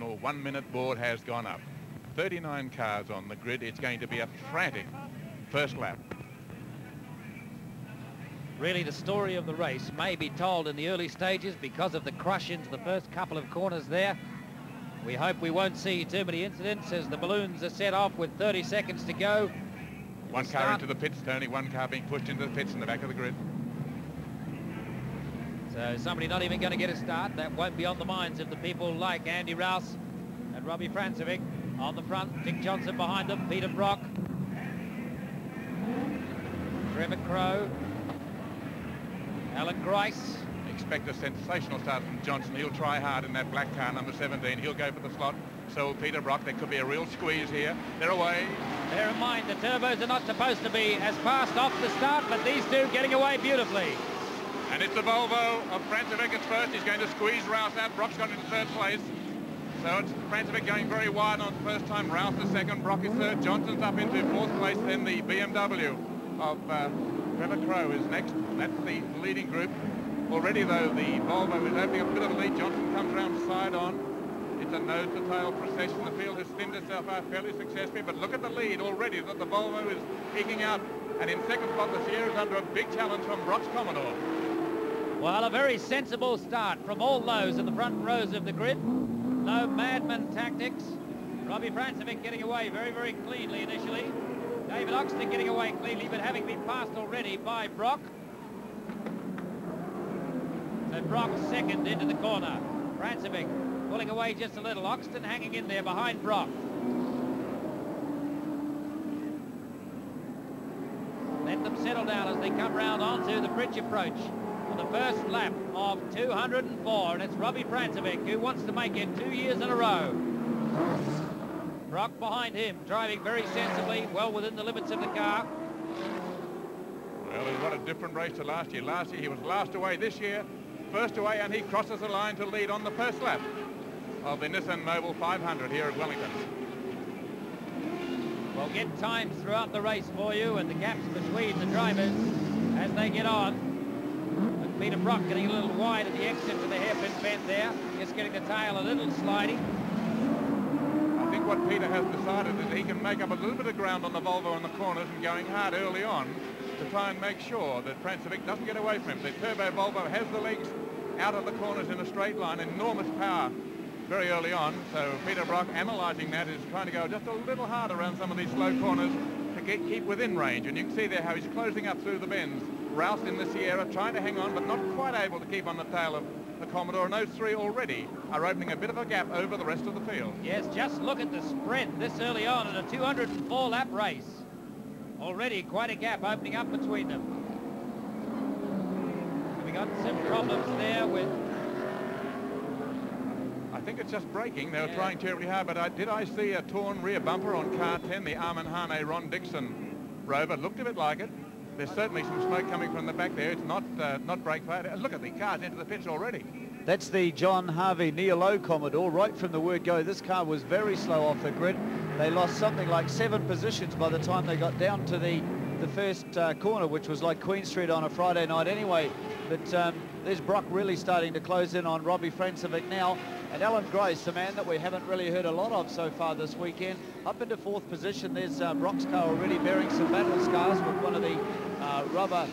one minute board has gone up. 39 cars on the grid. It's going to be a frantic first lap. Really, the story of the race may be told in the early stages because of the crush into the first couple of corners there. We hope we won't see too many incidents as the balloons are set off with 30 seconds to go. One car into the pits, Tony. One car being pushed into the pits in the back of the grid. So somebody not even going to get a start. That won't be on the minds of the people like Andy Rouse and Robbie Francevic on the front. Dick Johnson behind them. Peter Brock. Trevor Crowe. Alan Grice. Expect a sensational start from Johnson. He'll try hard in that black car, number 17. He'll go for the slot. So Peter Brock, there could be a real squeeze here. They're away. Bear in mind, the turbos are not supposed to be as fast off the start, but these two getting away beautifully. And it's the Volvo of Francevic at first. He's going to squeeze Rouse out. Brock's got into third place. So it's Francevic going very wide on first time. Rouse the second. Brock is third. Johnson's up into fourth place. Then the BMW of uh, Trevor Crowe is next. That's the leading group. Already, though, the Volvo is opening up a bit of a lead. Johnson comes around side on. It's a nose-to-tail procession. The field has thinned itself out fairly successfully, but look at the lead already that the Volvo is eking out. And in second spot, the Sierra is under a big challenge from Brock's Commodore. Well, a very sensible start from all those in the front rows of the grid. No madman tactics. Robbie Francevic getting away very, very cleanly initially. David Oxton getting away cleanly, but having been passed already by Brock. So Brock second into the corner. Francevic pulling away just a little. Oxton hanging in there behind Brock. Let them settle down as they come round onto the bridge approach for the first lap of 204, and it's Robbie Francevic who wants to make it two years in a row. Brock behind him, driving very sensibly, well within the limits of the car. Well, what a different race to last year. Last year he was last away. This year, first away, and he crosses the line to lead on the first lap of the Nissan Mobil 500 here at Wellington. We'll get times throughout the race for you and the gaps between the drivers as they get on. Peter Brock getting a little wide at the exit to the hairpin bend there. Just getting the tail a little sliding. I think what Peter has decided is he can make up a little bit of ground on the Volvo in the corners and going hard early on to try and make sure that Francevic doesn't get away from him. The turbo Volvo has the legs out of the corners in a straight line, enormous power very early on. So Peter Brock, analysing that, is trying to go just a little harder around some of these slow corners to get, keep within range. And you can see there how he's closing up through the bends. Rouse in the Sierra trying to hang on, but not quite able to keep on the tail of the Commodore. And those three already are opening a bit of a gap over the rest of the field. Yes, just look at the spread this early on in a 204-lap race. Already quite a gap opening up between them. We got some problems there with I think it's just braking. They were yeah. trying terribly hard, but I, did I see a torn rear bumper on car 10, the Armin Hahne Ron Dixon Rover? Looked a bit like it. There's certainly some smoke coming from the back there. It's not uh, not brake failure. Look at the cars into the pits already. That's the John Harvey Neo Commodore. Right from the word go, this car was very slow off the grid. They lost something like seven positions by the time they got down to the, the first uh, corner, which was like Queen Street on a Friday night anyway. But um, there's Brock really starting to close in on Robbie Francevic now. And Alan Grice, a man that we haven't really heard a lot of so far this weekend, up into fourth position. There's uh, Brock's car already bearing some battle scars with one of the uh, rubber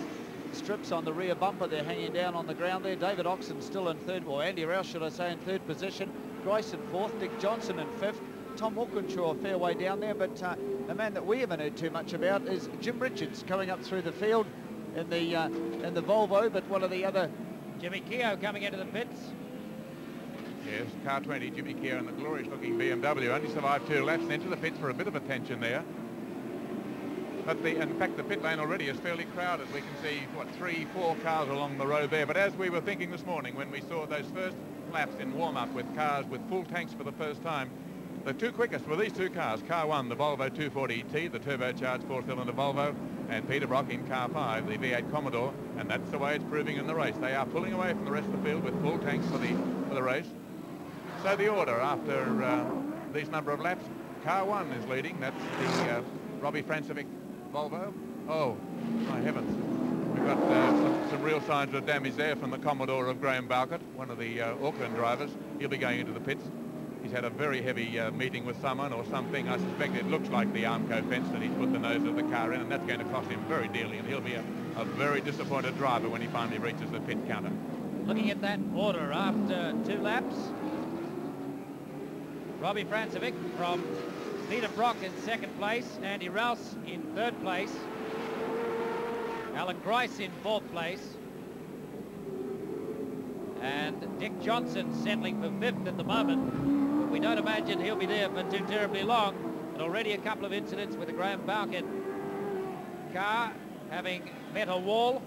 strips on the rear bumper. They're hanging down on the ground there. David Oxton still in third, or Andy Rouse, should I say, in third position. Grice in fourth, Dick Johnson in fifth. Tom Walkinshaw a fair way down there, but uh, the man that we haven't heard too much about is Jim Richards coming up through the field in the uh, in the Volvo, but one of the other... Jimmy Keogh coming into the pits. Yes, car 20, Jimmy Keogh and the glorious looking BMW only survived two laps and into the pits for a bit of attention there. But the, in fact, the pit lane already is fairly crowded. We can see, what, three, four cars along the road there. But as we were thinking this morning when we saw those first laps in warm-up with cars with full tanks for the first time, the two quickest were these two cars. Car 1, the Volvo 240T, the turbocharged four-cylinder Volvo, and Peter Brock in car 5, the V8 Commodore. And that's the way it's proving in the race. They are pulling away from the rest of the field with full tanks for the, for the race. So the order after uh, these number of laps, car one is leading. That's the uh, Robbie Francevic Volvo. Oh, my heavens. We've got uh, some, some, real signs of damage there from the Commodore of Graham Bowkett, one of the uh, Auckland drivers. He'll be going into the pits. He's had a very heavy uh, meeting with someone or something. I suspect it looks like the Armco fence that he's put the nose of the car in, and that's going to cost him very dearly, and he'll be a, a very disappointed driver when he finally reaches the pit counter. Looking at that order after two laps, Robbie Francevic from Peter Brock in second place, Andy Rouse in third place, Alan Grice in fourth place, and Dick Johnson settling for fifth at the moment. But we don't imagine he'll be there for too terribly long. And already a couple of incidents with the Graham Bowkett car having met a wall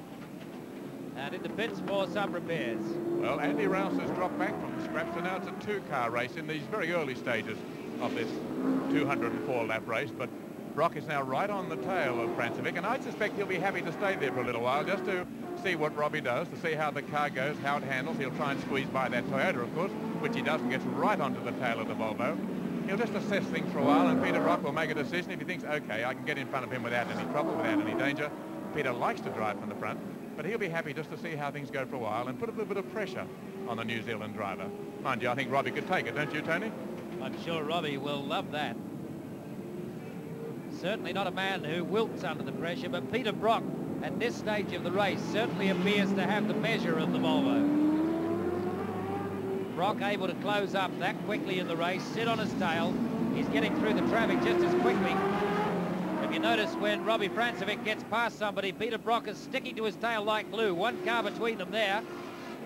and in the pits for some repairs. Well, Andy Rouse has dropped back from the scraps, so now it's a two-car race in these very early stages of this 204-lap race. But Brock is now right on the tail of Francevic, and I suspect he'll be happy to stay there for a little while just to see what Robbie does, to see how the car goes, how it handles. He'll try and squeeze by that Toyota, of course, which he does and gets right onto the tail of the Volvo. He'll just assess things for a while, and Peter Brock will make a decision. If he thinks, OK, I can get in front of him without any trouble, without any danger, Peter likes to drive from the front, but he'll be happy just to see how things go for a while and put a little bit of pressure on the New Zealand driver. Mind you, I think Robbie could take it, don't you, Tony? I'm sure Robbie will love that. Certainly not a man who wilts under the pressure, but Peter Brock at this stage of the race certainly appears to have the measure of the Volvo. Brock able to close up that quickly in the race, sit on his tail. He's getting through the traffic just as quickly. Notice when Robbie Francevic gets past somebody, Peter Brock is sticking to his tail like glue. One car between them there.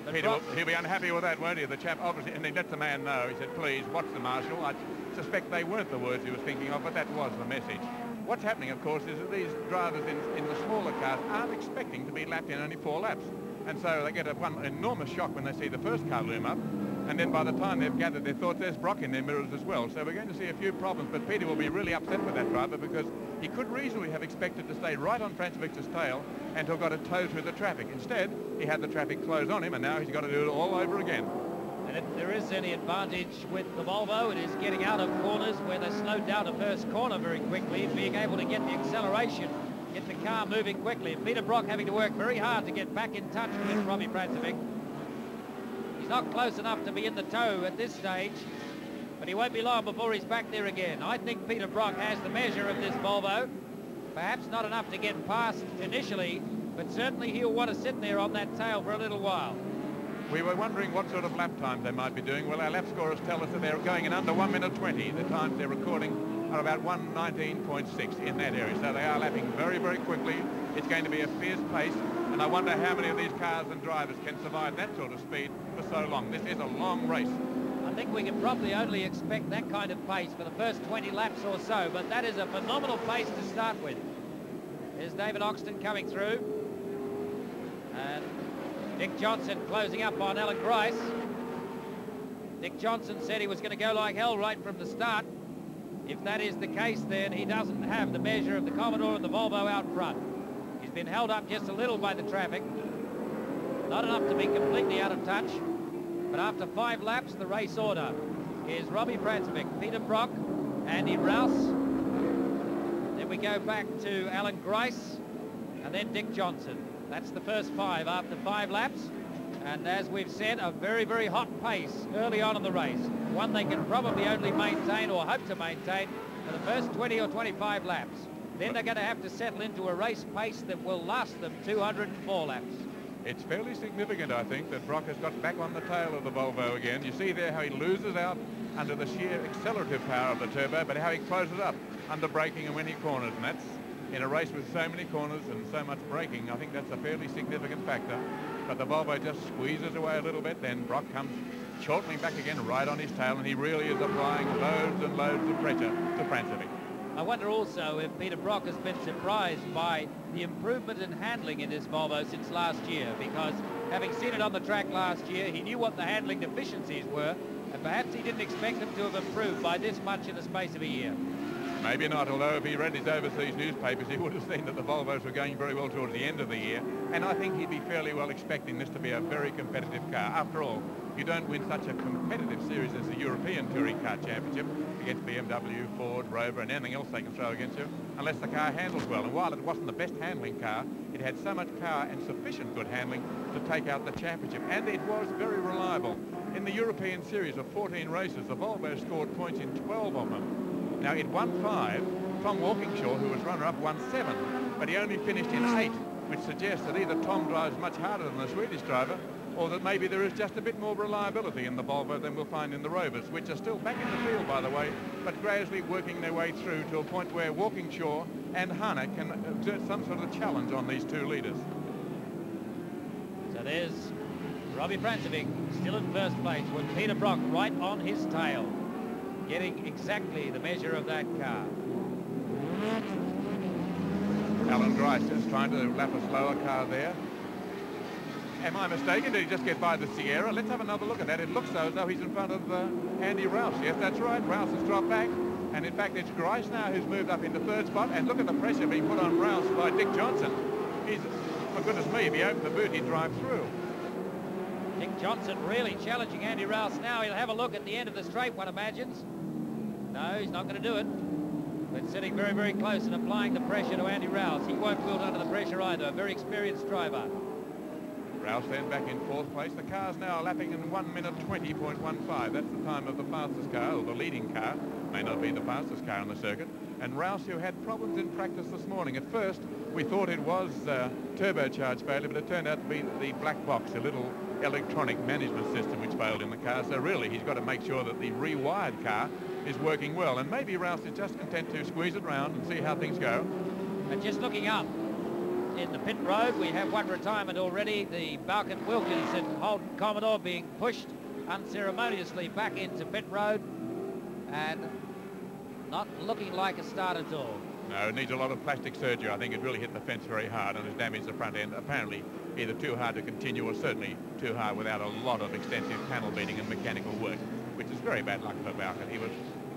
But Peter, Brock... he'll be unhappy with that, won't he? The chap, obviously, and he let the man know. He said, please, watch the marshal. I suspect they weren't the words he was thinking of, but that was the message. What's happening, of course, is that these drivers in, in the smaller cars aren't expecting to be lapped in only four laps. And so they get a one enormous shock when they see the first car loom up. And then by the time they've gathered their thoughts, there's Brock in their mirrors as well. So we're going to see a few problems. But Peter will be really upset with that driver because he could reasonably have expected to stay right on Francevic's tail and to have got a tow through the traffic. Instead, he had the traffic close on him, and now he's got to do it all over again. And if there is any advantage with the Volvo, it is getting out of corners where they slowed down the first corner very quickly being able to get the acceleration, get the car moving quickly. Peter Brock having to work very hard to get back in touch with Robbie Francevic. He's not close enough to be in the tow at this stage, but he won't be long before he's back there again. I think Peter Brock has the measure of this Volvo. Perhaps not enough to get past initially, but certainly he'll want to sit there on that tail for a little while. We were wondering what sort of lap times they might be doing. Well, our lap scorers tell us that they're going in under 1 minute 20. The times they're recording are about 119.6 in that area. So they are lapping very, very quickly. It's going to be a fierce pace. And I wonder how many of these cars and drivers can survive that sort of speed for so long. This is a long race. I think we can probably only expect that kind of pace for the first 20 laps or so, but that is a phenomenal pace to start with. There's David Oxton coming through. And Dick Johnson closing up on Alan Grice. Dick Johnson said he was going to go like hell right from the start. If that is the case, then he doesn't have the measure of the Commodore and the Volvo out front. He's been held up just a little by the traffic. Not enough to be completely out of touch. But after five laps, the race order is Robbie Francevic, Peter Brock, Andy Rouse. Then we go back to Alan Grice and then Dick Johnson. That's the first five after five laps. And as we've said, a very, very hot pace early on in the race. One they can probably only maintain or hope to maintain for the first 20 or 25 laps. Then they're going to have to settle into a race pace that will last them 204 laps. It's fairly significant, I think, that Brock has got back on the tail of the Volvo again. You see there how he loses out under the sheer accelerative power of the turbo, but how he closes up under braking and when he corners, and that's in a race with so many corners and so much braking, I think that's a fairly significant factor. But the Volvo just squeezes away a little bit, then Brock comes chortling back again right on his tail, and he really is applying loads and loads of pressure to Francevic. I wonder also if Peter Brock has been surprised by the improvement in handling in this Volvo since last year, because having seen it on the track last year, he knew what the handling deficiencies were, and perhaps he didn't expect them to have improved by this much in the space of a year. Maybe not, although if he read his overseas newspapers, he would have seen that the Volvos were going very well towards the end of the year. And I think he'd be fairly well expecting this to be a very competitive car. After all, you don't win such a competitive series as the European Touring Car Championship against BMW, Ford, Rover and anything else they can throw against you unless the car handles well. And while it wasn't the best handling car, it had so much power and sufficient good handling to take out the championship. And it was very reliable. In the European Series of 14 races, the Volvo scored points in 12 of them. Now, it won five. Tom Walkinshaw, who was runner-up, won seven, but he only finished in eight, which suggests that either Tom drives much harder than the Swedish driver, or that maybe there is just a bit more reliability in the Volvo than we'll find in the Rovers, which are still back in the field, by the way, but gradually working their way through to a point where Walkinshaw and Hahne can exert some sort of challenge on these two leaders. So there's Robbie Francevic still in first place with Peter Brock right on his tail, getting exactly the measure of that car. Alan Grice is trying to lap a slower car there. Am I mistaken? Did he just get by the Sierra? Let's have another look at that. It looks so as though he's in front of uh, Andy Rouse. Yes, that's right. Rouse has dropped back. And in fact, it's Grice now who's moved up into third spot. And look at the pressure being put on Rouse by Dick Johnson. He's, for goodness me, if he opened the boot, he'd drive through. Dick Johnson really challenging Andy Rouse now. He'll have a look at the end of the straight, one imagines. No, he's not going to do it. But sitting very, very close and applying the pressure to Andy Rouse. He won't wield under the pressure either. A very experienced driver. Rouse then back in fourth place. The car's now lapping in 1 minute 20.15. That's the time of the fastest car, or the leading car. May not be the fastest car on the circuit. And Rouse, who had problems in practice this morning. At first, we thought it was uh, turbocharge failure, but it turned out to be the black box, a little electronic management system which failed in the car. So really, he's got to make sure that the rewired car is working well. And maybe Rouse is just content to squeeze it around and see how things go. And just looking up in the pit road, we have one retirement already. The Balkan Wilkins and Holden Commodore being pushed unceremoniously back into pit road and not looking like a start at all. No, it needs a lot of plastic surgery. I think it really hit the fence very hard and has damaged the front end. Apparently either too hard to continue or certainly too hard without a lot of extensive panel beating and mechanical work, which is very bad luck for Bowkett. He was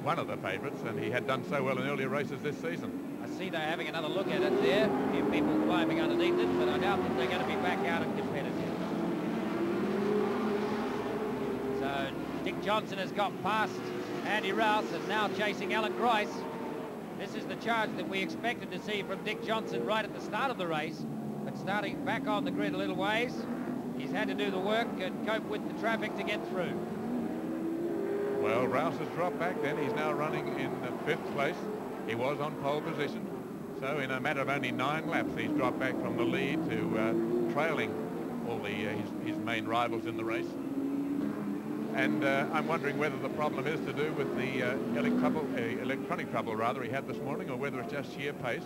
one of the favourites and he had done so well in earlier races this season. I see they're having another look at it there. a people climbing underneath it, but I doubt that they're going to be back out and competitive. So Dick Johnson has got past Andy Rouse and now chasing Alan Grice. This is the charge that we expected to see from Dick Johnson right at the start of the race, starting back on the grid a little ways, he's had to do the work and cope with the traffic to get through. Well, Rouse has dropped back then. He's now running in fifth place. He was on pole position. So in a matter of only nine laps, he's dropped back from the lead to uh, trailing all the uh, his, his, main rivals in the race. And uh, I'm wondering whether the problem is to do with the uh, uh, electronic trouble rather he had this morning, or whether it's just sheer pace.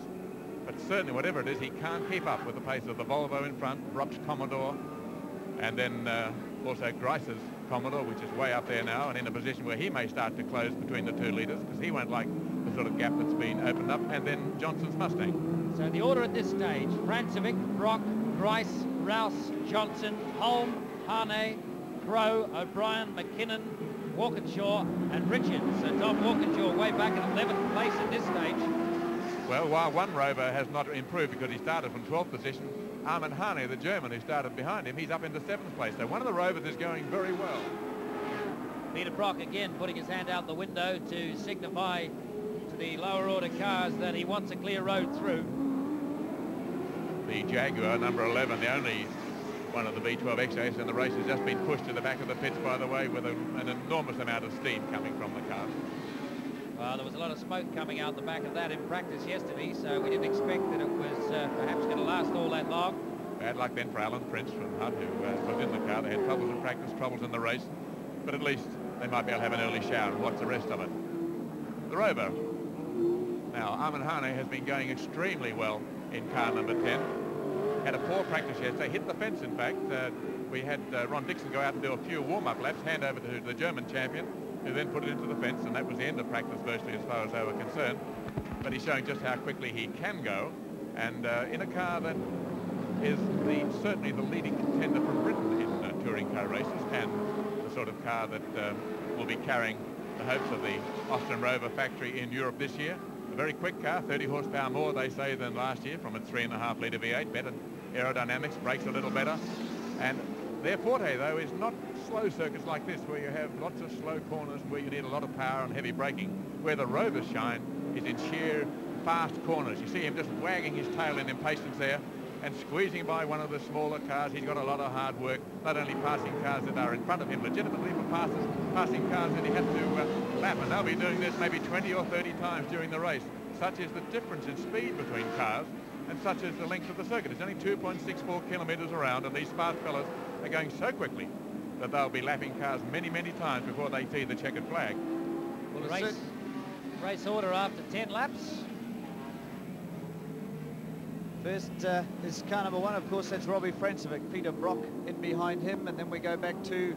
But certainly, whatever it is, he can't keep up with the pace of the Volvo in front, Brock's Commodore, and then uh, also Grice's Commodore, which is way up there now, and in a position where he may start to close between the two leaders, because he won't like the sort of gap that's been opened up, and then Johnson's Mustang. So the order at this stage, Francevic, Brock, Grice, Rouse, Johnson, Holm, Hahne, Crowe, O'Brien, McKinnon, Walkinshaw and Richards. So Tom Walkinshaw way back in 11th place at this stage. Well, while one rover has not improved because he started from 12th position, Armin Hahne, the German who started behind him, he's up into 7th place. So one of the rovers is going very well. Peter Brock again putting his hand out the window to signify to the lower order cars that he wants a clear road through. The Jaguar, number 11, the only one of the V12 X-Ace in the race has just been pushed to the back of the pits, by the way, with a, an enormous amount of steam coming from the there was a lot of smoke coming out the back of that in practice yesterday, so we didn't expect that it was uh, perhaps going to last all that long. Bad luck then for Alan Prince from HUD, who uh, was in the car. They had troubles in practice, troubles in the race, but at least they might be able to have an early shower and watch the rest of it. The Rover now, Armin Hahne has been going extremely well in car number 10. Had a poor practice yesterday, hit the fence, in fact. Uh, we had uh, Ron Dixon go out and do a few warm-up laps, hand over to the German champion, who then put it into the fence, and that was the end of practice virtually as far as they were concerned. But he's showing just how quickly he can go, and uh, in a car that is the certainly the leading contender from Britain in uh, touring car races, and the sort of car that um, will be carrying the hopes of the Austin Rover factory in Europe this year. A very quick car, 30 horsepower more, they say, than last year from its 3.5 litre V8. Better aerodynamics, brakes a little better. And their forte, though, is not slow circuits like this where you have lots of slow corners where you need a lot of power and heavy braking, where the Rovers shine is in sheer fast corners. You see him just wagging his tail in impatience there and squeezing by one of the smaller cars. He's got a lot of hard work, not only passing cars that are in front of him legitimately, but passes, passing cars that he has to uh, lap. And they'll be doing this maybe 20 or 30 times during the race. Such is the difference in speed between cars and such is the length of the circuit. It's only 2.64 kilometres around, and these fast fellas are going so quickly that they'll be lapping cars many, many times before they see the checkered flag. Well, race, race order after 10 laps. First uh, is car number one, of course, that's Robbie Francevic, Peter Brock in behind him, and then we go back to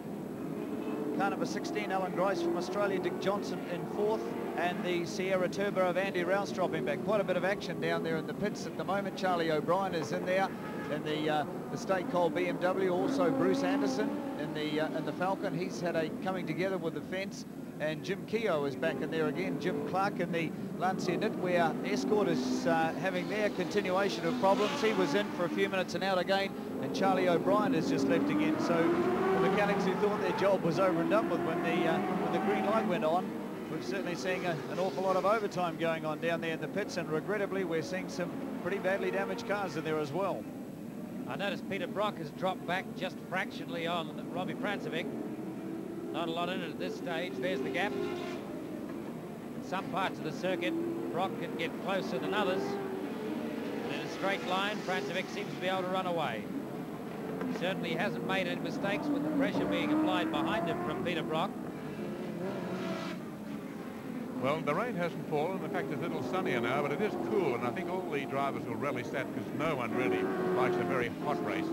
car number 16, Alan Grice from Australia, Dick Johnson in fourth, and the Sierra Turbo of Andy Rouse dropping back. Quite a bit of action down there in the pits at the moment. Charlie O'Brien is in there in the uh, the State Cole BMW. Also Bruce Anderson in the uh, in the Falcon. He's had a coming together with the fence and Jim Keogh is back in there again. Jim Clark in the Lancia Knitwear Escort is uh, having their continuation of problems. He was in for a few minutes and out again, and Charlie O'Brien has just left again. So the mechanics who thought their job was over and done with when the, uh, when the green light went on, we're certainly seeing a, an awful lot of overtime going on down there in the pits, and regrettably we're seeing some pretty badly damaged cars in there as well. I noticed Peter Brock has dropped back just fractionally on Robbie Francevic. Not a lot in it at this stage. There's the gap. In some parts of the circuit, Brock can get closer than others. And in a straight line, Francevic seems to be able to run away. He certainly hasn't made any mistakes with the pressure being applied behind him from Peter Brock. Well, the rain hasn't fallen. In fact, it's a little sunnier now, but it is cool, and I think all the drivers will relish that because no one really likes a very hot race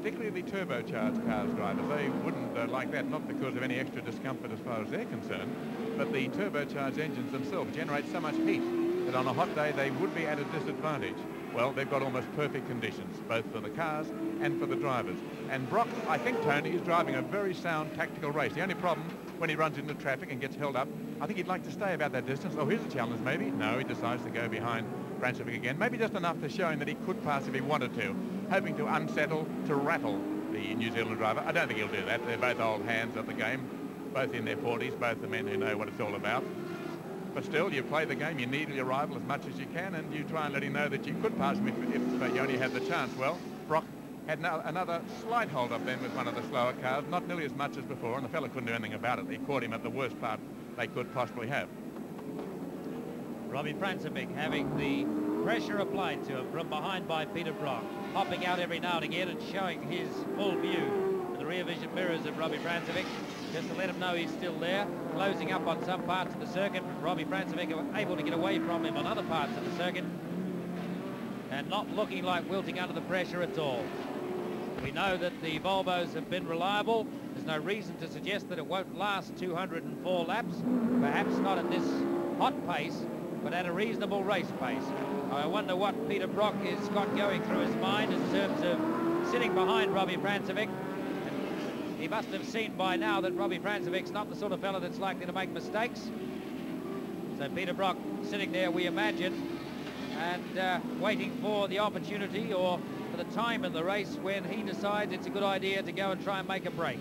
particularly the turbocharged cars drivers, they wouldn't uh, like that, not because of any extra discomfort as far as they're concerned, but the turbocharged engines themselves generate so much heat that on a hot day they would be at a disadvantage. Well, they've got almost perfect conditions, both for the cars and for the drivers. And Brock, I think, Tony, is driving a very sound tactical race. The only problem, when he runs into traffic and gets held up, I think he'd like to stay about that distance. Oh, here's a challenge, maybe. No, he decides to go behind Francevic again. Maybe just enough to show him that he could pass if he wanted to hoping to unsettle, to rattle the New Zealand driver. I don't think he'll do that. They're both old hands of the game, both in their 40s, both the men who know what it's all about. But still, you play the game, you needle your rival as much as you can, and you try and let him know that you could pass him if, if you only had the chance. Well, had no, another slight hold-up then with one of the slower cars, not nearly as much as before, and the fellow couldn't do anything about it. They caught him at the worst part they could possibly have. Robbie Francevic having the pressure applied to him from behind by Peter Brock, popping out every now and again and showing his full view to the rear vision mirrors of Robbie Francevic, just to let him know he's still there, closing up on some parts of the circuit. Robbie Francevic able to get away from him on other parts of the circuit and not looking like wilting under the pressure at all. We know that the Volvos have been reliable. There's no reason to suggest that it won't last 204 laps, perhaps not at this hot pace, but at a reasonable race pace. I wonder what Peter Brock has got going through his mind in terms of sitting behind Robbie Francevic. He must have seen by now that Robbie Francevic's not the sort of fella that's likely to make mistakes. So Peter Brock sitting there, we imagine, and uh, waiting for the opportunity or for the time in the race when he decides it's a good idea to go and try and make a break.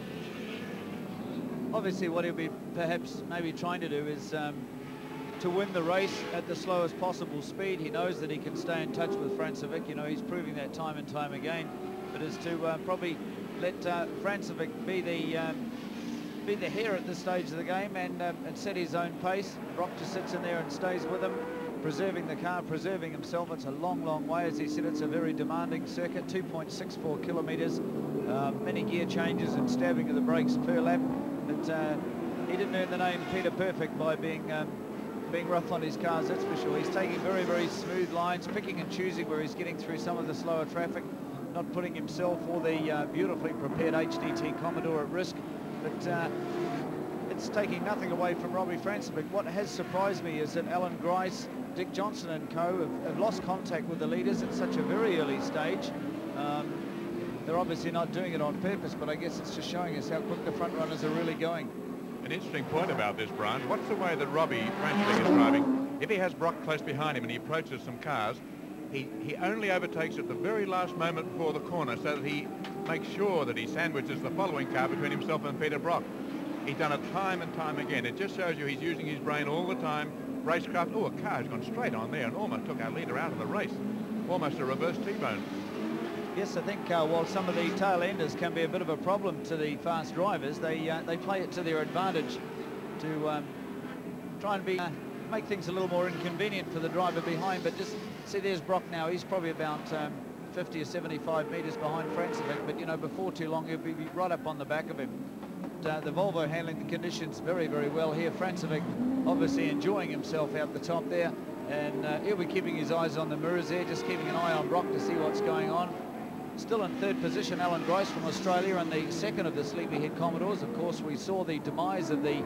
Obviously what he'll be perhaps maybe trying to do is um, to win the race at the slowest possible speed. He knows that he can stay in touch with Francevic. You know, he's proving that time and time again. But is to uh, probably let uh, Francevic be the um, be the hare at this stage of the game and, uh, and set his own pace. Brock just sits in there and stays with him, preserving the car, preserving himself. It's a long, long way. As he said, it's a very demanding circuit, 2.64 kilometres, uh, many gear changes and stabbing of the brakes per lap. But uh, he didn't earn the name Peter Perfect by being um, being rough on his cars, that's for sure. He's taking very, very smooth lines, picking and choosing where he's getting through some of the slower traffic, not putting himself or the uh, beautifully prepared HDT Commodore at risk. But uh, it's taking nothing away from Robbie Francevic. What has surprised me is that Alan Grice, Dick Johnson and co have, have, lost contact with the leaders at such a very early stage. Um, they're obviously not doing it on purpose, but I guess it's just showing us how quick the front runners are really going an interesting point about this, Brian. What's the way that Robbie Francevic is driving? If he has Brock close behind him and he approaches some cars, he, he only overtakes at the very last moment before the corner so that he makes sure that he sandwiches the following car between himself and Peter Brock. He's done it time and time again. It just shows you he's using his brain all the time. Racecraft, oh, a car has gone straight on there and almost took our leader out of the race. Almost a reverse T-bone. Yes, I think uh, while some of the tail enders can be a bit of a problem to the fast drivers, they uh, they play it to their advantage to um, try and be uh, make things a little more inconvenient for the driver behind. But just see, there's Brock now. He's probably about um, 50 or 75 metres behind Francevic, but you know, before too long he'll be right up on the back of him. Uh, the Volvo handling the conditions very, very well here. Francevic obviously enjoying himself out the top there, and uh, he'll be keeping his eyes on the mirrors there, just keeping an eye on Brock to see what's going on. Still in third position, Alan Grice from Australia, and the second of the Sleepyhead Commodores. Of course, we saw the demise of the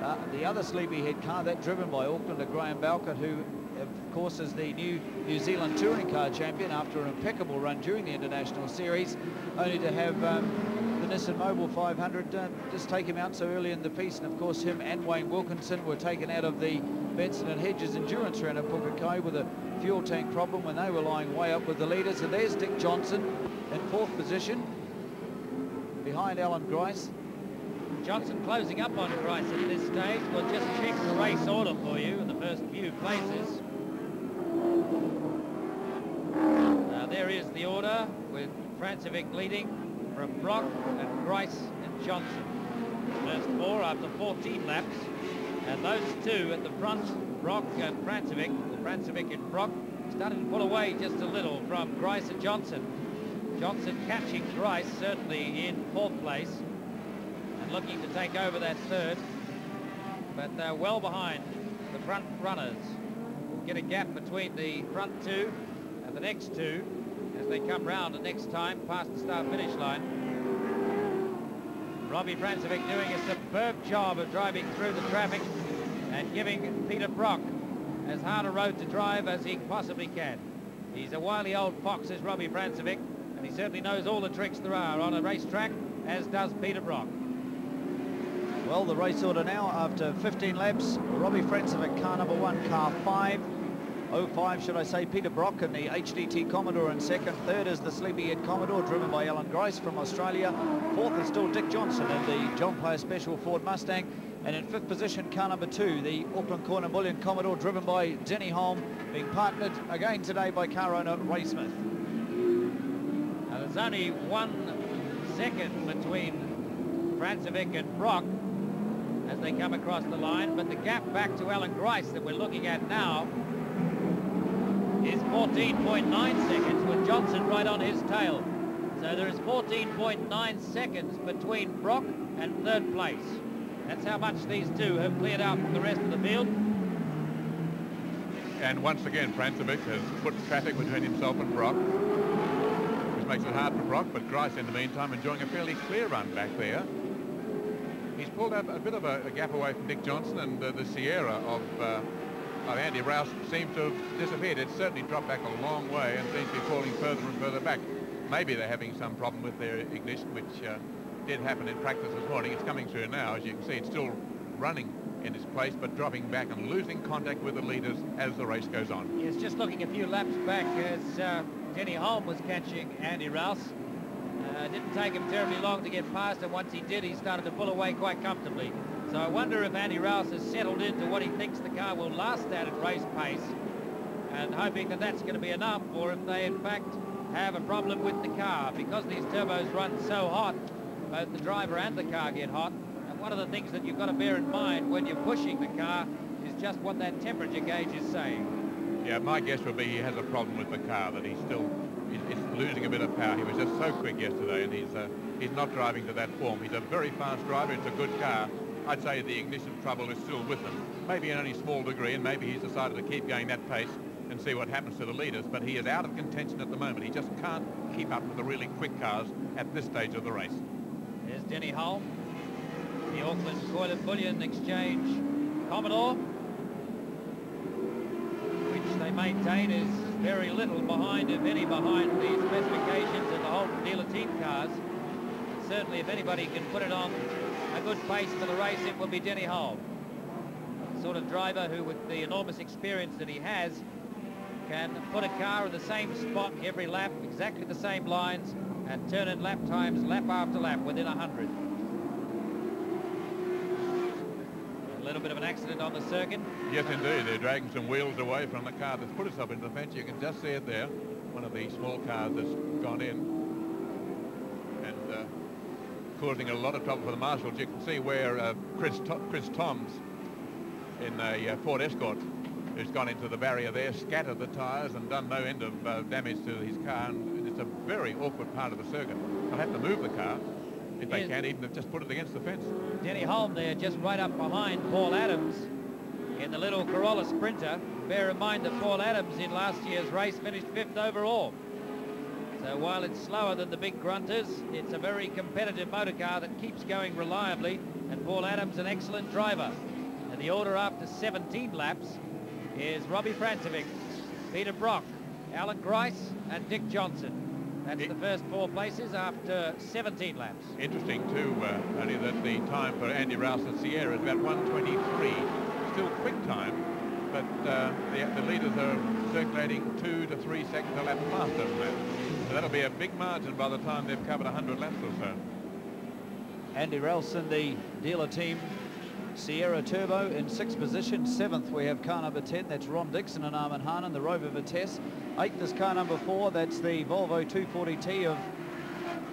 uh, the other Sleepyhead car, that driven by Aucklander Graham Bowkett, who of course, is the new New Zealand Touring Car Champion after an impeccable run during the International Series, only to have um, Nissan Mobil 500 uh, just take him out so early in the piece. And of course, him and Wayne Wilkinson were taken out of the Benson and Hedges endurance round at Pukekohe with a fuel tank problem when they were lying way up with the leaders. And there's Dick Johnson in fourth position behind Alan Grice. Johnson closing up on Grice at this stage. We'll just check the race order for you in the first few places. Now there is the order with Francevic leading from Brock and Grice and Johnson. First four after 14 laps. And those two at the front, Brock and Francevic, Francevic and Brock, started to pull away just a little from Grice and Johnson. Johnson catching Grice certainly in fourth place and looking to take over that third. But they're well behind the front runners. We'll get a gap between the front two and the next two as they come round the next time past the start-finish line. Robbie Francevic doing a superb job of driving through the traffic and giving Peter Brock as hard a road to drive as he possibly can. He's a wily old fox, is Robbie Francevic, and he certainly knows all the tricks there are on a racetrack, as does Peter Brock. Well, the race order now after 15 laps. Robbie Francevic, car number one, car five. 05, should I say, Peter Brock in the HDT Commodore in second. Third is the Sleepyhead Commodore, driven by Alan Grice from Australia. Fourth is still Dick Johnson in the John Player Special Ford Mustang. And in fifth position, car number two, the Auckland Corner Bullion Commodore, driven by Denny Hulme, being partnered again today by car owner Ray Smith. Now, there's only one second between Francevic and Brock as they come across the line, but the gap back to Alan Grice that we're looking at now is 14.9 seconds with Johnson right on his tail. So there is 14.9 seconds between Brock and third place. That's how much these two have cleared out from the rest of the field. And once again, Francevic has put traffic between himself and Brock, which makes it hard for Brock, but Grice in the meantime enjoying a fairly clear run back there. He's pulled up a bit of a, a gap away from Dick Johnson and uh, the Sierra of uh, of Andy Rouse seems to have disappeared. It's certainly dropped back a long way and seems to be falling further and further back. Maybe they're having some problem with their ignition, which uh, did happen in practice this morning. It's coming through now. As you can see, it's still running in its place, but dropping back and losing contact with the leaders as the race goes on. Yes, just looking a few laps back as uh, Denny Hulme was catching Andy Rouse. Uh, didn't take him terribly long to get past, and once he did, he started to pull away quite comfortably. So I wonder if Andy Rouse has settled into what he thinks the car will last at at race pace and hoping that that's going to be enough or if they in fact have a problem with the car because these turbos run so hot both the driver and the car get hot and one of the things that you've got to bear in mind when you're pushing the car is just what that temperature gauge is saying. Yeah, my guess would be he has a problem with the car that he's still he's losing a bit of power. He was just so quick yesterday and he's uh, he's not driving to that form. He's a very fast driver. It's a good car I'd say the ignition trouble is still with them. Maybe in only small degree, and maybe he's decided to keep going that pace and see what happens to the leaders, but he is out of contention at the moment. He just can't keep up with the really quick cars at this stage of the race. Here's Denny Hulme, the Auckland Coin Bullion Exchange Commodore, which they maintain is very little behind, if any, behind the specifications of the Holden dealer team cars. Certainly, if anybody can put it on a good pace for the race, it will be Denny. The sort of driver who, with the enormous experience that he has, can put a car in the same spot every lap, exactly the same lines, and turn in lap times lap after lap within 100. A little bit of an accident on the circuit. Yes, indeed. They're dragging some wheels away from the car that's put itself into the fence. You can just see it there. One of the small cars that's gone in. Causing a lot of trouble for the marshals. You can see where uh, Chris, to Chris Toms in a uh, Ford Escort who's gone into the barrier there, scattered the tyres and done no end of uh, damage to his car. And it's a very awkward part of the circuit. They'll have to move the car if they can't even just put it against the fence. Denny Hulme there, just right up behind Paul Adams in the little Corolla Sprinter. Bear in mind that Paul Adams in last year's race finished fifth overall. So while it's slower than the big grunters, it's a very competitive motor car that keeps going reliably, and Paul Adams an excellent driver. And the order after 17 laps is Robbie Francevic, Peter Brock, Alan Grice, and Dick Johnson. That's the first four places after 17 laps. Interesting too, uh, only that the time for Andy Rouse and Sierra is about 123. Still quick time, but uh, the, the, leaders are circulating two to three seconds a lap faster than that. So that'll be a big margin by the time they've covered 100 laps or so. Andy Ralston, the dealer team Sierra Turbo in sixth position. Seventh, we have car number 10. That's Ron Dixon and Armin Hahnen, the Rover Vitesse. Eighth is car number four. That's the Volvo 240T of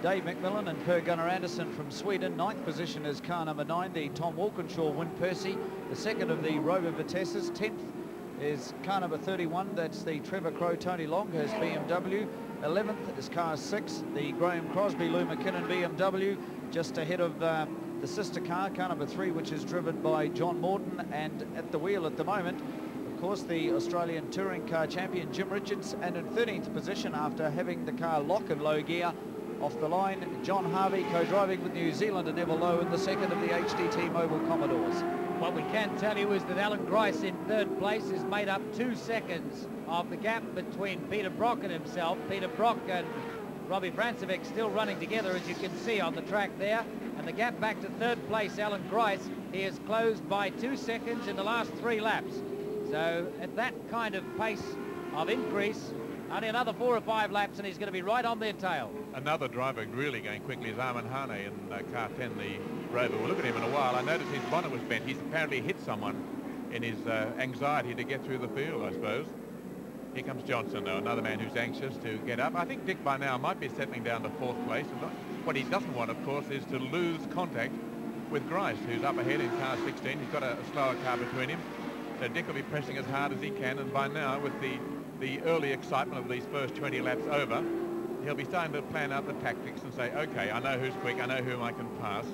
Dave McMillan and Per Gunnar Andersson from Sweden. Ninth position is car number nine, the Tom Walkinshaw Win Percy. The second of the Rover Vitesses. Tenth is car number 31. That's the Trevor Crowe Tony Longhurst BMW. 11th is car six, the Graeme Crosby Lou McKinnon BMW, just ahead of uh, the sister car, car number three, which is driven by John Morton, and at the wheel at the moment, of course, the Australian touring car champion Jim Richards, and in 13th position after having the car lock in low gear off the line, John Harvey co-driving with New Zealand and Neville Lowe in the second of the HDT Mobil Commodores. What we can tell you is that Alan Grice in third place has made up two seconds of the gap between Peter Brock and himself. Peter Brock and Robbie Francevic still running together, as you can see on the track there. And the gap back to third place, Alan Grice, he has closed by two seconds in the last three laps. So at that kind of pace of increase, only another four or five laps and he's going to be right on their tail. Another driver really going quickly is Armin Hahne in uh, car 10, the Rover. We'll look at him in a while. I noticed his bonnet was bent. He's apparently hit someone in his uh, anxiety to get through the field, I suppose. Here comes Johnson, though, another man who's anxious to get up. I think Dick by now might be settling down to fourth place. What he doesn't want, of course, is to lose contact with Grice, who's up ahead in car 16. He's got a, a slower car between him. So Dick will be pressing as hard as he can, and by now, with the, the early excitement of these first 20 laps over, he'll be starting to plan out the tactics and say, OK, I know who's quick, I know whom I can pass,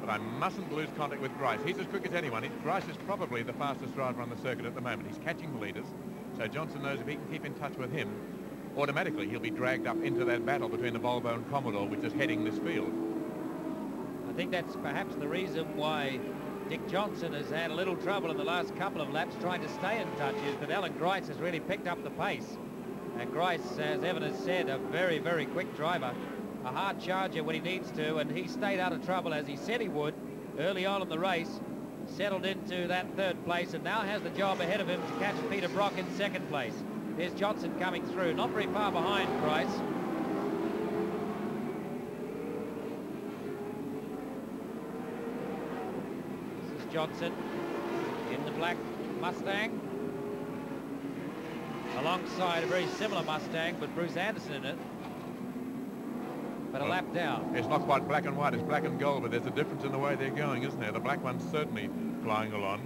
but I mustn't lose contact with Grice. He's as quick as anyone. Grice is probably the fastest driver on the circuit at the moment. He's catching the leaders, so Johnson knows if he can keep in touch with him, automatically he'll be dragged up into that battle between the Volvo and Commodore, which is heading this field. I think that's perhaps the reason why Dick Johnson has had a little trouble in the last couple of laps trying to stay in touch but Alan Grice has really picked up the pace. And Grice, as Evan has said, a very, very quick driver, a hard charger when he needs to, and he stayed out of trouble as he said he would early on in the race, settled into that third place, and now has the job ahead of him to catch Peter Brock in second place. There's Johnson coming through, not very far behind Grice. This is Johnson in the black Mustang. Alongside a very similar Mustang, but Bruce Anderson in it. But a well, lap down. It's not quite black and white, it's black and gold, but there's a difference in the way they're going, isn't there? The black one's certainly flying along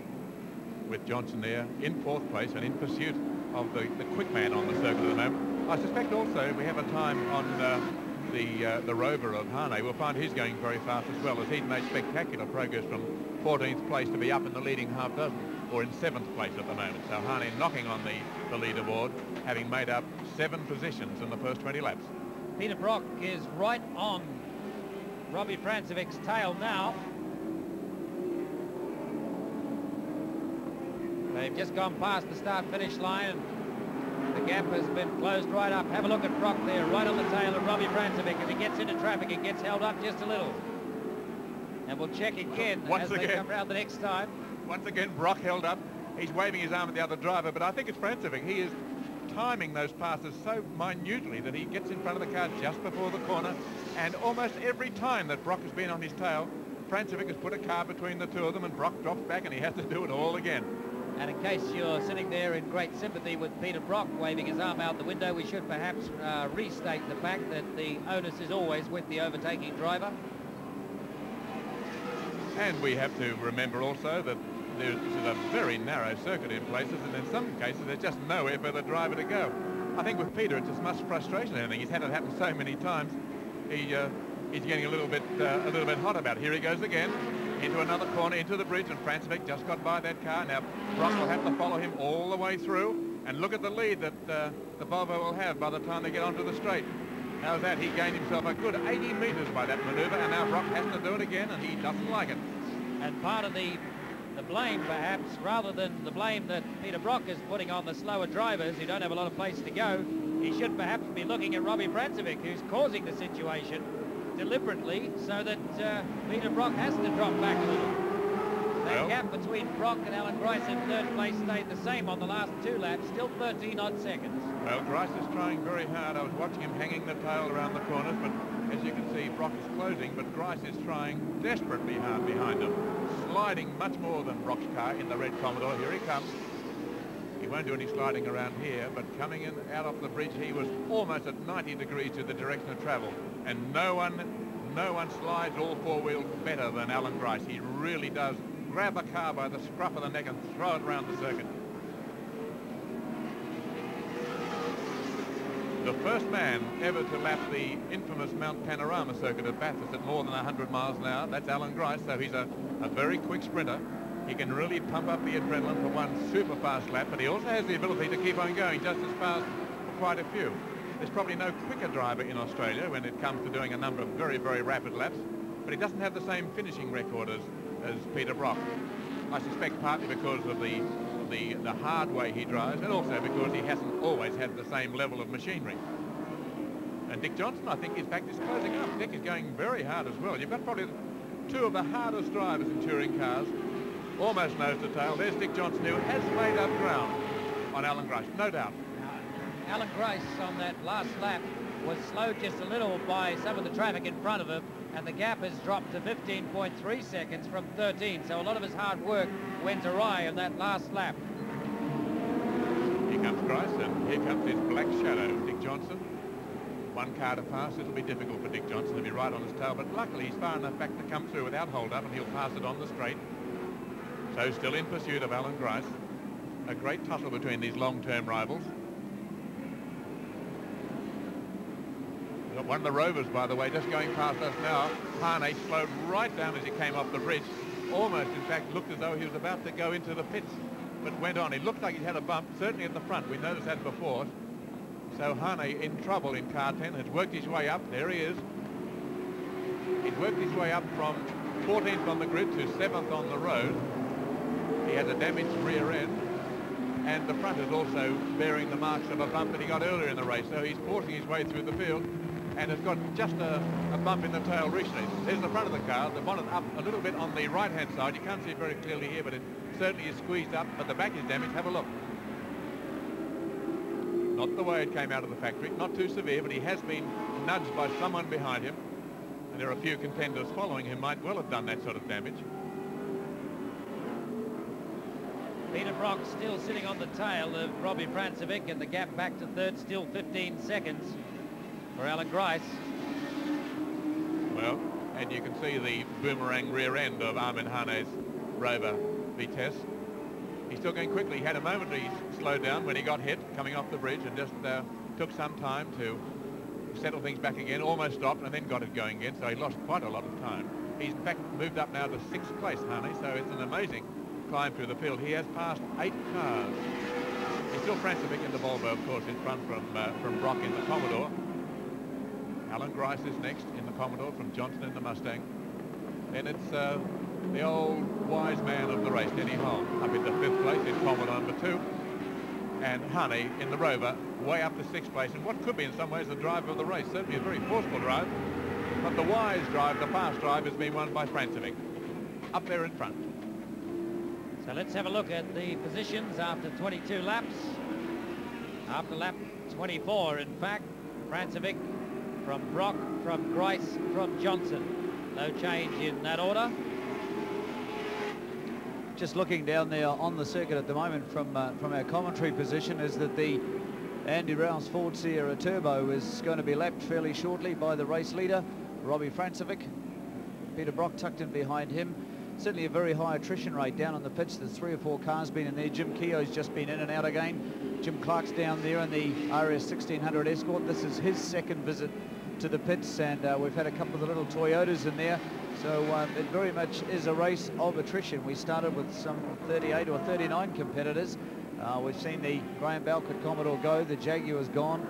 with Johnson there in fourth place and in pursuit of the, the quick man on the circuit at the moment. I suspect also we have a time on uh, the uh, the rover of Hahne. we'll find he's going very fast as well as he'd made spectacular progress from 14th place to be up in the leading half dozen or in seventh place at the moment. So Hahne knocking on the, the leaderboard, having made up seven positions in the first 20 laps. Peter Brock is right on Robbie Francevic's tail now. They've just gone past the start-finish line the gap has been closed right up. Have a look at Brock there, right on the tail of Robbie Francevic. As he gets into traffic, he gets held up just a little. And we'll check again Once as again. they come round the next time. Once again, Brock held up. He's waving his arm at the other driver, but I think it's Francevic. He is timing those passes so minutely that he gets in front of the car just before the corner. And almost every time that Brock has been on his tail, Francevic has put a car between the two of them and Brock drops back and he has to do it all again. And in case you're sitting there in great sympathy with Peter Brock waving his arm out the window, we should perhaps uh, restate the fact that the onus is always with the overtaking driver. And we have to remember also that this is a very narrow circuit in places, and in some cases there's just nowhere for the driver to go. I think with Peter it's as much frustration as anything. He's had it happen so many times. He uh, he's getting a little bit uh, a little bit hot about it. Here he goes again into another corner, into the bridge, and Francevic just got by that car. Now Brock will have to follow him all the way through, and look at the lead that uh, the Volvo will have by the time they get onto the straight. How's that? He gained himself a good 80 metres by that manoeuvre, and now Brock has to do it again, and he doesn't like it. And part of the the blame, perhaps, rather than the blame that Peter Brock is putting on the slower drivers who don't have a lot of place to go, he should perhaps be looking at Robbie Francevic, who's causing the situation deliberately so that uh, Peter Brock has to drop back a little. The well, gap between Brock and Alan Grice in third place stayed the same on the last two laps, still 13 odd seconds. Well, Grice is trying very hard. I was watching him hanging the tail around the corners, but as you can see, Brock is closing, but Grice is trying desperately hard behind him, sliding much more than Brock's car in the red Commodore. Here he comes. He won't do any sliding around here, but coming in out off the bridge, he was almost at 90 degrees to the direction of travel. And no one, no one slides all four wheels better than Alan Grice. He really does grab the car by the scruff of the neck and throw it around the circuit. the first man ever to lap the infamous Mount Panorama circuit at Bathurst at more than 100 miles an hour. That's Alan Grice, so he's a, a very quick sprinter. He can really pump up the adrenaline for one super fast lap, but he also has the ability to keep on going just as fast for quite a few. There's probably no quicker driver in Australia when it comes to doing a number of very, very rapid laps, but he doesn't have the same finishing record as, as Peter Brock. I suspect partly because of the the, the hard way he drives and also because he hasn't always had the same level of machinery. And Dick Johnson, I think, in fact, is closing up. Dick is going very hard as well. You've got probably two of the hardest drivers in touring cars, almost nose to tail. There's Dick Johnson, who has made up ground on Alan Grice, no doubt. Alan Grice on that last lap was slowed just a little by some of the traffic in front of him, and the gap has dropped to 15.3 seconds from 13. So a lot of his hard work went awry in that last lap. Here comes Grice, and here comes his black shadow, Dick Johnson. One car to pass, it'll be difficult for Dick Johnson to be right on his tail, but luckily he's far enough back to come through without hold-up, and he'll pass it on the straight. So still in pursuit of Alan Grice. A great tussle between these long-term rivals. One of the Rovers, by the way, just going past us now. Hahne slowed right down as he came off the bridge. Almost, in fact, looked as though he was about to go into the pits, but went on. He looked like he had a bump, certainly at the front. We noticed that before. So Hahne in trouble in car 10, has worked his way up. There he is. He's worked his way up from 14th on the grid to 7th on the road. He has a damaged rear end and the front is also bearing the marks of a bump that he got earlier in the race. So he's forcing his way through the field and has got just a, a, bump in the tail recently. There's the front of the car, the bonnet up a little bit on the right-hand side. You can't see it very clearly here, but it certainly is squeezed up, but the back is damaged. Have a look. Not the way it came out of the factory, not too severe, but he has been nudged by someone behind him. And there are a few contenders following who might well have done that sort of damage. Peter Brock still sitting on the tail of Robbie Francevic and the gap back to third still 15 seconds for Alan Grice. Well, and you can see the boomerang rear end of Armin Hahne's Rover Vitesse. He's still going quickly. He had a momentary slowdown when he got hit coming off the bridge and just uh, took some time to settle things back again, almost stopped and then got it going again, so he lost quite a lot of time. He's in fact moved up now to sixth place, Hahne, so it's an amazing climb through the field. He has passed eight cars. He's still Francevic in the Volvo, of course, in front from, uh, from Brock in the Commodore. Alan Grice is next in the Commodore from Johnson in the Mustang. Then it's uh, the old wise man of the race, Denny Hulme, up in the fifth place in Commodore number two. And Hahne in the Rover way up to sixth place And what could be in some ways the driver of the race. Certainly a very forceful drive. But the wise drive, the fast drive, has been won by Francevic. Up there in front. So let's have a look at the positions after 22 laps. After lap 24, in fact, Francevic from Brock, from Grice, from Johnson. No change in that order. Just looking down there on the circuit at the moment from uh, from our commentary position is that the Andy Rouse Ford Sierra Turbo is going to be lapped fairly shortly by the race leader, Robbie Francevic. Peter Brock tucked in behind him. Certainly a very high attrition rate down on the pitch. There's three or four cars been in there. Jim Keogh's just been in and out again. Jim Clark's down there in the RS 1600 Escort. This is his second visit to the pits and uh, we've had a couple of the little Toyotas in there. So uh, it very much is a race of attrition. We started with some 38 or 39 competitors. Uh, we've seen the Graeme Bowkett Commodore go, the Jaguar's gone.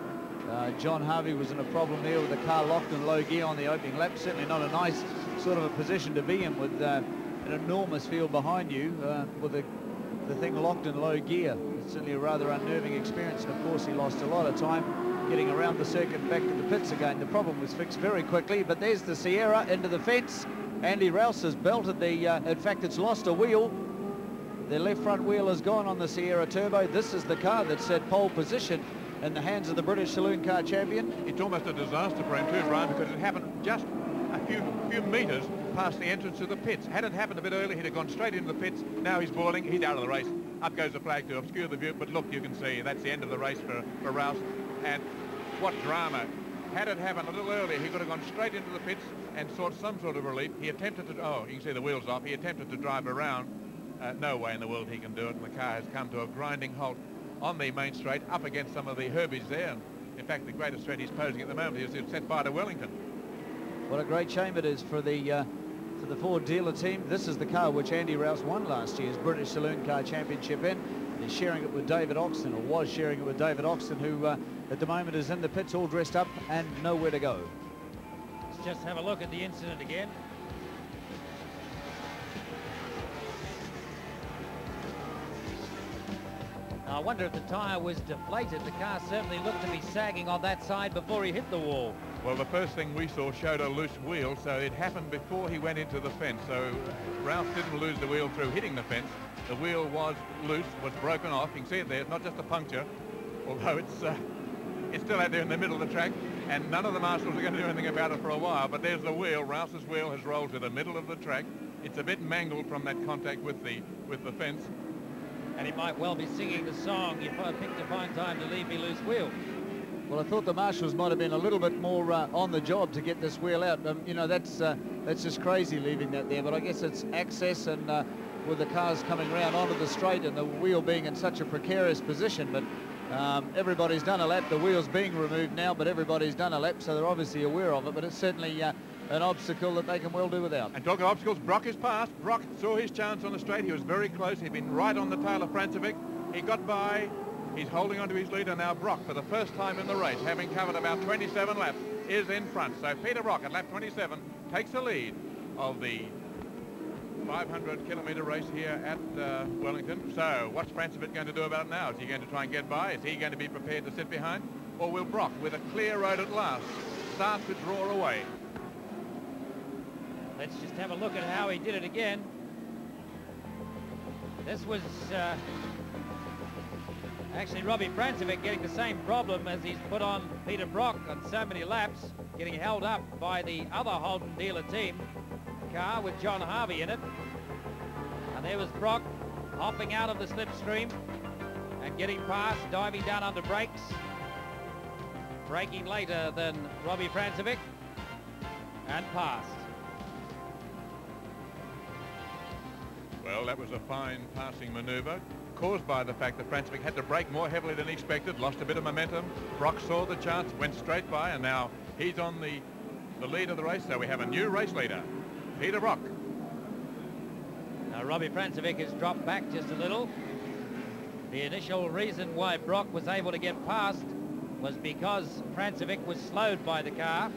Uh, John Harvey was in a problem there with the car locked in low gear on the opening lap. Certainly not a nice sort of a position to be in with uh, an enormous field behind you uh, with the, the thing locked in low gear. It's certainly a rather unnerving experience. And of course, he lost a lot of time getting around the circuit back to the pits again. The problem was fixed very quickly, but there's the Sierra into the fence. Andy Rouse has belted the, uh, in fact, it's lost a wheel. The left front wheel has gone on the Sierra Turbo. This is the car that's at pole position in the hands of the British Saloon Car Champion. It's almost a disaster for him too, Brian, because it happened just a few few metres past the entrance to the pits. Had it happened a bit earlier, he'd have gone straight into the pits. Now he's boiling. He's out of the race. Up goes the flag to obscure the view. But look, you can see that's the end of the race for, for Rouse. And what drama. Had it happened a little earlier, he could have gone straight into the pits and sought some sort of relief. He attempted to, oh, you can see the wheels off. He attempted to drive around. Uh, no way in the world he can do it. And the car has come to a grinding halt on the main straight up against some of the herbage there. And in fact, the greatest threat he's posing at the moment is set fire to Wellington. What a great shame it is for the uh, for the Ford dealer team. This is the car which Andy Rouse won last year's British Saloon Car Championship in. He's sharing it with David Oxton, or was sharing it with David Oxton, who uh, at the moment is in the pits all dressed up and nowhere to go. Let's just have a look at the incident again. I wonder if the tyre was deflated. The car certainly looked to be sagging on that side before he hit the wall. Well, the first thing we saw showed a loose wheel, so it happened before he went into the fence. So Rouse didn't lose the wheel through hitting the fence. The wheel was loose, was broken off. You can see it there. It's not just a puncture, although it's uh, it's still out there in the middle of the track, and none of the marshals are going to do anything about it for a while. But there's the wheel. Rouse's wheel has rolled to the middle of the track. It's a bit mangled from that contact with the with the fence. And he might well be singing the song, you picked a fine time to leave me loose wheel. Well, I thought the marshals might have been a little bit more uh, on the job to get this wheel out. Um, you know, that's uh, that's just crazy leaving that there. But I guess it's access and uh, with the cars coming around onto the straight and the wheel being in such a precarious position. But um, everybody's done a lap. The wheel's being removed now, but everybody's done a lap, so they're obviously aware of it. But it's certainly uh, an obstacle that they can well do without. And talking of obstacles, Brock is past. Brock saw his chance on the straight. He was very close. He'd been right on the tail of Francevic. He got by. He's holding on to his leader now. Brock, for the first time in the race, having covered about 27 laps, is in front. So Peter Brock at lap 27 takes the lead of the 500 kilometre race here at uh, Wellington. So what's Francevic going to do about it now? Is he going to try and get by? Is he going to be prepared to sit behind? Or will Brock, with a clear road at last, start to draw away? Let's just have a look at how he did it again. This was uh, actually Robbie Francevic getting the same problem as he's put on Peter Brock on so many laps, getting held up by the other Holden dealer team car with John Harvey in it. And there was Brock hopping out of the slipstream and getting past, diving down under brakes. Braking later than Robbie Francevic and passed. Well, that was a fine passing manoeuvre caused by the fact that Francevic had to brake more heavily than he expected, lost a bit of momentum. Brock saw the chance, went straight by, and now he's on the, the lead of the race, so we have a new race leader, Peter Brock. Now, Robbie Francevic has dropped back just a little. The initial reason why Brock was able to get past was because Francevic was slowed by the car.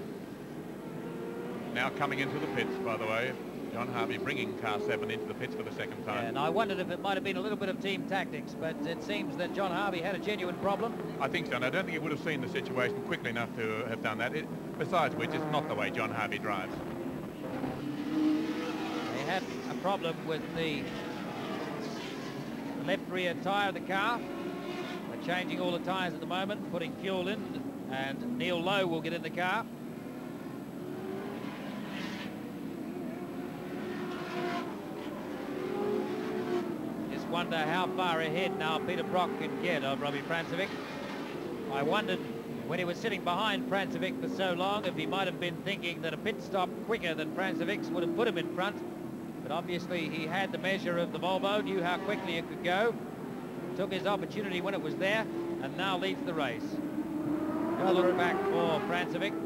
Now coming into the pits, by the way. John Harvey bringing car 7 into the pits for the second time. Yeah, and I wondered if it might have been a little bit of team tactics, but it seems that John Harvey had a genuine problem. I think so, and I don't think he would have seen the situation quickly enough to have done that. It, besides which, it's not the way John Harvey drives. They had a problem with the left rear tyre of the car. They're changing all the tyres at the moment, putting fuel in, and Neal Lowe will get in the car. Just wonder how far ahead now Peter Brock can get of Robbie Francevic. I wondered when he was sitting behind Francevic for so long if he might have been thinking that a pit stop quicker than Francevic's would have put him in front. But obviously he had the measure of the Volvo, knew how quickly it could go, took his opportunity when it was there, and now leads the race. Have a look back for Francevic.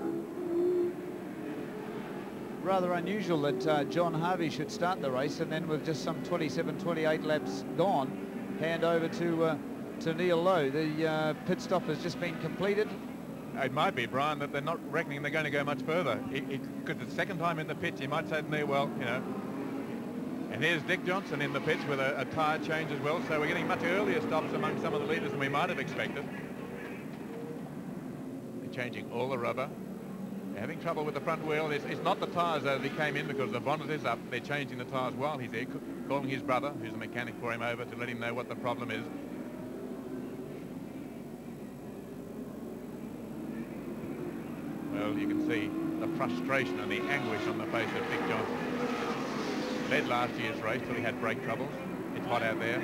Rather unusual that uh, John Harvey should start the race and then with just some 27, 28 laps gone, hand over to uh, to Neal Lowe. The uh, pit stop has just been completed. It might be, Brian, that they're not reckoning they're going to go much further. Because the second time in the pits, you might say to me, well, you know, and here's Dick Johnson in the pits with a, a tyre change as well. So we're getting much earlier stops among some of the leaders than we might have expected. They're changing all the rubber. Having trouble with the front wheel. It's, it's not the tyres that he came in because the bonnet is up. They're changing the tyres while he's there, calling his brother, who's a mechanic for him, over to let him know what the problem is. Well, you can see the frustration and the anguish on the face of Dick Johnson. Led last year's race till he had brake troubles. It's hot out there.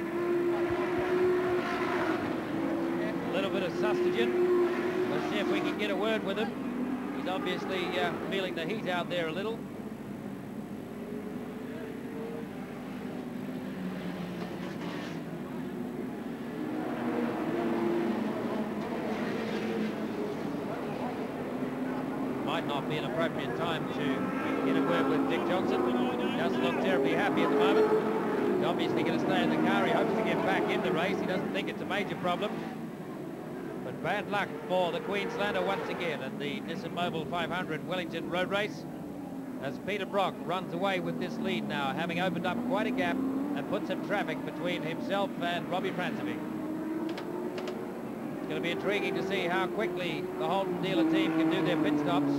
A little bit of sustagen. Let's see if we can get a word with him. He's obviously uh, feeling the heat out there a little. might not be an appropriate time to get a word with Dick Johnson. Doesn't look terribly happy at the moment. He's obviously going to stay in the car. He hopes to get back in the race. He doesn't think it's a major problem. Bad luck for the Queenslander once again in the Nissan Mobil 500 Wellington Road Race as Peter Brock runs away with this lead now, having opened up quite a gap and put some traffic between himself and Robbie Francevic. It's going to be intriguing to see how quickly the Holden dealer team can do their pit stops.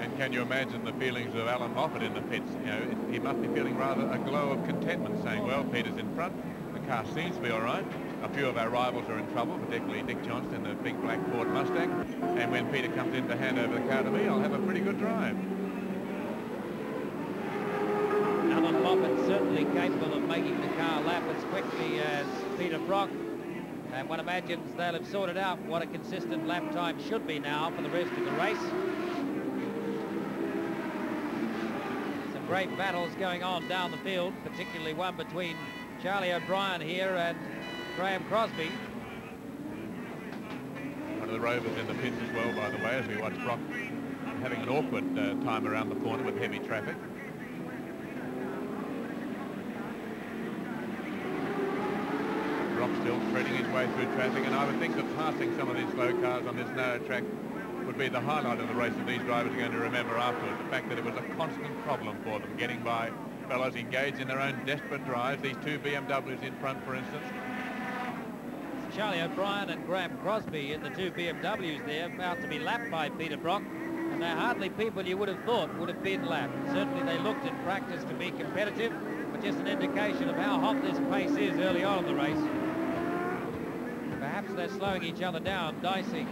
And can you imagine the feelings of Allan Moffat in the pits? You know, he must be feeling rather a glow of contentment, saying, well, Peter's in front. Car seems to be all right. A few of our rivals are in trouble, particularly Dick Johnson, the big black Ford Mustang. And when Peter comes in to hand over the car to me, I'll have a pretty good drive. Allan Moffat certainly capable of making the car lap as quickly as Peter Brock. And one imagines they'll have sorted out what a consistent lap time should be now for the rest of the race. Some great battles going on down the field, particularly one between Charlie O'Brien here and Graeme Crosby. One of the rovers in the pits as well, by the way, as we watch Brock having an awkward uh, time around the corner with heavy traffic. Brock still threading his way through traffic, and I would think that passing some of these slow cars on this narrow track would be the highlight of the race that these drivers are going to remember afterwards. The fact that it was a constant problem for them, getting by fellows engaged in their own desperate drives. These two BMWs in front, for instance. Charlie O'Brien and Graeme Crosby in the two BMWs there, about to be lapped by Peter Brock. And they're hardly people you would have thought would have been lapped. Certainly they looked in practice to be competitive, but just an indication of how hot this pace is early on in the race. Perhaps they're slowing each other down, dicing.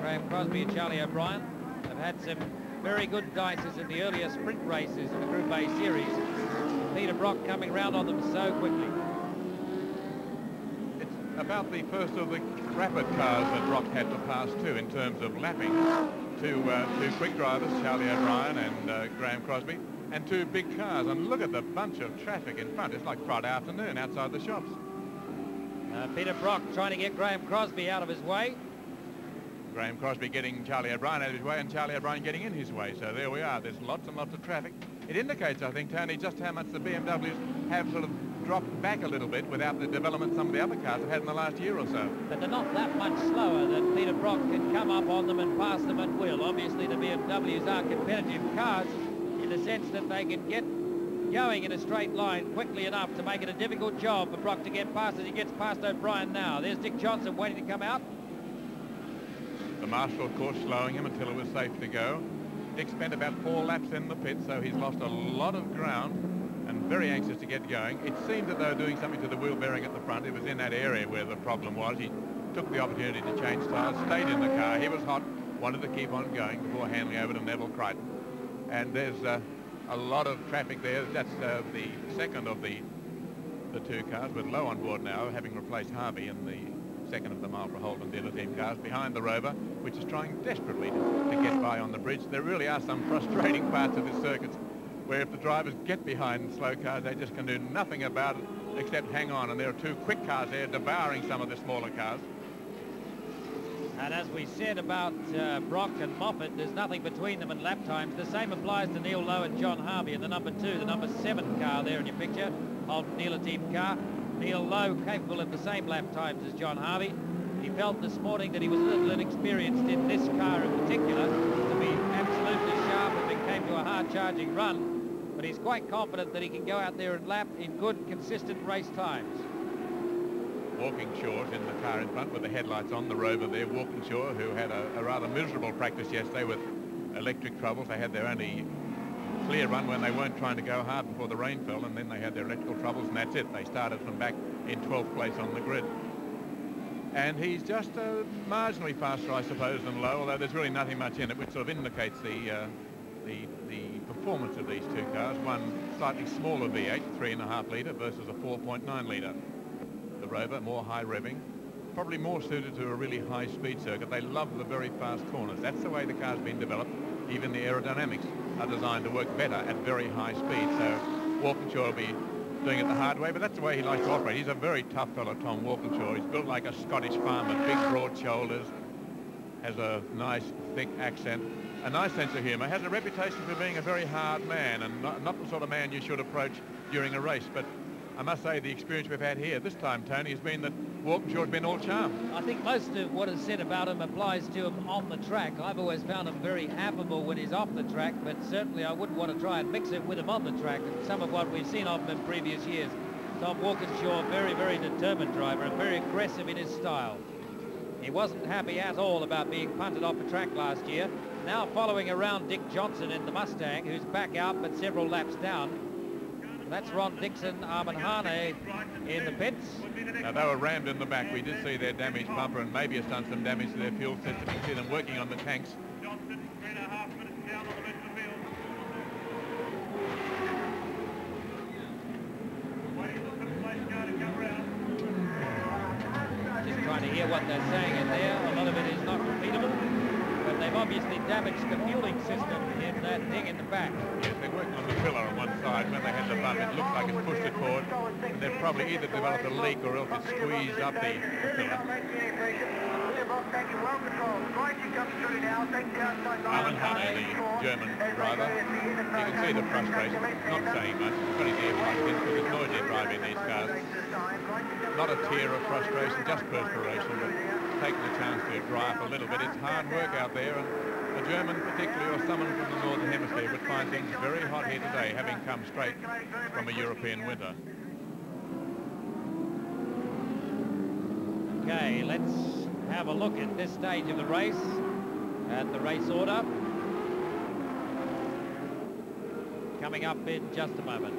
Graeme Crosby and Charlie O'Brien have had some very good dices in the earlier sprint races in the Group A series. Peter Brock coming round on them so quickly. It's about the first of the rapid cars that Brock had to pass too in terms of lapping. Two, uh, two quick drivers, Charlie O'Brien and uh, Graeme Crosby, and two big cars. And look at the bunch of traffic in front. It's like Friday afternoon outside the shops. Uh, Peter Brock trying to get Graeme Crosby out of his way. Graeme Crosby getting Charlie O'Brien out of his way and Charlie O'Brien getting in his way. So there we are. There's lots and lots of traffic. It indicates, I think, Tony, just how much the BMWs have sort of dropped back a little bit without the development some of the other cars have had in the last year or so. But they're not that much slower that Peter Brock can come up on them and pass them at will. Obviously, the BMWs are competitive cars in the sense that they can get going in a straight line quickly enough to make it a difficult job for Brock to get past as he gets past O'Brien now. There's Dick Johnson waiting to come out. The marshal, of course, slowing him until it was safe to go. Dick spent about four laps in the pit, so he's lost a lot of ground. and very anxious to get going. It seemed that they were doing something to the wheel bearing at the front. It was in that area where the problem was. He took the opportunity to change tyres, stayed in the car. He was hot, wanted to keep on going before handing over to Neville Crichton. And there's uh, a lot of traffic there. That's uh, the second of the the two cars with Lowe on board now, having replaced Harvey in the second of the Marlboro Holden dealer team cars behind the Rover, which is trying desperately to, to get by on the bridge. There really are some frustrating parts of this circuit where if the drivers get behind slow cars, they just can do nothing about it except hang on. And there are two quick cars there devouring some of the smaller cars. And as we said about uh, Brock and Moffat, there's nothing between them in lap times. The same applies to Neal Lowe and John Harvey in the number two, the number seven car there in your picture, Holden dealer team car. Neal Lowe capable of the same lap times as John Harvey. He felt this morning that he was a little inexperienced in this car in particular to be absolutely sharp if it came to a hard charging run. But he's quite confident that he can go out there and lap in good, consistent race times. Walkinshaw in the car in front with the headlights on the Rover there. Walkinshaw, who had a, a rather miserable practice yesterday with electric troubles. They had their only clear run when they weren't trying to go hard before the rain fell, and then they had their electrical troubles, and that's it. They started from back in 12th place on the grid. And he's just uh, marginally faster, I suppose, than Lowe, although there's really nothing much in it, which sort of indicates the, uh, the, the performance of these two cars. One slightly smaller V8, 3.5 litre versus a 4.9 litre. The Rover, more high revving, probably more suited to a really high speed circuit. They love the very fast corners. That's the way the car's been developed. Even the aerodynamics are designed to work better at very high speed. So Walkinshaw will be doing it the hard way, but that's the way he likes to operate. He's a very tough fellow, Tom Walkinshaw. He's built like a Scottish farmer, big broad shoulders, has a nice thick accent, a nice sense of humour, has a reputation for being a very hard man and not, not the sort of man you should approach during a race. But I must say the experience we've had here this time, Tony, has been that Been all charm. I think most of what is said about him applies to him on the track. I've always found him very affable when he's off the track, but certainly I wouldn't want to try and mix it with him on the track. And some of what we've seen of him in previous years. Tom Walkinshaw, very, very determined driver and very aggressive in his style. He wasn't happy at all about being punted off the track last year. Now following around Dick Johnson in the Mustang, who's back out but several laps down. That's Ron Dixon, Armin Hahne in the pits. Now they were rammed in the back. We did see their damaged bumper and maybe it's done some damage to their fuel system. You see them working on the tanks. Probably either developed a leak or else it's squeezed up the, the. Alan Hahne, the German driver, you can see the frustration. Not saying much. His earplugs in because it's noisy driving these cars. Not a tear of frustration, just perspiration, but taking the chance to dry up a little bit. It's hard work out there, and a German particularly, or someone from the Northern Hemisphere, would find things very hot here today, having come straight from a European winter. Okay, let's have a look at this stage of the race, at the race order. Coming up in just a moment.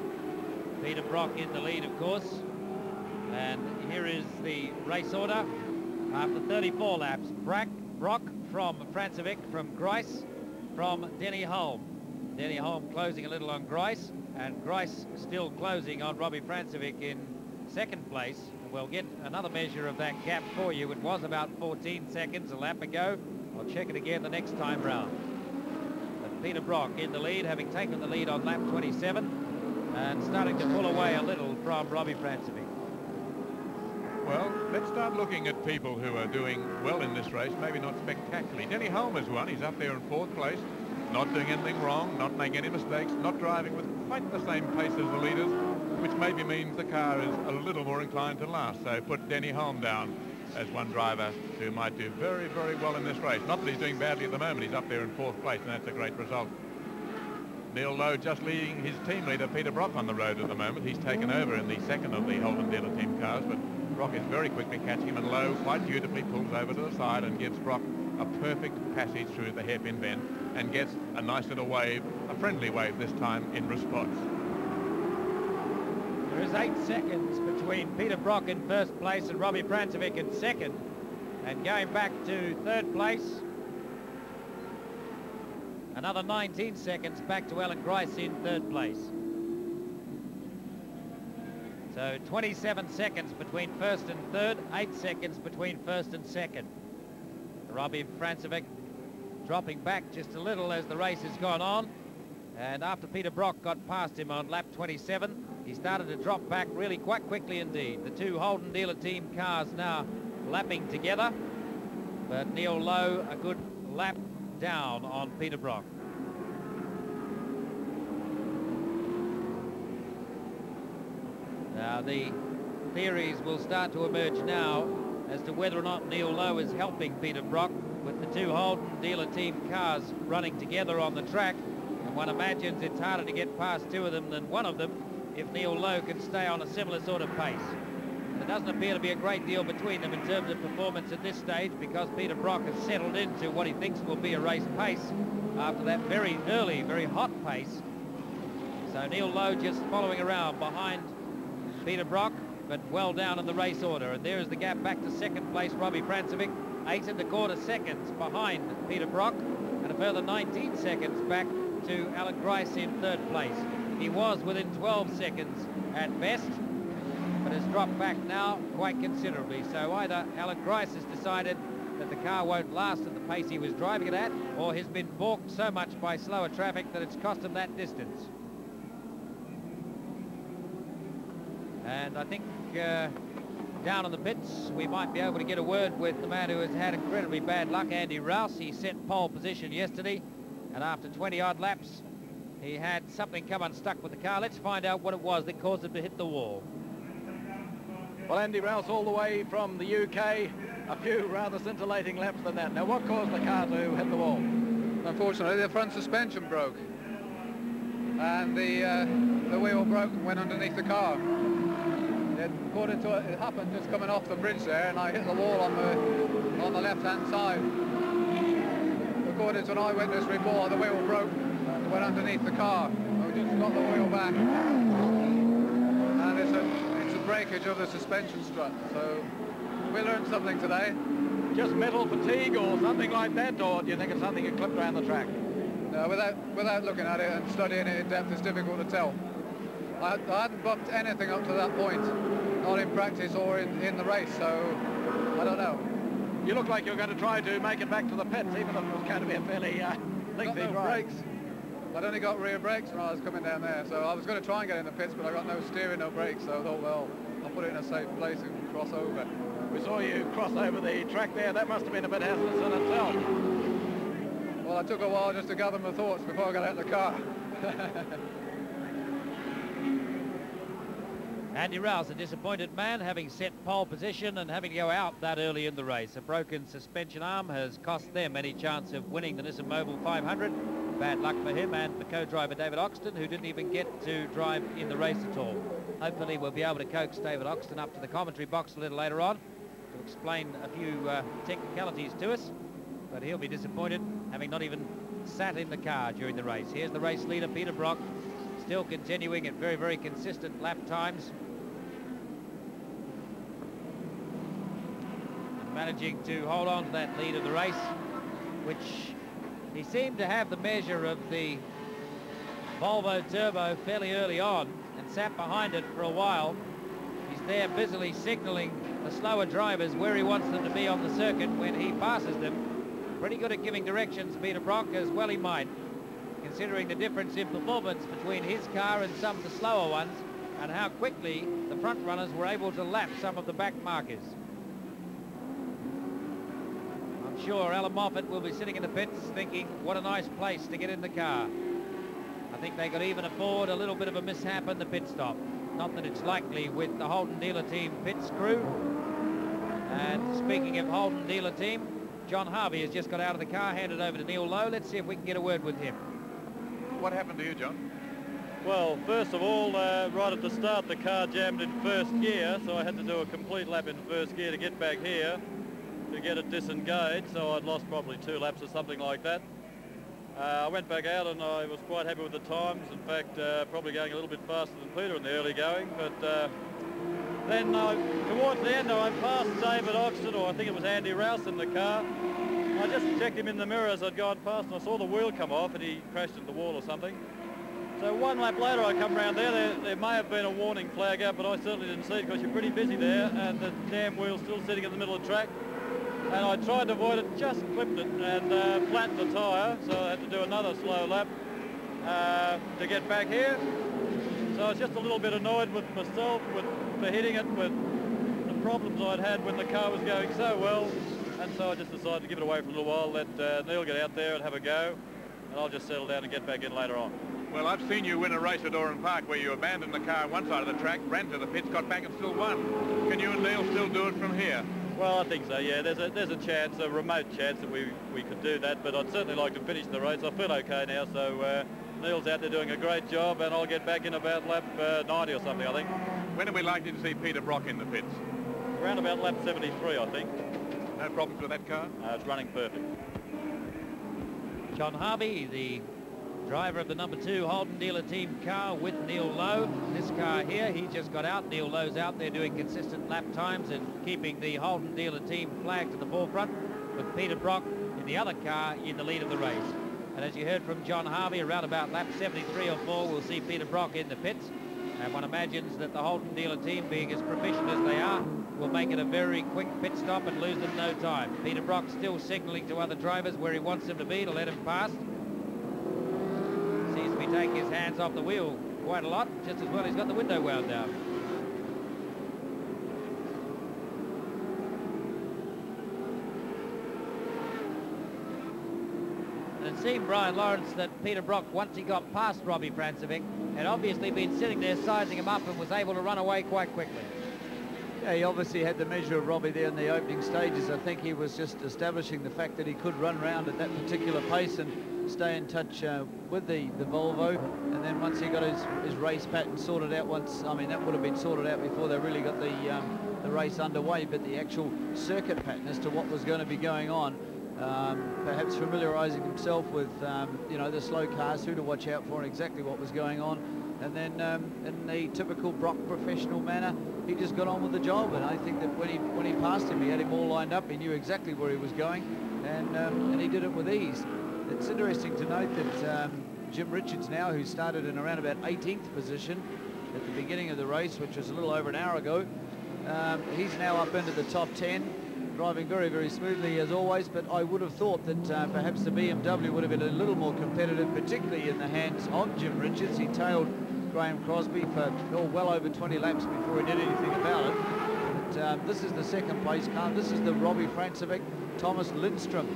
Peter Brock in the lead, of course. And here is the race order. After 34 laps, Brack, Brock from Francevic, from Grice, from Denny Hulme. Denny Hulme closing a little on Grice, and Grice still closing on Robbie Francevic in second place. We'll get another measure of that gap for you. It was about 14 seconds a lap ago. I'll check it again the next time round. But Peter Brock in the lead, having taken the lead on lap 27 and starting to pull away a little from Robbie Francevic. Well, let's start looking at people who are doing well in this race, maybe not spectacularly. Denny Hulme's won. He's up there in fourth place, not doing anything wrong, not making any mistakes, not driving with quite the same pace as the leaders, which maybe means the car is a little more inclined to last. So put Denny Hulme down as one driver who might do very, very well in this race. Not that he's doing badly at the moment. He's up there in fourth place, and that's a great result. Neal Lowe just leading his team leader, Peter Brock, on the road at the moment. He's taken over in the second of the Holden dealer team cars, but Brock is very quickly catching him and Lowe quite dutifully pulls over to the side and gives Brock a perfect passage through the hairpin bend and gets a nice little wave, a friendly wave this time in response. Is eight seconds between Peter Brock in first place and Robbie Francevic in second. And going back to third place, another 19 seconds back to Alan Grice in third place. So 27 seconds between first and third, eight seconds between first and second. Robbie Francevic dropping back just a little as the race has gone on. And after Peter Brock got past him on lap 27, he started to drop back really quite quickly indeed. The two Holden dealer team cars now lapping together. But Neal Lowe a good lap down on Peter Brock. Now the theories will start to emerge now as to whether or not Neal Lowe is helping Peter Brock with the two Holden dealer team cars running together on the track. And one imagines it's harder to get past two of them than one of them if Neal Lowe can stay on a similar sort of pace. There doesn't appear to be a great deal between them in terms of performance at this stage because Peter Brock has settled into what he thinks will be a race pace after that very early, very hot pace. So Neal Lowe just following around behind Peter Brock but well down in the race order. And there is the gap back to second place, Robbie Francevic, eight and a quarter seconds behind Peter Brock, and a further 19 seconds back to Alan Grice in third place. He was within 12 seconds at best, but has dropped back now quite considerably. So either Alan Grice has decided that the car won't last at the pace he was driving it at, or has been balked so much by slower traffic that it's cost him that distance. And I think uh, down in the pits, we might be able to get a word with the man who has had incredibly bad luck, Andy Rouse. He set pole position yesterday, and after 20-odd laps, he had something come unstuck with the car. Let's find out what it was that caused him to hit the wall. Well, Andy Rouse all the way from the UK, a few rather scintillating laps than that. Now, what caused the car to hit the wall? Unfortunately, the front suspension broke, and the uh, the wheel broke and went underneath the car. It, according to it, it happened just coming off the bridge there, and I hit the wall on the on the left-hand side. According to an eyewitness report, the wheel broke went underneath the car. I just got the wheel back, and it's a it's a breakage of the suspension strut. So we learned something today. Just metal fatigue or something like that, or do you think it's something you clipped around the track? No, without without looking at it and studying it in depth, it's difficult to tell. I, I hadn't bumped anything up to that point, not in practice or in, in the race, so I don't know. You look like you're going to try to make it back to the pits, even if it was going to be a fairly uh, lengthy no drive. brakes. I'd only got rear brakes when I was coming down there, so I was going to try and get in the pits, but I got no steering, no brakes, so I thought, well, I'll put it in a safe place and cross over. We saw you cross over the track there. That must have been a bit hazardous in itself. Well, I took a while just to gather my thoughts before I got out of the car. Andy Rouse, a disappointed man, having set pole position and having to go out that early in the race. A broken suspension arm has cost them any chance of winning the Nissan Mobil 500. Bad luck for him and the co-driver David Oxton, who didn't even get to drive in the race at all. Hopefully we'll be able to coax David Oxton up to the commentary box a little later on to explain a few uh, technicalities to us. But he'll be disappointed, having not even sat in the car during the race. Here's the race leader, Peter Brock, still continuing at very, very consistent lap times. managing to hold on to that lead of the race, which he seemed to have the measure of the Volvo Turbo fairly early on and sat behind it for a while. He's there busily signalling the slower drivers where he wants them to be on the circuit when he passes them. Pretty good at giving directions, Peter Brock, as well he might, considering the difference in performance between his car and some of the slower ones and how quickly the front runners were able to lap some of the back markers sure Allan Moffat will be sitting in the pits thinking, what a nice place to get in the car. I think they could even afford a little bit of a mishap in the pit stop. Not that it's likely with the Holden dealer team pits crew. And speaking of Holden dealer team, John Harvey has just got out of the car, handed over to Neal Lowe. Let's see if we can get a word with him. What happened to you, John? Well, first of all, uh, right at the start, the car jammed in first gear, so I had to do a complete lap in first gear to get back here to get it disengaged, so I'd lost probably two laps or something like that. Uh, I went back out and I was quite happy with the times. In fact, uh, probably going a little bit faster than Peter in the early going. But uh, then towards the end, I passed David Oxton, or I think it was Andy Rouse in the car. I just checked him in the mirror as I'd gone past and I saw the wheel come off and he crashed into the wall or something. So one lap later I come round there, there, there may have been a warning flag out, but I certainly didn't see it because you're pretty busy there and the damn wheel's still sitting in the middle of the track and I tried to avoid it, just clipped it and uh, flattened the tyre, so I had to do another slow lap uh, to get back here. So I was just a little bit annoyed with myself with, for hitting it with the problems I'd had when the car was going so well, and so I just decided to give it away for a little while, let uh, Neal get out there and have a go, and I'll just settle down and get back in later on. Well, I've seen you win a race at Oran Park where you abandoned the car on one side of the track, ran to the pits, got back and still won. Can you and Neal still do it from here? Well, I think so, yeah. There's a there's a chance, a remote chance that we, we could do that, but I'd certainly like to finish the race. I feel okay now, so uh, Neal's out there doing a great job, and I'll get back in about lap uh, 90 or something, I think. When are we likely to see Peter Brock in the pits? Around about lap 73, I think. No problems with that car? Uh, it's running perfect. John Harvey, the driver of the number two Holden dealer team car with Neal Lowe. This car here, he just got out. Neal Lowe's out there doing consistent lap times and keeping the Holden dealer team flag to the forefront with Peter Brock in the other car in the lead of the race. And as you heard from John Harvey, around about lap 73 or 4, we'll see Peter Brock in the pits. And one imagines that the Holden dealer team, being as proficient as they are, will make it a very quick pit stop and lose them no time. Peter Brock still signalling to other drivers where he wants them to be to let him pass seems to be taking his hands off the wheel quite a lot. Just as well he's got the window wound down. And it seemed, Brian Lawrence, that Peter Brock, once he got past Robbie Francevic, had obviously been sitting there sizing him up and was able to run away quite quickly. Yeah, he obviously had the measure of Robbie there in the opening stages. I think he was just establishing the fact that he could run round at that particular pace and stay in touch uh, with the, the Volvo. And then once he got his, his race pattern sorted out, once, I mean, that would have been sorted out before they really got the, um, the race underway, but the actual circuit pattern as to what was going to be going on, um, perhaps familiarising himself with, um, you know, the slow cars, who to watch out for and exactly what was going on. And then um, in the typical Brock professional manner, he just got on with the job. And I think that when he when he passed him, he had him all lined up. He knew exactly where he was going, and um, and he did it with ease. It's interesting to note that um, Jim Richards now, who started in around about 18th position at the beginning of the race, which was a little over an hour ago, um, he's now up into the top 10, driving very, very smoothly as always, but I would have thought that uh, perhaps the BMW would have been a little more competitive, particularly in the hands of Jim Richards. He tailed Graeme Crosby for oh, well over 20 laps before he did anything about it. But um, this is the second place car. This is the Robbie Francevic, Thomas Lindstrom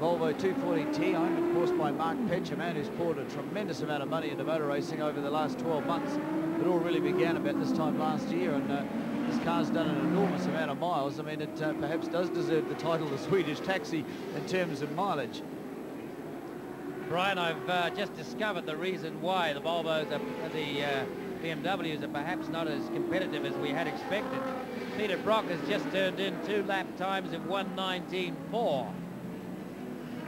Volvo 240T, owned of course by Mark Petch, a man who's poured a tremendous amount of money into motor racing over the last 12 months. It all really began about this time last year, and uh, this car's done an enormous amount of miles. I mean, it uh, perhaps does deserve the title of Swedish taxi in terms of mileage. Brian, I've uh, just discovered the reason why the Volvos, are, the uh, BMWs are perhaps not as competitive as we had expected. Peter Brock has just turned in two lap times of 119.4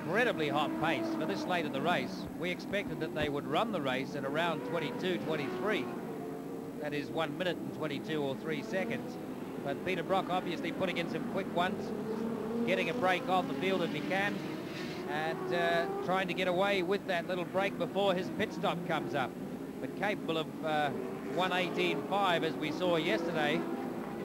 incredibly hot pace for this late in the race. We expected that they would run the race at around 22, 23. That is 1 minute and 22 or 3 seconds. But Peter Brock obviously putting in some quick ones, getting a break on the field if he can, and uh, trying to get away with that little break before his pit stop comes up. But capable of uh, 118.5 as we saw yesterday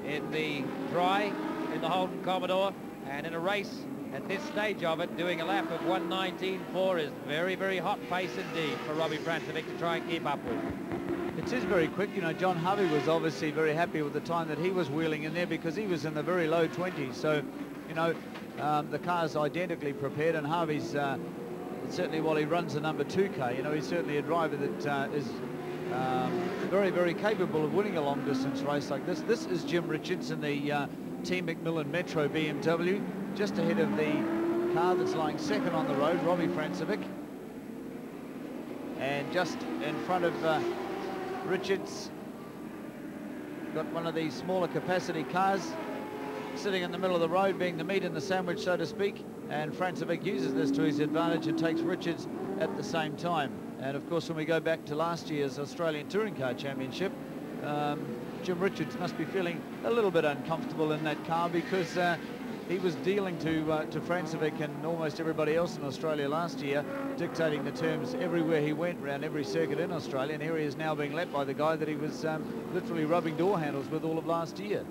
in the dry in the Holden Commodore and in a race at this stage of it, doing a lap of 119.4 is very, very hot pace indeed for Robbie Francevic to try and keep up with. It is very quick. You know, John Harvey was obviously very happy with the time that he was wheeling in there because he was in the very low 20s. So, you know, um, the car's identically prepared and Harvey's uh, certainly while he runs the number two car, you know, he's certainly a driver that uh, is um, very, very capable of winning a long distance race like this. This is Jim Richards in the uh, Team McMillan Metro BMW just ahead of the car that's lying second on the road, Robbie Francevic. And just in front of uh, Richards, got one of these smaller capacity cars sitting in the middle of the road, being the meat in the sandwich, so to speak. and Francevic uses this to his advantage and takes Richards at the same time. And of course, when we go back to last year's Australian Touring Car Championship, um, Jim Richards must be feeling a little bit uncomfortable in that car because uh, he was dealing to uh, to Francevic and almost everybody else in Australia last year, dictating the terms everywhere he went around every circuit in Australia. And here he is now being let by the guy that he was um, literally rubbing door handles with all of last year.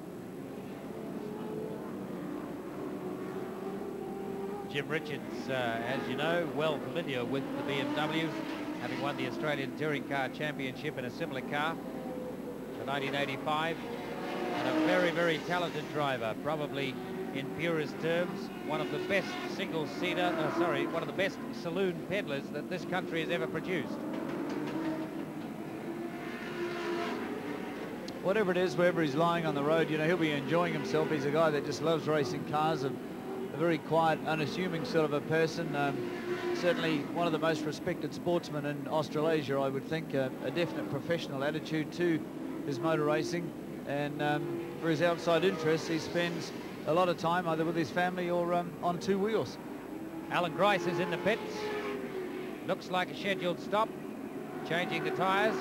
Jim Richards, uh, as you know, well familiar with the BMW, having won the Australian Touring Car Championship in a similar car 1985. And a very, very talented driver, probably in purest terms, one of the best single-seater, uh, sorry, one of the best saloon peddlers that this country has ever produced. Whatever it is, wherever he's lying on the road, you know, he'll be enjoying himself. He's a guy that just loves racing cars, a, a very quiet, unassuming sort of a person. Um, certainly one of the most respected sportsmen in Australasia, I would think. Uh, a definite professional attitude to his motor racing. And um, for his outside interests, he spends a lot of time either with his family or um, on two wheels. Alan Grice is in the pits. Looks like a scheduled stop. Changing the tyres.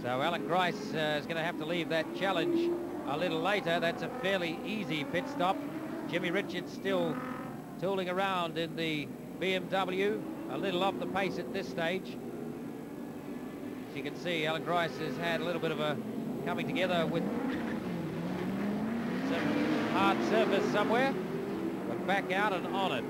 So Alan Grice uh, is going to have to leave that challenge a little later. That's a fairly easy pit stop. Jimmy Richards still tooling around in the BMW, a little off the pace at this stage. As you can see, Alan Grice has had a little bit of a coming together with some hard surface somewhere, but back out and on it.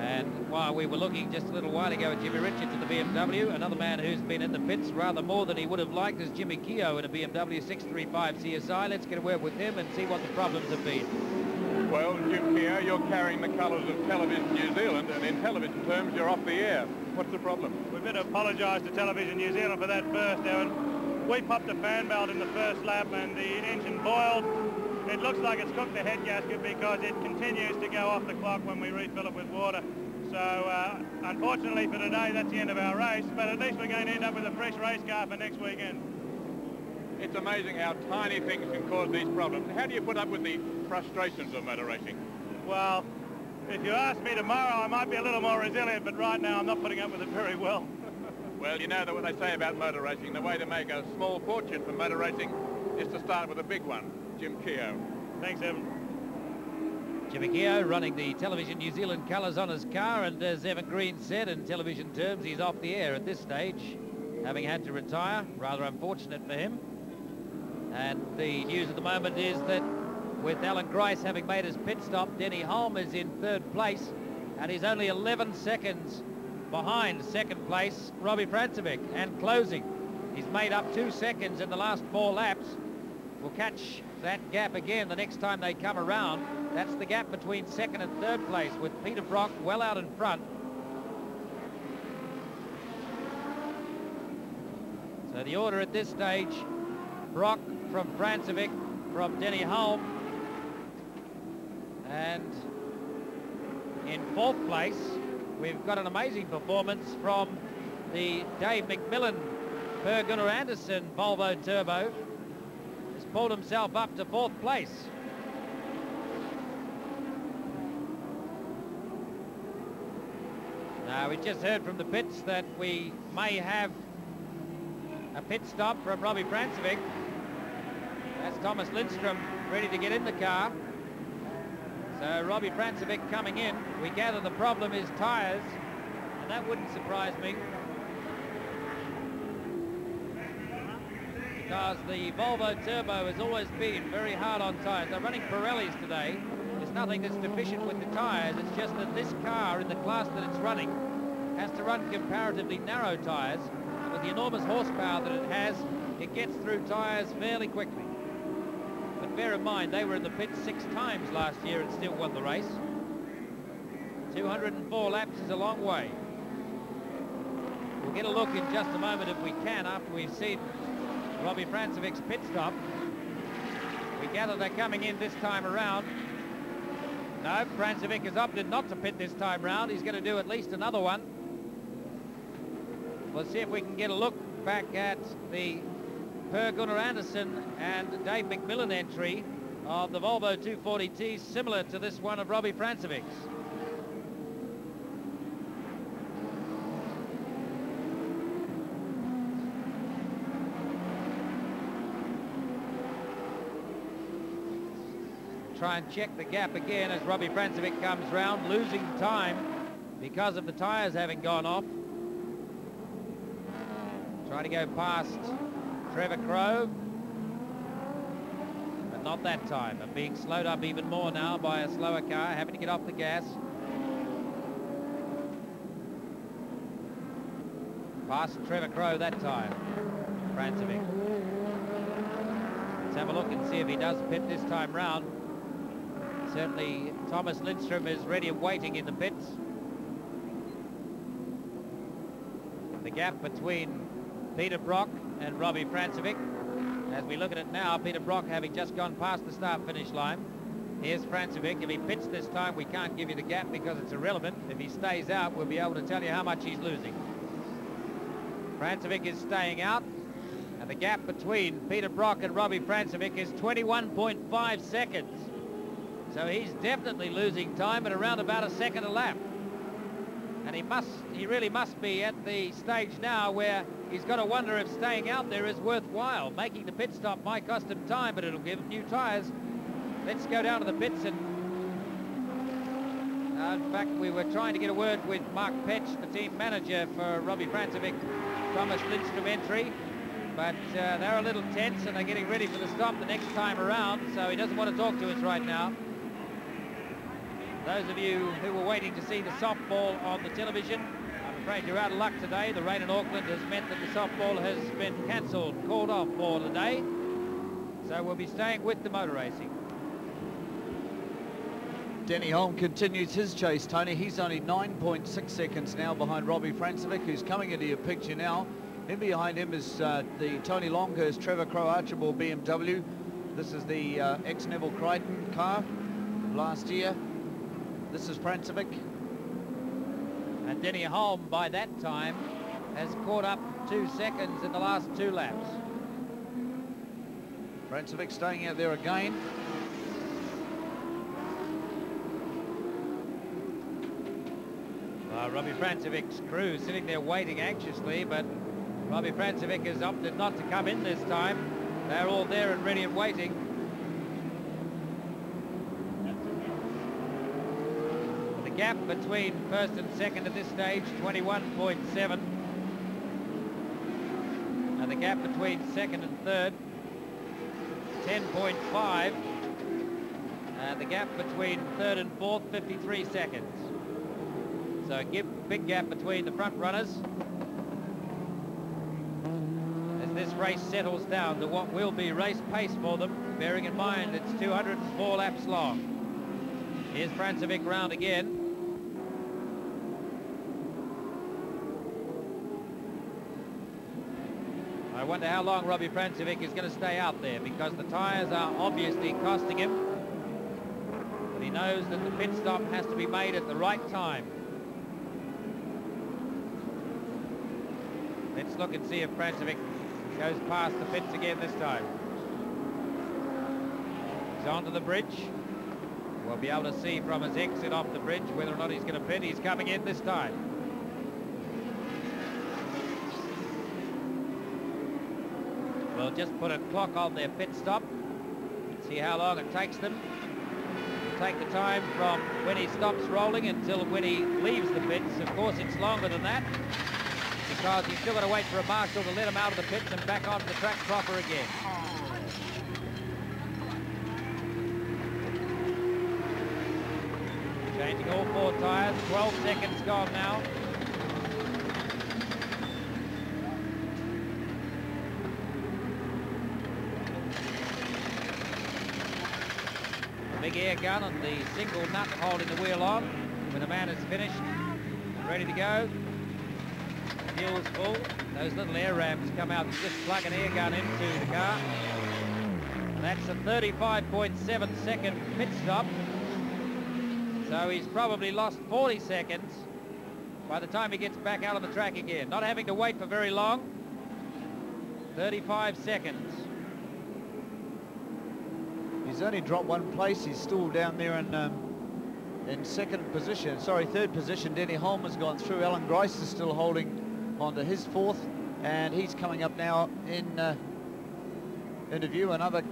And while we were looking just a little while ago at Jimmy Richards in the BMW, another man who's been in the pits rather more than he would have liked is Jimmy Keogh in a BMW 635 CSI. Let's get a word with him and see what the problems have been. Well, Jim you're carrying the colours of Television New Zealand, and in television terms, you're off the air. What's the problem? We've got apologise to Television New Zealand for that first, Evan. We popped a fan belt in the first lap and the engine boiled. It looks like it's cooked the head gasket because it continues to go off the clock when we refill it with water. So, uh, unfortunately for today, that's the end of our race, but at least we're going to end up with a fresh race car for next weekend. It's amazing how tiny things can cause these problems. How do you put up with the frustrations of motor racing? Well, if you ask me tomorrow, I might be a little more resilient, but right now I'm not putting up with it very well. well, you know that what they say about motor racing, the way to make a small fortune from motor racing is to start with a big one. Jim Keogh. Thanks, Evan. Jimmy Keogh running the Television New Zealand colours on his car, and as Evan Green said, in television terms, he's off the air at this stage, having had to retire. Rather unfortunate for him. And the news at the moment is that with Alan Grice having made his pit stop, Denny Hulme is in third place, and he's only 11 seconds behind second place, Robbie Francevic, and closing. He's made up two seconds in the last four laps. We'll catch that gap again the next time they come around. That's the gap between second and third place with Peter Brock well out in front. So the order at this stage, Brock from Francevic, from Denny Hulme. and in fourth place, we've got an amazing performance from the Dave McMillan Per Gunnar Andersson Volvo Turbo. Has pulled himself up to fourth place. Now, we just heard from the pits that we may have a pit stop from Robbie Francevic. Thomas Lindstrom ready to get in the car. So Robbie Francevic coming in. We gather the problem is tyres, and that wouldn't surprise me. Because the Volvo Turbo has always been very hard on tyres. They're running Pirellis today. There's nothing that's deficient with the tyres. It's just that this car, in the class that it's running, has to run comparatively narrow tyres. With the enormous horsepower that it has, it gets through tyres fairly quickly. Bear in mind, they were in the pit six times last year and still won the race. 204 laps is a long way. We'll get a look in just a moment if we can after we've seen Robbie Francevic's pit stop. We gather they're coming in this time around. No, Francevic has opted not to pit this time round. He's going to do at least another one. We'll see if we can get a look back at the per Gunnar Andersson and Dave McMillan entry of the Volvo 240T, similar to this one of Robbie Francevic's. Try and check the gap again as Robbie Francevic comes round, losing time because of the tyres having gone off. Trying to go past Trevor Crowe. But not that time. And being slowed up even more now by a slower car, having to get off the gas. Past Trevor Crowe that time. Francevic. Let's have a look and see if he does pit this time round. Certainly Thomas Lindstrom is ready and waiting in the pits. The gap between Peter Brock and Robbie Francevic. As we look at it now, Peter Brock having just gone past the start-finish line. Here's Francevic. If he pits this time, we can't give you the gap because it's irrelevant. If he stays out, we'll be able to tell you how much he's losing. Francevic is staying out. And the gap between Peter Brock and Robbie Francevic is 21.5 seconds. So he's definitely losing time at around about a second a lap. And he must, he really must be at the stage now where he's got to wonder if staying out there is worthwhile. Making the pit stop might cost him time, but it'll give him new tyres. Let's go down to the pits and... Uh, in fact, we were trying to get a word with Mark Petch, the team manager for Robbie Francevic, Thomas Lindstrom entry. But uh, they're a little tense and they're getting ready for the stop the next time around, so he doesn't want to talk to us right now. Those of you who were waiting to see the softball on the television, Afraid you're out of luck today. The rain in Auckland has meant that the softball has been cancelled, called off for today. So we'll be staying with the motor racing. Denny Hulme continues his chase, Tony. He's only 9.6 seconds now behind Robbie Francevic, who's coming into your picture now. In behind him is uh, the Tony Longhurst Trevor Crowe Archibald BMW. This is the uh, ex-Neville Crichton car last year. This is Francevic. And Denny Hulme, by that time, has caught up two seconds in the last two laps. Francevic staying out there again. Well, Robbie Francevic's crew sitting there waiting anxiously, but Robbie Francevic has opted not to come in this time. They're all there and ready and waiting. The gap between first and second at this stage, 21.7. And the gap between second and third, 10.5. And the gap between third and fourth, 53 seconds. So a big gap between the front runners as this race settles down to what will be race pace for them, bearing in mind it's 204 laps long. Here's Francevic round again. I wonder how long Robbie Francevic is going to stay out there because the tyres are obviously costing him. But he knows that the pit stop has to be made at the right time. Let's look and see if Francevic goes past the pits again this time. He's onto the bridge. We'll be able to see from his exit off the bridge whether or not he's going to pit. He's coming in this time. We'll just put a clock on their pit stop. See how long it takes them. Take the time from when he stops rolling until when he leaves the pits. Of course, it's longer than that because he's still got to wait for a marshal to let him out of the pits and back onto the track proper again. Changing all four tyres, 12 seconds gone now. Big air gun and the single nut holding the wheel on when the man is finished ready to go fuel is full. Those little air ramps come out and just plug an air gun into the car. That's a 35.7 second pit stop. So he's probably lost 40 seconds by the time he gets back out on the track again. Not having to wait for very long. 35 seconds. He's only dropped one place. He's still down there in um, in second position. Sorry, third position. Denny Hulme has gone through. Alan Grice is still holding on to his fourth, and he's coming up now in uh, interview. Another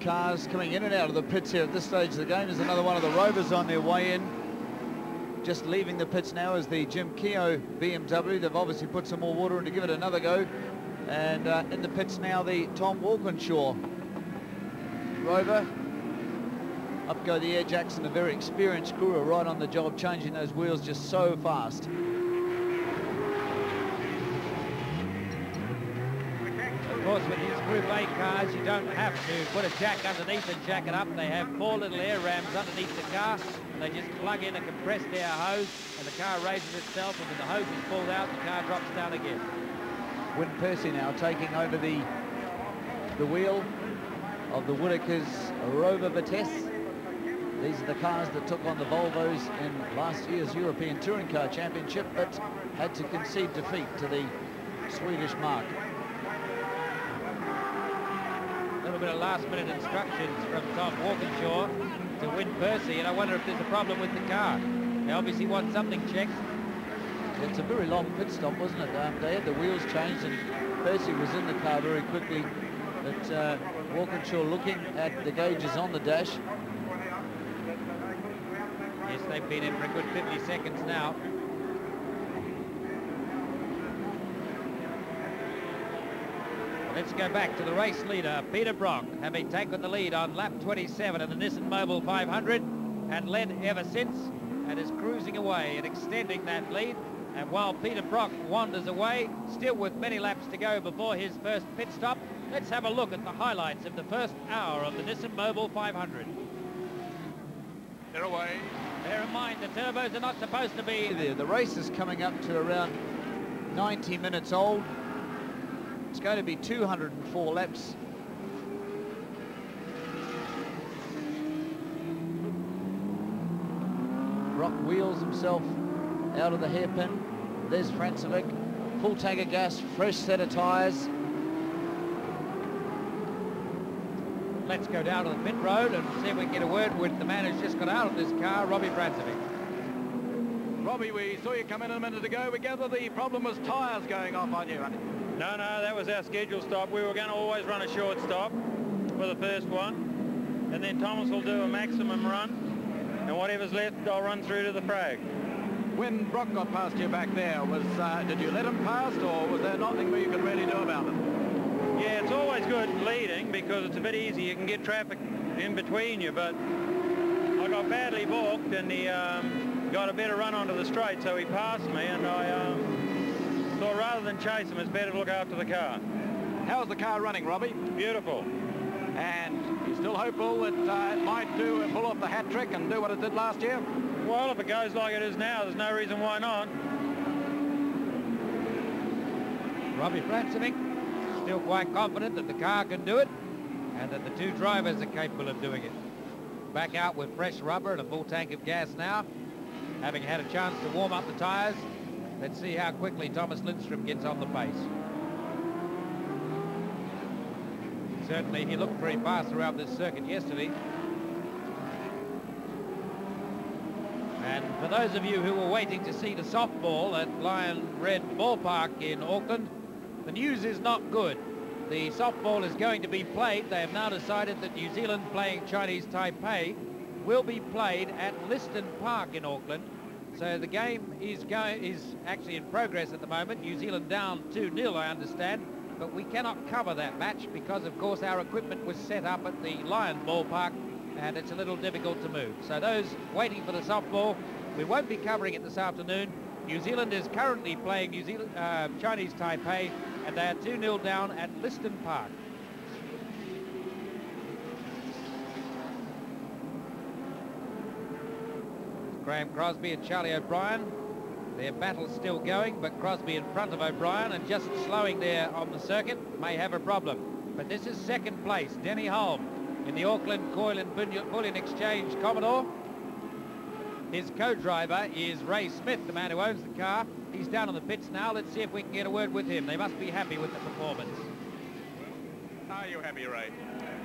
cars coming in and out of the pits here at this stage of the game. There's another one of the Rovers on their way in. Just leaving the pits now is the Jim Keogh BMW. They've obviously put some more water in to give it another go. And uh, in the pits now, the Tom Walkinshaw Rover. Up go the Air Jackson, a very experienced crew are right on the job, changing those wheels just so fast. Of course, with these Group A cars, you don't have to put a jack underneath and jack it up. They have four little air rams underneath the car, and they just plug in a compressed air hose, and the car raises itself, and when the hose is pulled out, the car drops down again. Win Percy now taking over the the wheel of the Whittaker's Rover Vitesse. These are the cars that took on the Volvos in last year's European Touring Car Championship, but had to concede defeat to the Swedish mark. A little bit of last-minute instructions from Tom Walkinshaw to Win Percy, and I wonder if there's a problem with the car. They obviously want something checked. It's a very long pit stop, wasn't it? Um, they had the wheels changed, and Percy was in the car very quickly. But uh, Walkinshaw looking at the gauges on the dash. Yes, they've been in for a good 50 seconds now. Let's go back to the race leader, Peter Brock, having taken the lead on lap 27 of the Nissan Mobil 500 and led ever since and is cruising away and extending that lead. And while Peter Brock wanders away, still with many laps to go before his first pit stop, let's have a look at the highlights of the first hour of the Nissan Mobil 500. They're away. Bear in mind, the turbos are not supposed to be... There, the race is coming up to around 90 minutes old. It's going to be 204 laps. Rock wheels himself out of the hairpin. There's Francevic, full tank of gas, fresh set of tyres. Let's go down to the pit road and see if we can get a word with the man who's just got out of this car, Robbie Francevic. Robbie, we saw you come in a minute ago. We gather the problem was tyres going off on you. No, no, that was our scheduled stop. We were going to always run a short stop for the first one. And then Thomas will do a maximum run. And whatever's left, I'll run through to the frag. When Brock got past you back there, was uh, did you let him past or was there nothing you could really do about it? Yeah, it's always good leading because it's a bit easy. You can get traffic in between you, but I got badly balked and he um, got a better run onto the straight, so he passed me and I um, thought rather than chase him, it's better to look after the car. How's the car running, Robbie? Beautiful. And you still hopeful that uh, it might do and pull off the hat trick and do what it did last year? Well, if it goes like it is now, there's no reason why not. Robbie Francevic still quite confident that the car can do it and that the two drivers are capable of doing it. Back out with fresh rubber and a full tank of gas now, having had a chance to warm up the tyres. Let's see how quickly Thomas Lindstrom gets on the pace. Certainly he looked very fast throughout this circuit yesterday. And for those of you who were waiting to see the softball at Lion Red Ballpark in Auckland, the news is not good. The softball is going to be played. They have now decided that New Zealand playing Chinese Taipei will be played at Liston Park in Auckland. So the game is going is actually in progress at the moment. New Zealand down 2-0, I understand. But we cannot cover that match because, of course, our equipment was set up at the Lion Ballpark and it's a little difficult to move. So those waiting for the softball, we won't be covering it this afternoon. New Zealand is currently playing New Zealand, uh, Chinese Taipei and they are 2-0 down at Liston Park. Graeme Crosby and Charlie O'Brien. Their battle's still going, but Crosby in front of O'Brien and just slowing there on the circuit may have a problem. But this is second place, Denny Hulme in the Auckland Coin and Bullion Exchange Commodore. His co-driver is Ray Smith, the man who owns the car, He's down on the pits now. Let's see if we can get a word with him. They must be happy with the performance. Are you happy, Ray?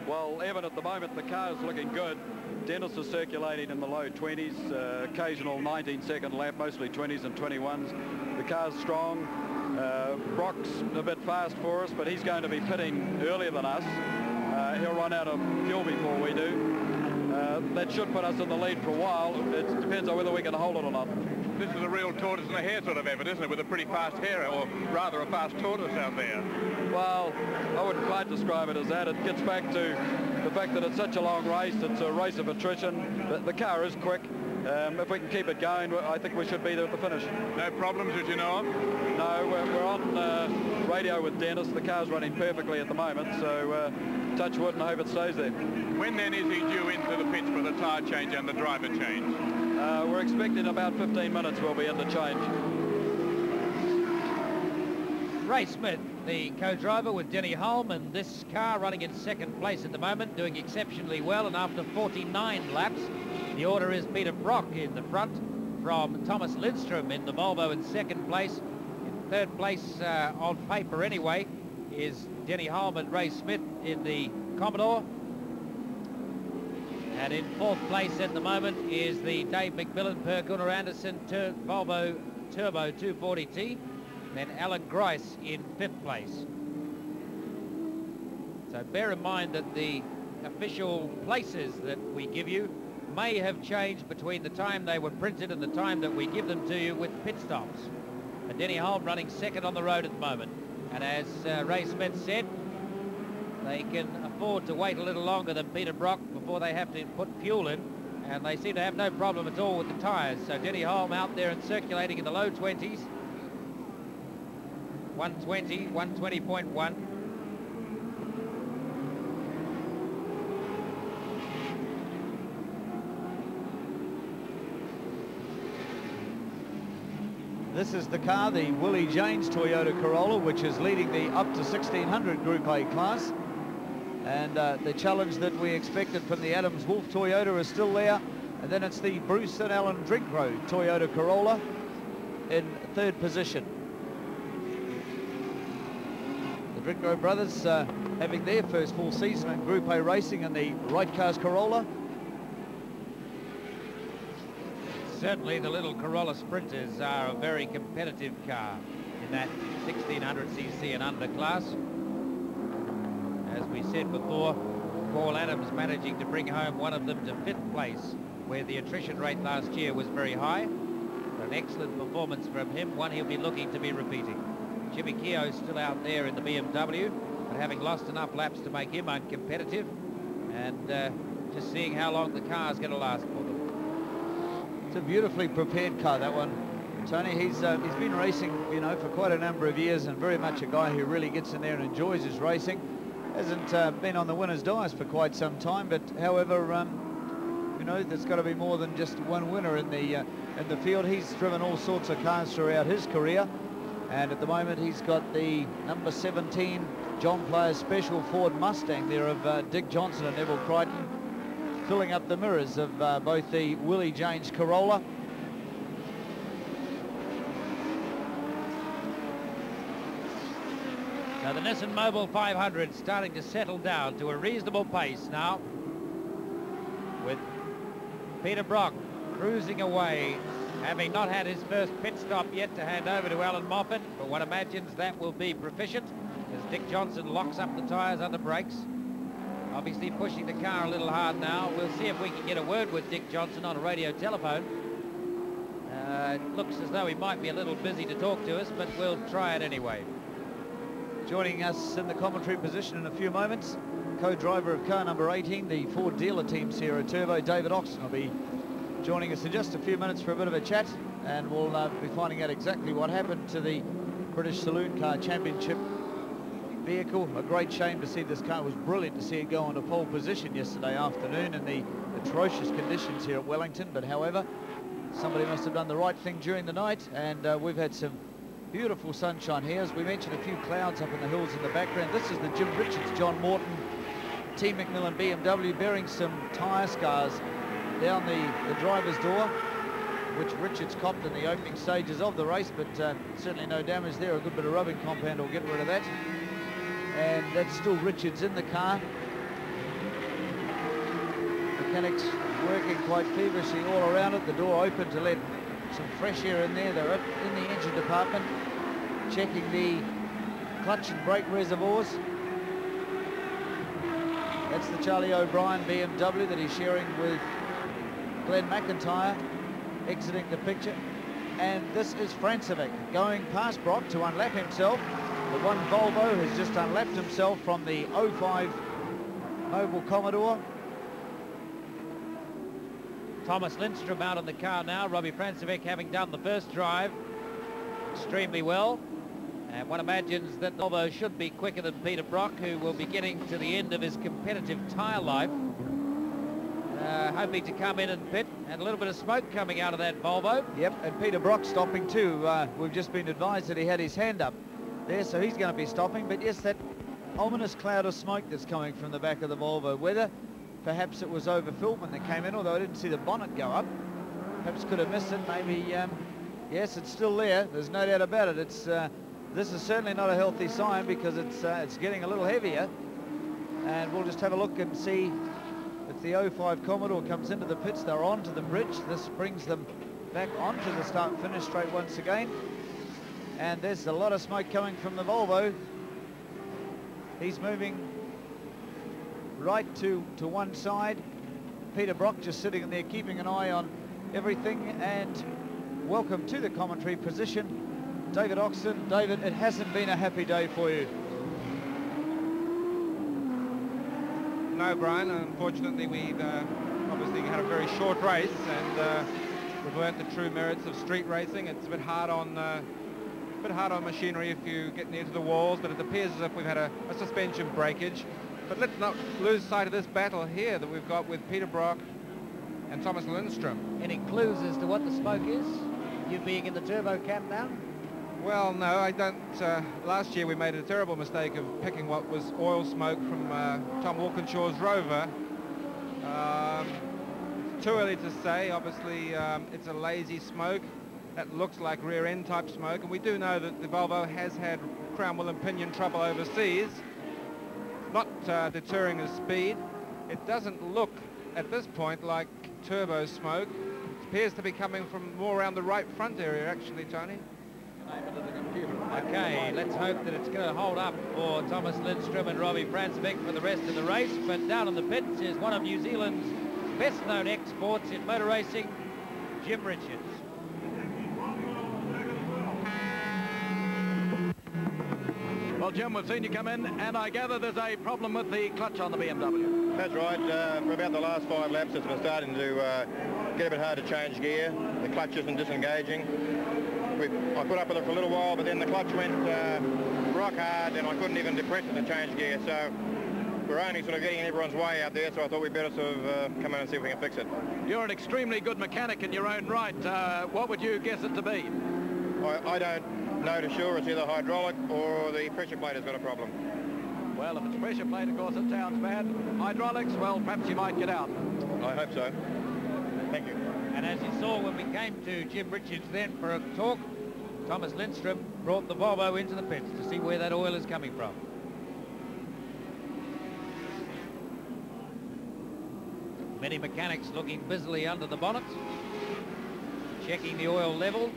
Well, Evan, at the moment, the car is looking good. Dennis is circulating in the low 20s, uh, occasional 19-second lap, mostly 20s and 21s. The car's strong. Uh, Brock's a bit fast for us, but he's going to be pitting earlier than us. Uh, he'll run out of fuel before we do. Uh, that should put us in the lead for a while. It depends on whether we can hold it or not. This is a real tortoise and a hare sort of effort, isn't it, with a pretty fast hare, or rather a fast tortoise out there. Well, I wouldn't quite describe it as that. It gets back to the fact that it's such a long race. It's a race of attrition. The, the car is quick. Um, if we can keep it going, I think we should be there at the finish. No problems that you know of? No, we're, we're on uh, radio with Dennis. The car's running perfectly at the moment, so uh, touch wood and I hope it stays there. When then is he due into the pits for the tyre change and the driver change? Uh, we're expecting about 15 minutes we'll be in the change. Ray Smith, the co-driver with Denny Hulme and this car running in second place at the moment, doing exceptionally well, and after 49 laps, the order is Peter Brock in the front from Thomas Lindstrom in the Volvo in second place. In third place, uh, on paper anyway, is Denny Hulme and Ray Smith in the Commodore. And in fourth place at the moment is the Dave McMillan Per Gunnar Andersson Tur Volvo Turbo 240T. Then Alan Grice in fifth place. So bear in mind that the official places that we give you may have changed between the time they were printed and the time that we give them to you with pit stops. And Denny Hulme running second on the road at the moment. And as uh, Ray Smith said, they can afford to wait a little longer than Peter Brock before they have to put fuel in. And they seem to have no problem at all with the tyres. So Denny Hulme out there and circulating in the low 20s. 120, 120.1. This is the car, the Willie James Toyota Corolla, which is leading the up to 1600 Group A class. And uh, the challenge that we expected from the Adams Wolf Toyota is still there. And then it's the Bruce and Alan Drinkro Toyota Corolla in third position. The Drinkro brothers uh, having their first full season in Group A racing in the Right Cars Corolla. Certainly the little Corolla Sprinters are a very competitive car in that 1600cc and under class. As we said before, Paul Adams managing to bring home one of them to fifth place, where the attrition rate last year was very high. An excellent performance from him, one he'll be looking to be repeating. Jimmy Keogh still out there in the BMW, but having lost enough laps to make him uncompetitive, and uh, just seeing how long the car's going to last for them. It's a beautifully prepared car, that one. Tony, he's uh, he's been racing, you know, for quite a number of years and very much a guy who really gets in there and enjoys his racing. Hasn't uh, been on the winner's dice for quite some time, but however, um, you know, there's got to be more than just one winner in the uh, in the field. He's driven all sorts of cars throughout his career, and at the moment he's got the number 17 John Player Special Ford Mustang there of uh, Dick Johnson and Neville Crichton filling up the mirrors of uh, both the Willie James Corolla Now the Nissan Mobil 500 starting to settle down to a reasonable pace now with Peter Brock cruising away having not had his first pit stop yet to hand over to Allan Moffat but one imagines that will be proficient as Dick Johnson locks up the tyres under brakes. Obviously pushing the car a little hard now. We'll see if we can get a word with Dick Johnson on a radio telephone. Uh, it looks as though he might be a little busy to talk to us but we'll try it anyway Joining us in the commentary position in a few moments, co-driver of car number 18, the Ford dealer team Sierra Turbo, David Oxton will be joining us in just a few minutes for a bit of a chat and we'll uh, be finding out exactly what happened to the British Saloon Car Championship vehicle. A great shame to see this car. It was brilliant to see it go into pole position yesterday afternoon in the atrocious conditions here at Wellington, but however, somebody must have done the right thing during the night and uh, we've had some Beautiful sunshine here. As we mentioned, a few clouds up in the hills in the background. This is the Jim Richards, John Morton, Team McMillan BMW bearing some tyre scars down the, the driver's door. which Richards copped in the opening stages of the race, but uh, certainly no damage there. A good bit of rubbing compound will get rid of that. And that's still Richards in the car. Mechanics working quite feverishly all around it. The door open to let some fresh air in there. They're up in the engine department, checking the clutch and brake reservoirs. That's the Charlie O'Brien BMW that he's sharing with Glenn McIntyre, exiting the picture. And this is Francevic going past Brock to unlap himself. The one Volvo has just unlapped himself from the 05 Mobil Commodore. Thomas Lindstrom out in the car now. Robbie Francevic having done the first drive extremely well. And one imagines that Volvo should be quicker than Peter Brock, who will be getting to the end of his competitive tyre life. Uh, hoping to come in and pit, and a little bit of smoke coming out of that Volvo. Yep, and Peter Brock stopping too. Uh, we've just been advised that he had his hand up there, so he's going to be stopping. But yes, that ominous cloud of smoke that's coming from the back of the Volvo. Whether perhaps it was overfilled when they came in, although I didn't see the bonnet go up. Perhaps could have missed it. Maybe, um, yes, it's still there. There's no doubt about it. It's uh, this is certainly not a healthy sign because it's uh, it's getting a little heavier. And we'll just have a look and see if the 05 Commodore comes into the pits. They're onto the bridge. This brings them back onto the start-finish straight once again. And there's a lot of smoke coming from the Volvo. He's moving right to, to one side. Peter Brock just sitting in there keeping an eye on everything. And welcome to the commentary position. David Oxton. David, it hasn't been a happy day for you. No, Brian. Unfortunately, we've uh, obviously had a very short race and uh, we've learnt the true merits of street racing. It's a bit hard on uh, a bit hard on machinery if you get near to the walls, but it appears as if we've had a, a suspension breakage. But let's not lose sight of this battle here that we've got with Peter Brock and Thomas Lindstrom. Any clues as to what the smoke is? You being in the turbo camp now? Well, no, I don't. Uh, last year we made a terrible mistake of picking what was oil smoke from uh, Tom Walkinshaw's Rover. Um, too early to say. Obviously, um, it's a lazy smoke that looks like rear end type smoke, and we do know that the Volvo has had crown wheel and pinion trouble overseas, not uh, deterring his speed. It doesn't look at this point like turbo smoke. It appears to be coming from more around the right front area, actually, Tony. Okay, let's hope that it's going to hold up for Thomas Lindstrom and Robbie Francevic for the rest of the race. But down on the pits is one of New Zealand's best-known exports in motor racing, Jim Richards. Well, Jim, we've seen you come in, and I gather there's a problem with the clutch on the BMW. That's right. Uh, for about the last five laps, it's been starting to uh, get a bit hard to change gear. The clutch isn't disengaging. We, I put up with it for a little while, but then the clutch went uh, rock hard, and I couldn't even depress it to change gear. So we're only sort of getting in everyone's way out there, so I thought we'd better sort of uh, come in and see if we can fix it. You're an extremely good mechanic in your own right. Uh, what would you guess it to be? I, I don't know for sure. It's either hydraulic or the pressure plate has got a problem. Well, if it's pressure plate, of course, it sounds bad. Hydraulics, well, perhaps you might get out. I hope so. Thank you. And as you saw when we came to Jim Richards then for a talk, Thomas Lindstrom brought the Volvo into the pits to see where that oil is coming from. Many mechanics looking busily under the bonnet, checking the oil level.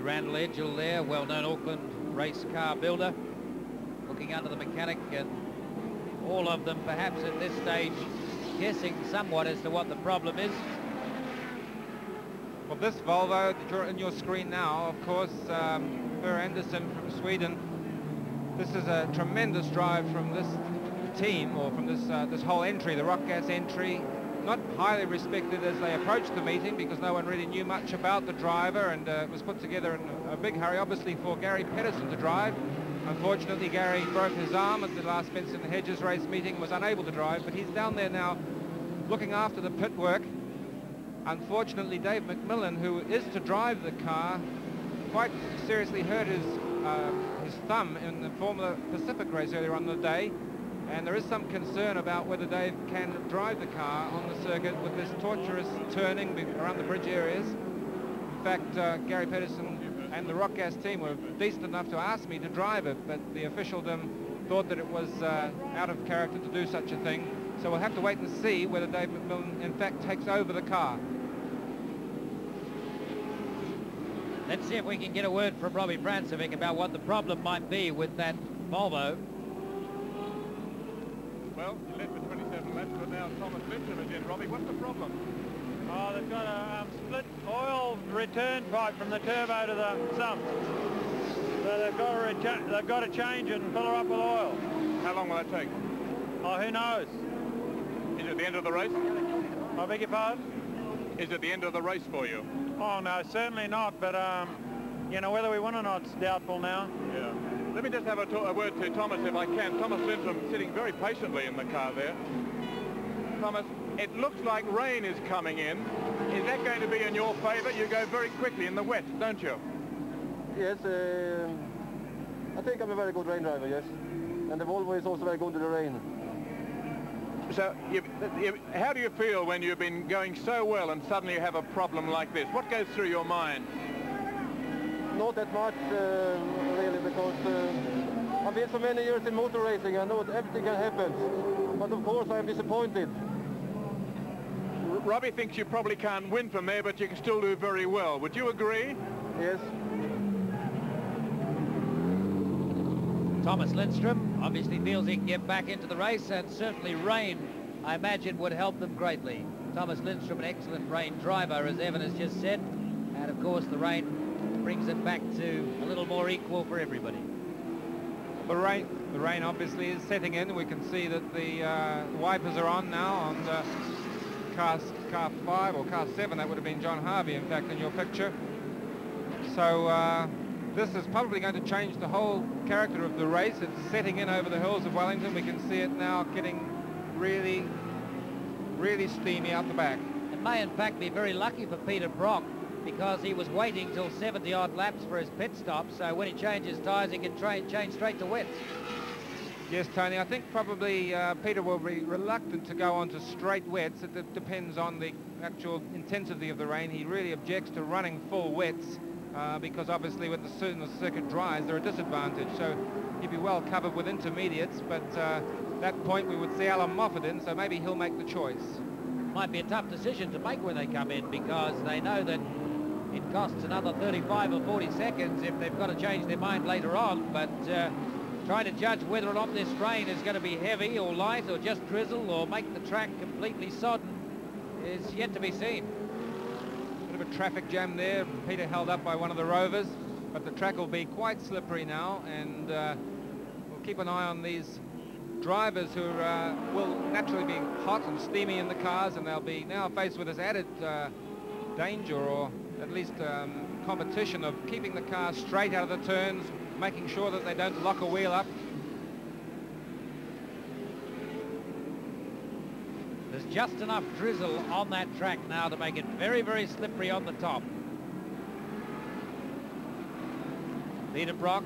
Randall Edgell there, well-known Auckland race car builder, looking under the mechanic and all of them perhaps at this stage guessing somewhat as to what the problem is. Well, this Volvo that you're in your screen now, of course, um, Per Andersson from Sweden. This is a tremendous drive from this team, or from this uh, this whole entry, the Rock Gas entry. Not highly respected as they approached the meeting because no one really knew much about the driver and uh, it was put together in a big hurry, obviously, for Gary Pedersen to drive. Unfortunately, Gary broke his arm at the last Benson Hedges race meeting was unable to drive, but he's down there now looking after the pit work. Unfortunately, Dave McMillan, who is to drive the car, quite seriously hurt his, uh, his thumb in the Formula Pacific race earlier on the day. And there is some concern about whether Dave can drive the car on the circuit with this torturous turning around the bridge areas. In fact, uh, Gary Pedersen and the Rock Gas team were decent enough to ask me to drive it, but the officialdom thought that it was uh, out of character to do such a thing. So we'll have to wait and see whether Dave McMillan in fact takes over the car. Let's see if we can get a word from Robbie Francevic about what the problem might be with that Volvo. Well, he led for 27 laps, but now Thomas Lindstrom is in. Robbie, what's the problem? Oh, they've got a um, split oil return pipe from the turbo to the sump. So they've got to they've got to change it and fill her up with oil. How long will that take? Oh, who knows? Is it the end of the race? I beg your pardon? Is it the end of the race for you? Oh, no, certainly not. But, um, you know, whether we win or not is doubtful now. Yeah. Let me just have a, a, word to Thomas if I can. Thomas Lindstrom sitting very patiently in the car there. Thomas, it looks like rain is coming in. Is that going to be in your favour? You go very quickly in the wet, don't you? Yes, uh, I think I'm a very good rain driver, yes. And the Volvo is also very good in the rain. So, you, you, how do you feel when you've been going so well and suddenly you have a problem like this? What goes through your mind? Not that much, uh, really, because uh, I've been so many years in motor racing. I know that everything can happen. But of course, I'm disappointed. R Robbie thinks you probably can't win for there, but you can still do very well. Would you agree? Yes. Thomas Lindstrom obviously feels he can get back into the race and certainly rain, I imagine, would help them greatly. Thomas Lindstrom, an excellent rain driver, as Evan has just said. And of course, the rain brings it back to a little more equal for everybody. The rain, the rain obviously is setting in. We can see that the uh, wipers are on now on uh, car, car 5 or car 7. That would have been John Harvey, in fact, in your picture. So uh, this is probably going to change the whole character of the race. It's setting in over the hills of Wellington. We can see it now getting really, really steamy out the back. It may in fact be very lucky for Peter Brock because he was waiting till 70 odd laps for his pit stop so when he changes tyres he can change straight to wets. Yes, Tony, I think probably uh, Peter will be reluctant to go on to straight wets. It depends on the actual intensity of the rain. He really objects to running full wets uh, because obviously when the, the circuit dries, they're a disadvantage. So he'd be well covered with intermediates, but uh, that point we would see Allan Moffat in, so maybe he'll make the choice. Might be a tough decision to make when they come in because they know that it costs another 35 or 40 seconds if they've got to change their mind later on, but uh, trying to judge whether or not this rain is going to be heavy or light or just drizzle or make the track completely sodden is yet to be seen Bit of a traffic jam there. Peter held up by one of the rovers, but the track will be quite slippery now, and uh, we'll keep an eye on these drivers who uh, will naturally be hot and steamy in the cars, and they'll be now faced with this added uh, danger, or at least um, competition of keeping the car straight out of the turns, making sure that they don't lock a wheel up There's just enough drizzle on that track now to make it very, very slippery on the top. Peter Brock,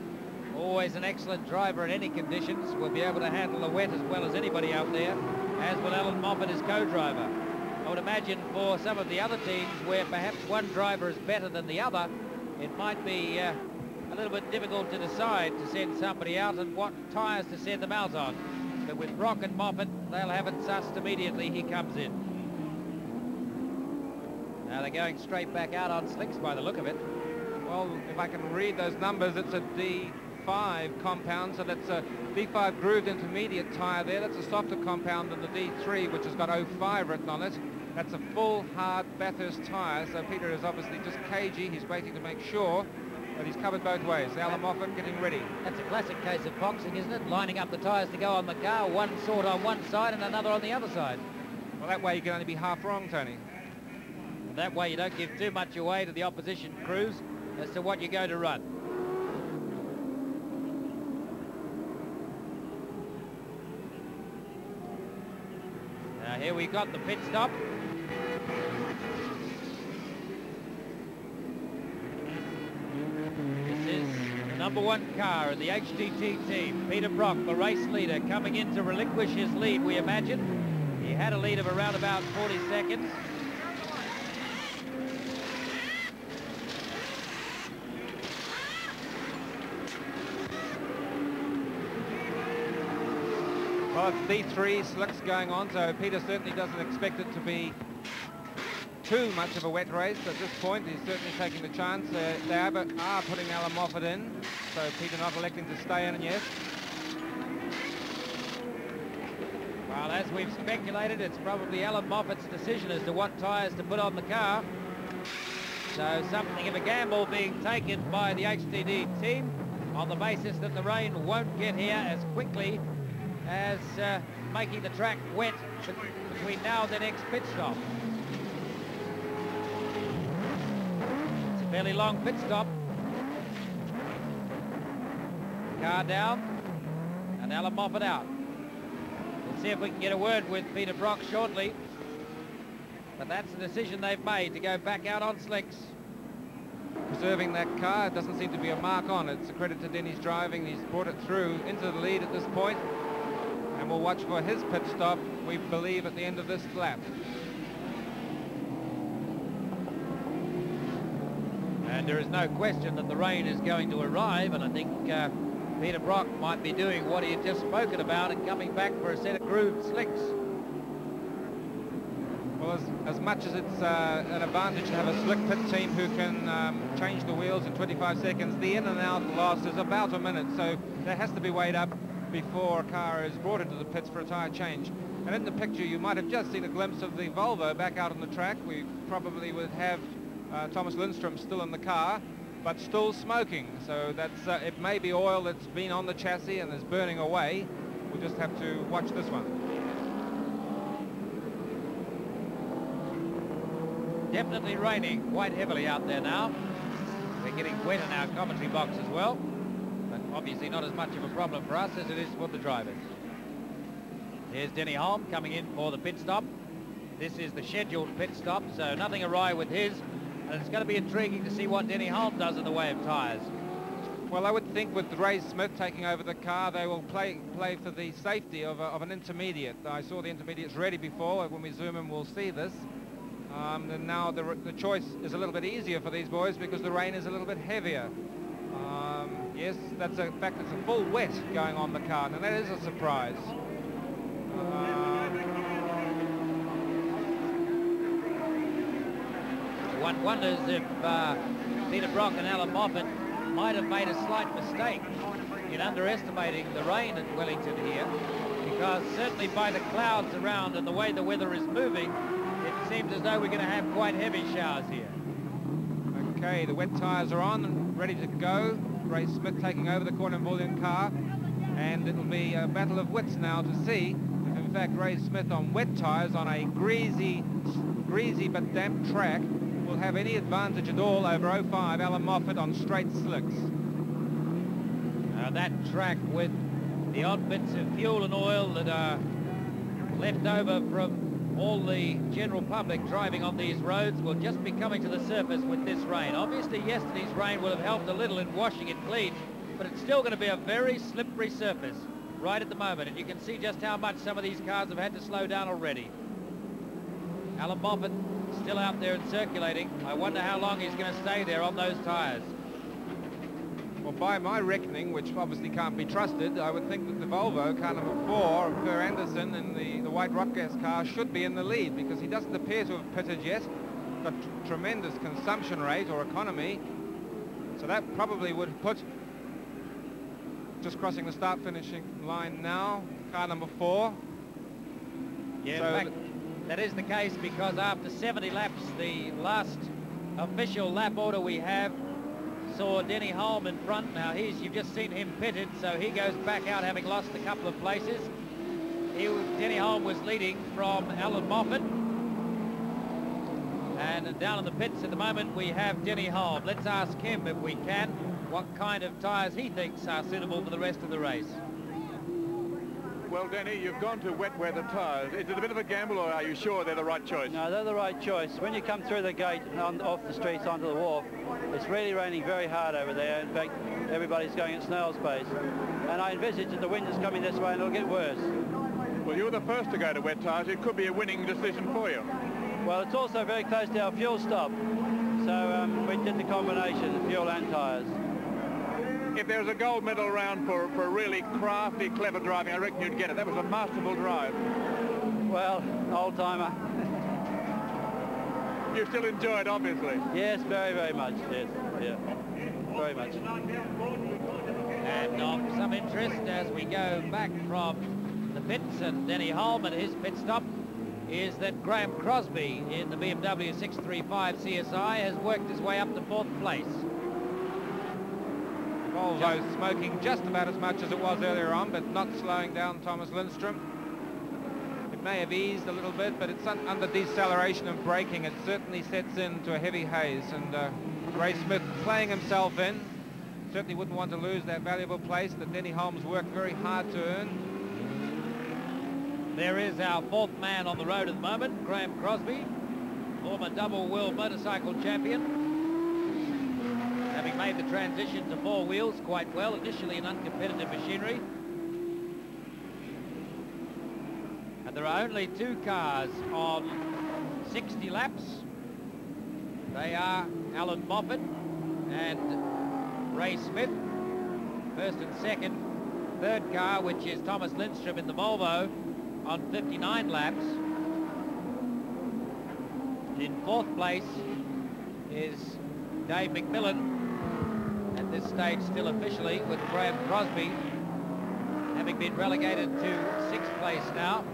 always an excellent driver in any conditions, will be able to handle the wet as well as anybody out there, as will Allan Moffat, his co-driver. I would imagine for some of the other teams where perhaps one driver is better than the other, it might be uh, a little bit difficult to decide to send somebody out and what tyres to send them out on. But with Brock and Moffat, they'll have it sussed immediately he comes in. Now they're going straight back out on slicks by the look of it. Well, if I can read those numbers, it's a D5 compound, so that's a D5 grooved intermediate tyre there. That's a softer compound than the D3, which has got 05 written on it. That's a full, hard Bathurst tyre, so Peter is obviously just cagey. He's waiting to make sure that he's covered both ways. Allan Moffat getting ready. That's a classic case of boxing, isn't it? Lining up the tyres to go on the car, one sort on one side and another on the other side. Well, that way you can only be half wrong, Tony. That way you don't give too much away to the opposition crews as to what you're going to run. Now here we got the pit stop. Number one car in the HDT team. Peter Brock, the race leader, coming in to relinquish his lead, we imagine. He had a lead of around about 40 seconds. Well, it's D3 slicks going on, so Peter certainly doesn't expect it to be too much of a wet race at this point. He's certainly taking the chance. Uh, they are, are putting Allan Moffat in, so Peter not electing to stay in yet. Well, as we've speculated, it's probably Allan Moffat's decision as to what tyres to put on the car. So something of a gamble being taken by the HDT team on the basis that the rain won't get here as quickly as uh, making the track wet between now and the next pit stop. It's a fairly long pit stop. Car down and Allan Moffat out. We'll see if we can get a word with Peter Brock shortly. But that's the decision they've made to go back out on slicks. Preserving that car, it doesn't seem to be a mark on it. It's a credit to Denny's driving. He's brought it through into the lead at this point and we'll watch for his pit stop, we believe, at the end of this lap. And there is no question that the rain is going to arrive, and I think uh, Peter Brock might be doing what he had just spoken about and coming back for a set of grooved slicks. Well, as, as much as it's uh, an advantage to have a slick pit team who can um, change the wheels in 25 seconds, the in and out loss is about a minute, so that has to be weighed up before a car is brought into the pits for a tyre change. And in the picture you might have just seen a glimpse of the Volvo back out on the track. We probably would have uh, Thomas Lindstrom still in the car, but still smoking. So that's uh, it may be oil that's been on the chassis and is burning away. We'll just have to watch this one. Definitely raining quite heavily out there now. We're getting wet in our commentary box as well But obviously not as much of a problem for us as it is for the drivers. Here's Denny Hulme coming in for the pit stop. This is the scheduled pit stop, so nothing awry with his. And it's going to be intriguing to see what Denny Hulme does in the way of tyres. Well, I would think with Ray Smith taking over the car, they will play play for the safety of, a, of an intermediate. I saw the intermediates ready before. When we zoom in, we'll see this. Um, and now the, the choice is a little bit easier for these boys because the rain is a little bit heavier. Yes, that's a fact. It's a full wet going on the car, and that is a surprise. Uh, one wonders if uh, Peter Brock and Allan Moffat might have made a slight mistake in underestimating the rain at Wellington here, because certainly by the clouds around and the way the weather is moving, it seems as though we're going to have quite heavy showers here. Okay, the wet tyres are on and ready to go. Ray Smith taking over the Coin Bullion car. And it'll be a battle of wits now to see if, in fact, Ray Smith on wet tyres on a greasy, greasy but damp track will have any advantage at all over 05 Allan Moffat on straight slicks. Now that track with the odd bits of fuel and oil that are left over from all the general public driving on these roads will just be coming to the surface with this rain. Obviously, yesterday's rain will have helped a little in washing it clean, but it's still going to be a very slippery surface right at the moment, and you can see just how much some of these cars have had to slow down already. Allan Moffat still out there and circulating. I wonder how long he's going to stay there on those tyres. Well, by my reckoning, which obviously can't be trusted, I would think that the Volvo, car number four, Per Andersson, and the, the white rock gas car should be in the lead because he doesn't appear to have pitted yet. Got tremendous consumption rate or economy. So that probably would put, just crossing the start finishing line now, car number four. Yeah, so in fact, that is the case because after 70 laps, the last official lap order we have saw Denny Hulme in front. Now he's you've just seen him pitted, so he goes back out having lost a couple of places. He, Denny Hulme was leading from Allan Moffat. And down in the pits at the moment we have Denny Hulme. Let's ask him if we can what kind of tyres he thinks are suitable for the rest of the race. Well, Denny, you've gone to wet weather tyres. Is it a bit of a gamble, or are you sure they're the right choice? No, they're the right choice. When you come through the gate on, off the streets onto the wharf, it's really raining very hard over there. In fact, everybody's going at snail's pace. And I envisage that the wind is coming this way and it'll get worse. Well, you were the first to go to wet tyres. It could be a winning decision for you. Well, it's also very close to our fuel stop. So um, we did the combination, fuel and tyres. If there was a gold medal round for, for really crafty, clever driving, I reckon you'd get it. That was a masterful drive. Well, old-timer. you still enjoy it, obviously. Yes, very, very much. Yes, yeah, very much. And of some interest as we go back from the pits and Denny at his pit stop is that Graeme Crosby in the BMW 635 CSI has worked his way up to fourth place. Volvo smoking just about as much as it was earlier on, but not slowing down Thomas Lindstrom. It may have eased a little bit, but it's un under deceleration and braking. It certainly sets into a heavy haze, and uh, Ray Smith playing himself in. Certainly wouldn't want to lose that valuable place that Denny Hulme's worked very hard to earn. There is our fourth man on the road at the moment, Graeme Crosby, former double world motorcycle champion. Having made the transition to four wheels quite well, initially in uncompetitive machinery. And there are only two cars on 60 laps. They are Allan Moffat and Ray Smith, first and second. Third car, which is Thomas Lindstrom in the Volvo, on 59 laps. In fourth place is Dave McMillan, at this stage still officially with Graeme Crosby having been relegated to sixth place now.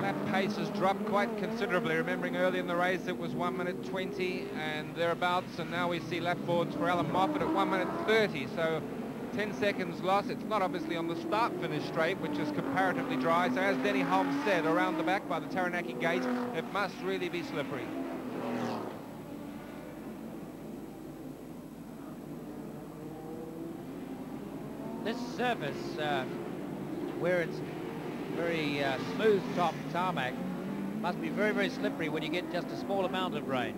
Lap pace has dropped quite considerably, remembering early in the race it was 1 minute 20 and thereabouts, and now we see lap boards for Allan Moffat at 1 minute 30, so 10 seconds loss. It's not obviously on the start-finish straight, which is comparatively dry. So as Denny Hulme said, around the back by the Taranaki gate, it must really be slippery. This surface, uh, where it's very uh, smooth top tarmac, must be very, very slippery when you get just a small amount of rain.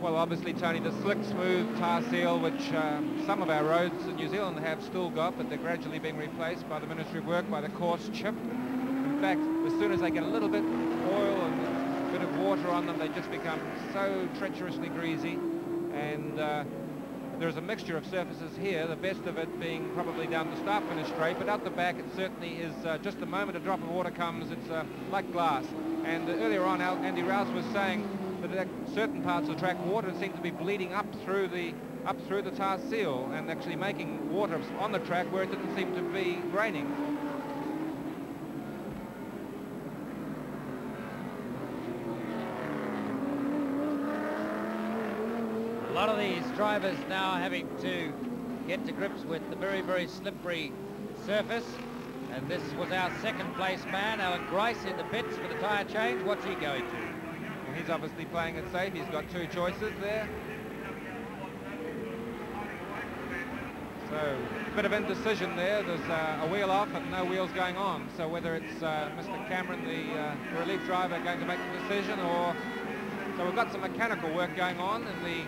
Well, obviously, Tony, the slick, smooth tar seal, which uh, some of our roads in New Zealand have still got, but they're gradually being replaced by the Ministry of Work, by the coarse chip. In fact, as soon as they get a little bit of oil and a bit of water on them, they just become so treacherously greasy. And uh, there's a mixture of surfaces here, the best of it being probably down the start-finish straight, but out the back it certainly is uh, just the moment a drop of water comes, it's uh, like glass. And uh, earlier on, Andy Rouse was saying that at certain parts of the track, water seemed to be bleeding up through the up through the tar seal and actually making water on the track where it didn't seem to be raining. Lot of these drivers now having to get to grips with the very, very slippery surface. And this was our second place man, Alan Grice, in the pits for the tyre change. What's he going to? He's obviously playing it safe. He's got two choices there. So, a bit of indecision there. There's uh, a wheel off and no wheels going on. So whether it's uh, Mr. Cameron, the, uh, relief driver, going to make the decision or... So we've got some mechanical work going on in the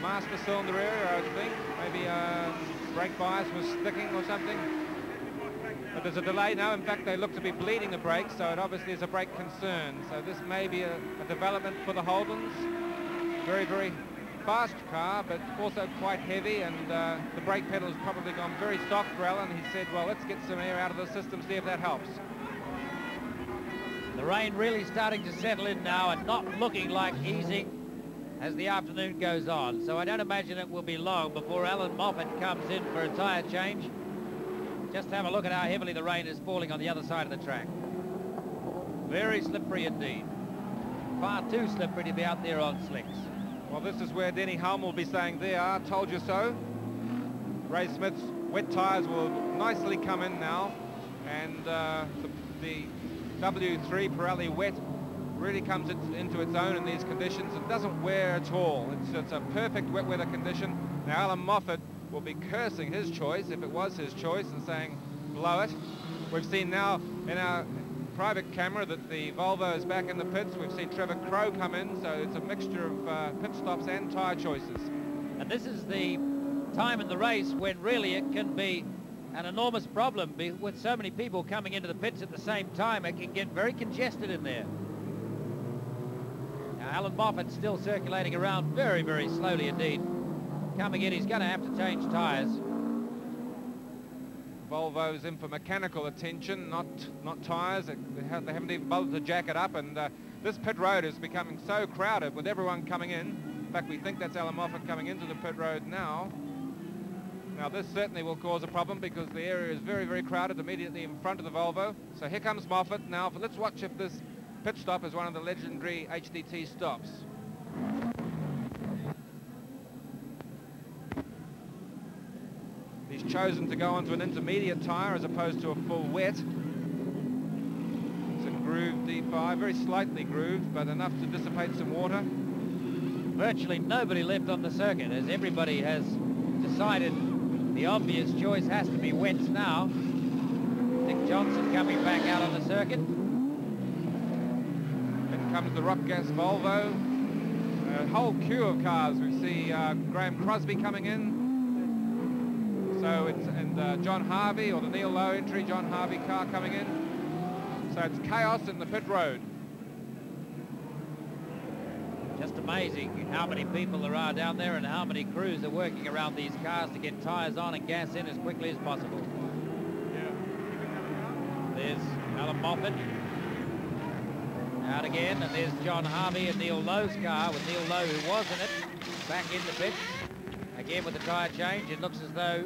master cylinder area, I think. Maybe uh, brake bias was sticking or something. But there's a delay now. In fact, they look to be bleeding the brakes, so it obviously is a brake concern. So this may be a, a development for the Holdens. Very, very fast car, but also quite heavy, and uh, the brake pedal has probably gone very soft for Alan. He said, well, let's get some air out of the system, see if that helps. The rain really starting to settle in now and not looking like easing as the afternoon goes on. So I don't imagine it will be long before Allan Moffat comes in for a tyre change. Just have a look at how heavily the rain is falling on the other side of the track. Very slippery indeed. Far too slippery to be out there on slicks. Well, this is where Denny Hulme will be saying, there, I told you so. Ray Smith's wet tyres will nicely come in now. And uh, the, the W3 Pirelli wet really comes into its own in these conditions. and doesn't wear at all. It's, it's a perfect wet weather condition. Now, Allan Moffat will be cursing his choice if it was his choice and saying, blow it. We've seen now in our private camera that the Volvo is back in the pits. We've seen Trevor Crowe come in, so it's a mixture of uh, pit stops and tyre choices. And this is the time in the race when really it can be an enormous problem with so many people coming into the pits at the same time. It can get very congested in there. Allan Moffat still circulating around very, very slowly indeed. Coming in, he's going to have to change tyres. Volvo's in for mechanical attention, not not tyres. They, have, not even bothered to jack it up, and uh, this pit road is becoming so crowded with everyone coming in. In fact, we think that's Allan Moffat coming into the pit road now. Now, this certainly will cause a problem because the area is very, very crowded immediately in front of the Volvo. So here comes Moffat. Now, let's watch if this pit stop is one of the legendary HDT stops. He's chosen to go onto an intermediate tyre as opposed to a full wet. It's a grooved D5, very slightly grooved, but enough to dissipate some water. Virtually nobody left on the circuit as everybody has decided the obvious choice has to be wets now. Dick Johnson coming back out on the circuit. Comes the Rock Gas Volvo. A whole queue of cars. We see uh, Graeme Crosby coming in. So it's and uh, John Harvey or the Neal Lowe entry, John Harvey car coming in. So it's chaos in the pit road. Just amazing how many people there are down there and how many crews are working around these cars to get tyres on and gas in as quickly as possible. Yeah. There's Allan Moffat. Out again, and there's John Harvey and Neal Lowe's car with Neal Lowe, who was in it, back in the pit. Again with the tyre change, it looks as though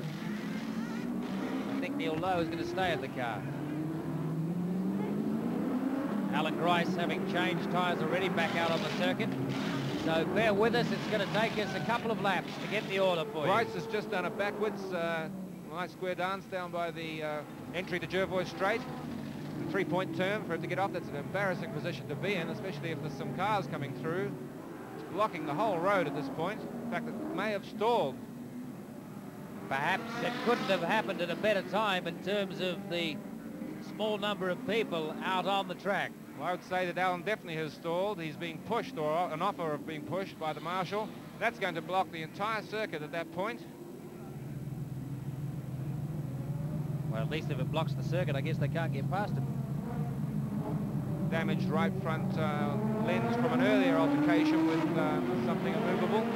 I think Neal Lowe is going to stay at the car. Alan Grice having changed tyres already back out on the circuit. So bear with us, it's going to take us a couple of laps to get the order for Grice you. has just done a backwards, uh, nice square dance down by the uh, entry to Jervois Straight. Three-point turn for it to get off. That's an embarrassing position to be in, especially if there's some cars coming through. It's blocking the whole road at this point. In fact, it may have stalled Perhaps it couldn't have happened at a better time in terms of the small number of people out on the track. Well, I would say that Alan definitely has stalled. He's being pushed, or an offer of being pushed by the marshal. That's going to block the entire circuit at that point. Well, at least if it blocks the circuit, I guess they can't get past it. Damaged right front uh, lens from an earlier altercation with uh, something immovable.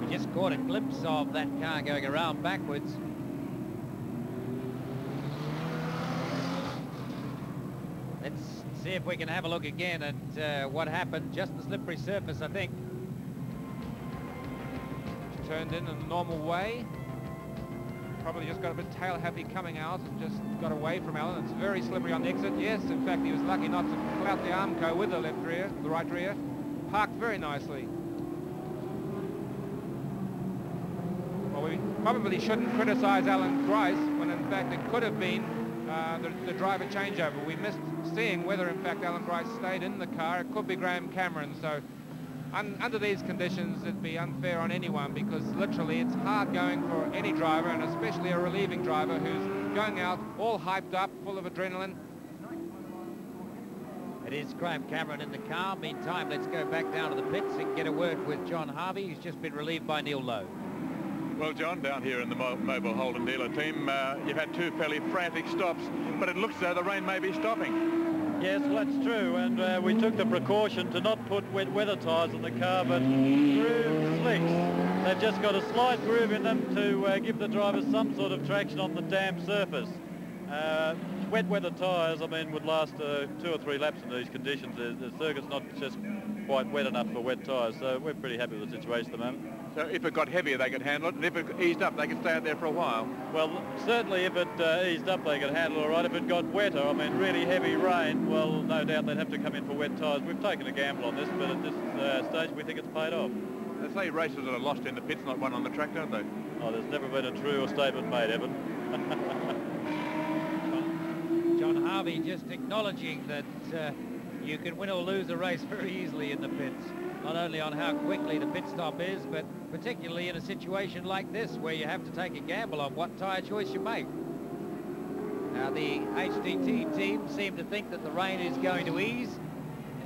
We just caught a glimpse of that car going around backwards. Let's see if we can have a look again at uh, what happened. Just the slippery surface, I think. Turned in in a normal way. Probably just got a bit tail happy coming out and just got away from Alan. It's very slippery on the exit. Yes, in fact, he was lucky not to clout the Armco with the left rear, the right rear. Parked very nicely. Well, we probably shouldn't criticise Alan Grice when in fact it could have been uh, the, the, driver changeover. We missed seeing whether in fact Alan Grice stayed in the car. It could be Graham Cameron. So un under these conditions it'd be unfair on anyone because literally it's hard going for any driver and especially a relieving driver who's going out all hyped up, full of adrenaline. It is Graham Cameron in the car. Meantime, let's go back down to the pits and get a word with John Harvey, who's just been relieved by Neal Lowe. Well, John, down here in the Mobil Holden dealer team, uh, you've had two fairly frantic stops, but it looks as though the rain may be stopping. Yes, that's true, and uh, we took the precaution to not put wet weather tyres on the car, but groove slicks. They've just got a slight groove in them to uh, give the drivers some sort of traction on the damp surface. Uh, wet weather tyres, I mean, would last uh, two or three laps in these conditions. The, the circuit's not just quite wet enough for wet tyres, so we're pretty happy with the situation at the moment. So if it got heavier, they could handle it, and if it eased up, they could stay out there for a while. Well, certainly if it uh, eased up, they could handle it all right. If it got wetter, I mean, really heavy rain, well, no doubt they'd have to come in for wet tyres. We've taken a gamble on this, but at this uh, stage, we think it's paid off. They say races that are lost in the pits, not won on the track, don't they? Oh, there's never been a truer statement made, Evan. John Harvey just acknowledging that uh, you can win or lose a race very easily in the pits. Not only on how quickly the pit stop is, but particularly in a situation like this where you have to take a gamble on what tyre choice you make. Now the HDT team seem to think that the rain is going to ease.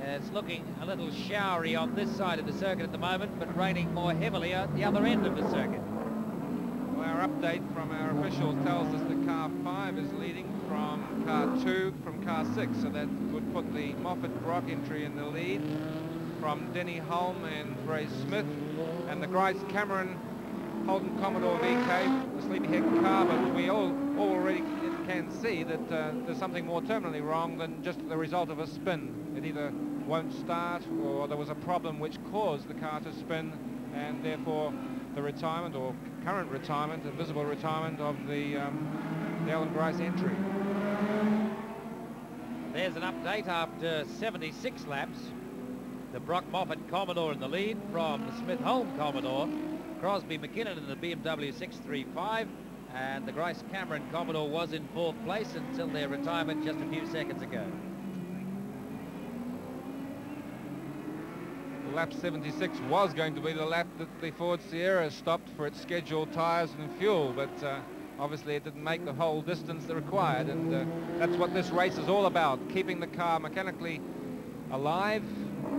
Uh, it's looking a little showery on this side of the circuit at the moment, but raining more heavily at the other end of the circuit. Well, our update from our officials tells us that car 5 is leading from car 2 from car 6, so that would put the Moffat Brock entry in the lead from Denny Hulme and Ray Smith, and the Grice Cameron Holden Commodore VK, the Sleepyhead car, but we all already can see that uh, there's something more terminally wrong than just the result of a spin. It either won't start or there was a problem which caused the car to spin and therefore the retirement or current retirement, the visible retirement of the, um, the Alan Grice entry. There's an update after 76 laps. The Brock Moffat Commodore in the lead from the Smith Hulme Commodore. Crosby McKinnon in the BMW 635 and the Grice Cameron Commodore was in fourth place until their retirement just a few seconds ago. Lap 76 was going to be the lap that the Ford Sierra stopped for its scheduled tyres and fuel, but uh, obviously it didn't make the whole distance required, and uh, that's what this race is all about, keeping the car mechanically alive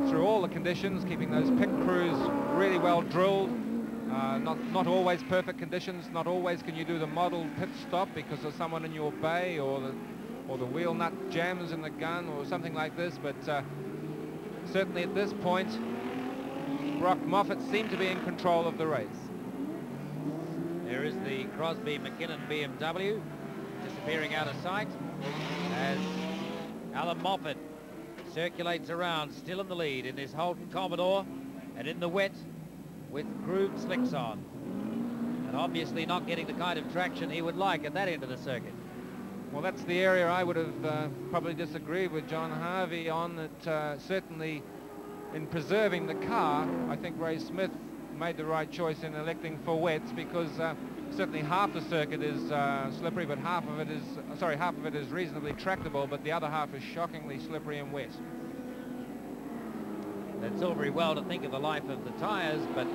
through all the conditions, keeping those pit crews really well drilled, uh, not, not always perfect conditions, not always can you do the model pit stop because there's someone in your bay or the, or the wheel nut jams in the gun or something like this, but uh, certainly at this point, Brock Moffat seemed to be in control of the race. There is the Crosby McKinnon BMW disappearing out of sight as Allan Moffat circulates around still in the lead in his Holden Commodore and in the wet with grooved slicks on. And obviously not getting the kind of traction he would like at that end of the circuit. Well, that's the area I would have uh, probably disagreed with John Harvey on that uh, certainly in preserving the car, I think Ray Smith made the right choice in electing for wets because uh, certainly half the circuit is uh, slippery, but half of it is, uh, sorry, half of it is reasonably tractable, but the other half is shockingly slippery and wet. That's all very well to think of the life of the tyres, but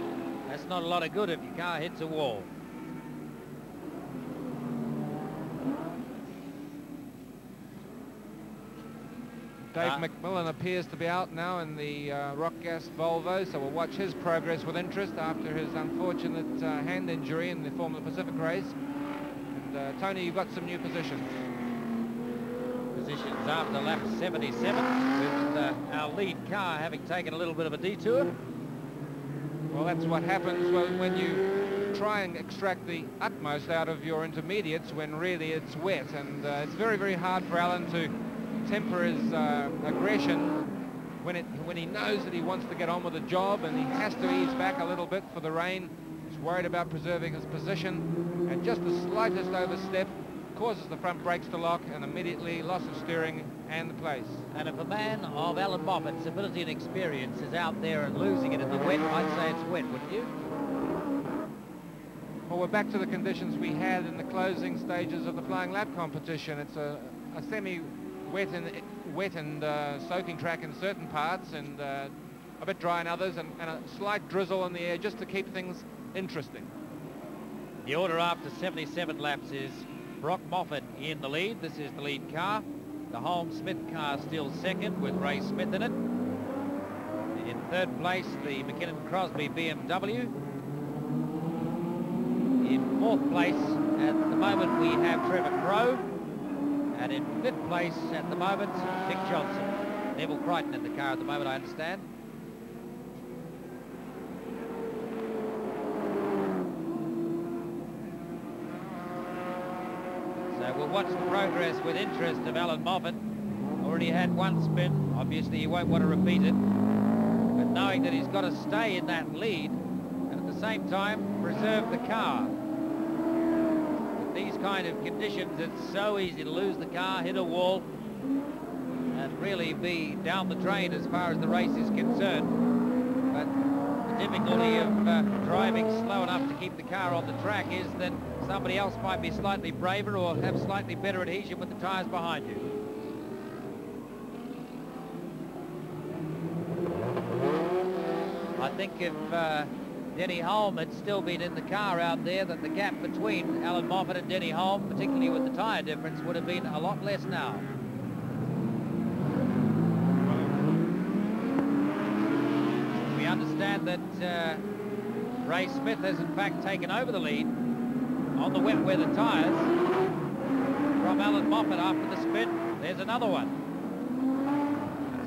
that's not a lot of good if your car hits a wall. Dave uh, McMillan appears to be out now in the uh, Rock Gas Volvo, so we'll watch his progress with interest after his unfortunate uh, hand injury in the Formula Pacific race. And uh, Tony, you've got some new positions. Positions after lap 77, with uh, our lead car having taken a little bit of a detour. Well, that's what happens when, when you try and extract the utmost out of your intermediates when really it's wet, and uh, it's very, very hard for Allan to temper his uh, aggression when, it, when he knows that he wants to get on with the job and he has to ease back a little bit for the rain. He's worried about preserving his position and just the slightest overstep causes the front brakes to lock and immediately loss of steering and the place. And if a man of Allan Moffat's ability and experience is out there and losing it in the wet, I'd say it's wet, wouldn't you? Well, we're back to the conditions we had in the closing stages of the flying lap competition. It's a, a semi wet and wet and uh, soaking track in certain parts and uh, a bit dry in others and, and, a slight drizzle in the air just to keep things interesting. The order after 77 laps is Brock Moffat in the lead. This is the lead car. The Hulme Smith car still second with Ray Smith in it. In third place, the McKinnon Crosby BMW. In fourth place, at the moment, we have Trevor Crowe. And in fifth place at the moment, Dick Johnson. Neville Crichton in the car at the moment, I understand. So we'll watch the progress with interest of Allan Moffat. Already had one spin. Obviously, he won't want to repeat it. But knowing that he's got to stay in that lead and at the same time preserve the car these kind of conditions, it's so easy to lose the car, hit a wall, and really be down the drain as far as the race is concerned. But the difficulty of uh, driving slow enough to keep the car on the track is that somebody else might be slightly braver or have slightly better adhesion with the tyres behind you. I think if uh, Denny Hulme had still been in the car out there, that the gap between Allan Moffat and Denny Hulme, particularly with the tyre difference, would have been a lot less now. We understand that uh, Ray Smith has in fact taken over the lead on the wet weather tyres from Allan Moffat after the spin. There's another one.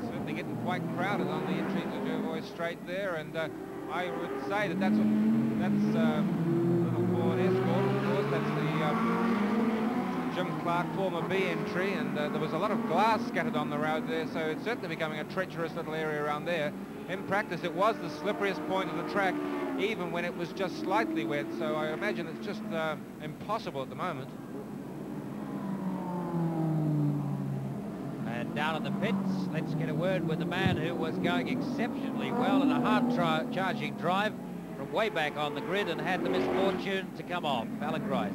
Certainly getting quite crowded on the entry to Jervois Straight there, and uh, I would say that that's a, that's um, little Ford Escort. Of course, that's the um, Jim Clark former B entry, and uh, there was a lot of glass scattered on the road there, so it's certainly becoming a treacherous little area around there. In practice, it was the slipperiest point of the track, even when it was just slightly wet. So I imagine it's just uh, impossible at the moment. And down in the pits, let's get a word with the man who was going exceptionally well in a hard-charging drive from way back on the grid and had the misfortune to come off, Alan Grice.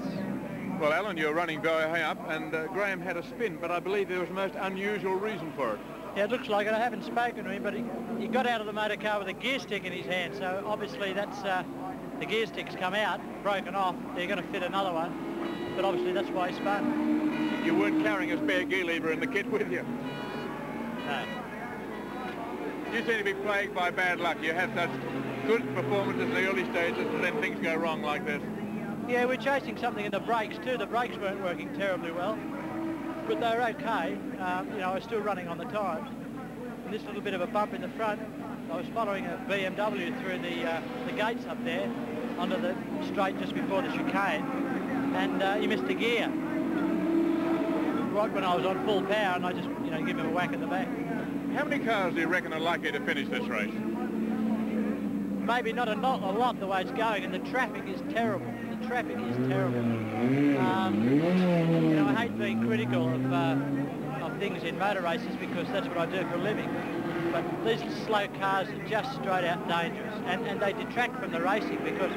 Well, Alan, you're running very high up, and uh, Graham had a spin, but I believe there was a most unusual reason for it. Yeah, it looks like it. I haven't spoken to him, but he, he got out of the motor car with a gear stick in his hand, so obviously that's uh, the gear stick's come out, broken off. They're going to fit another one, but obviously that's why he spun. You weren't carrying a spare gear lever in the kit with you? You seem to be plagued by bad luck. You have such good performances in the early stages, and then things go wrong like this. Yeah, we're chasing something in the brakes too. The brakes weren't working terribly well, but they were okay. Um, you know, I was still running on the times. And this little bit of a bump in the front, I was following a BMW through the uh, the gates up there, under the straight just before the chicane, and uh, he missed a gear. Right when I was on full power, and I just, you know, give him a whack at the back. How many cars do you reckon are likely to finish this race? Maybe not a, not a lot the way it's going, and the traffic is terrible The traffic is terrible. Um, you know, I hate being critical of, uh, of things in motor races because that's what I do for a living. But these slow cars are just straight out dangerous, and, and they detract from the racing because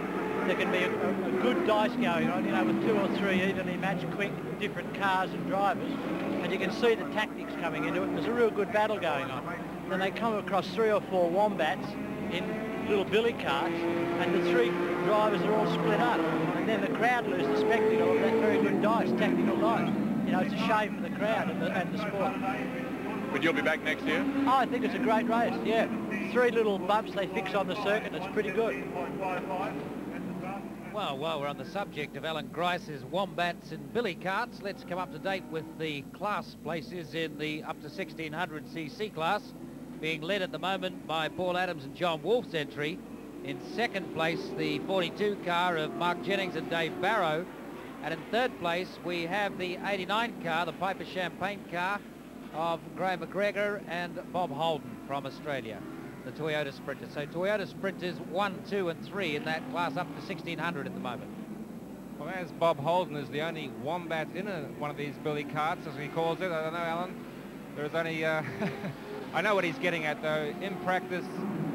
there can be a, a, good dice going on, you know, with two or three evenly matched, quick, different cars and drivers, and you can see the tactics coming into it. There's a real good battle going on. Then they come across three or four wombats in little billy carts, and the three drivers are all split up. And then the crowd lose the spectacle of that very good dice, tactical dice. You know, it's a shame for the crowd and the, and the sport. But you'll be back next year? Oh, I think it's a great race, yeah. Three little bumps they fix on the circuit, it's pretty good. Well, while we're on the subject of Alan Grice's Wombats and Billy Carts, let's come up to date with the class places in the up to 1600cc class being led at the moment by Paul Adams and John Wolf's entry. In second place, the 42 car of Mark Jennings and Dave Barrow. And in third place, we have the 89 car, the Piper Champagne car of Graham McGregor and Bob Holden from Australia, the Toyota Sprinter. So Toyota Sprinters 1, 2 and 3 in that class up to 1600 at the moment. Well, as Bob Holden is the only wombat in a, one of these billy carts, as he calls it. I don't know, Alan. There's only... Uh, I know what he's getting at, though. In practice,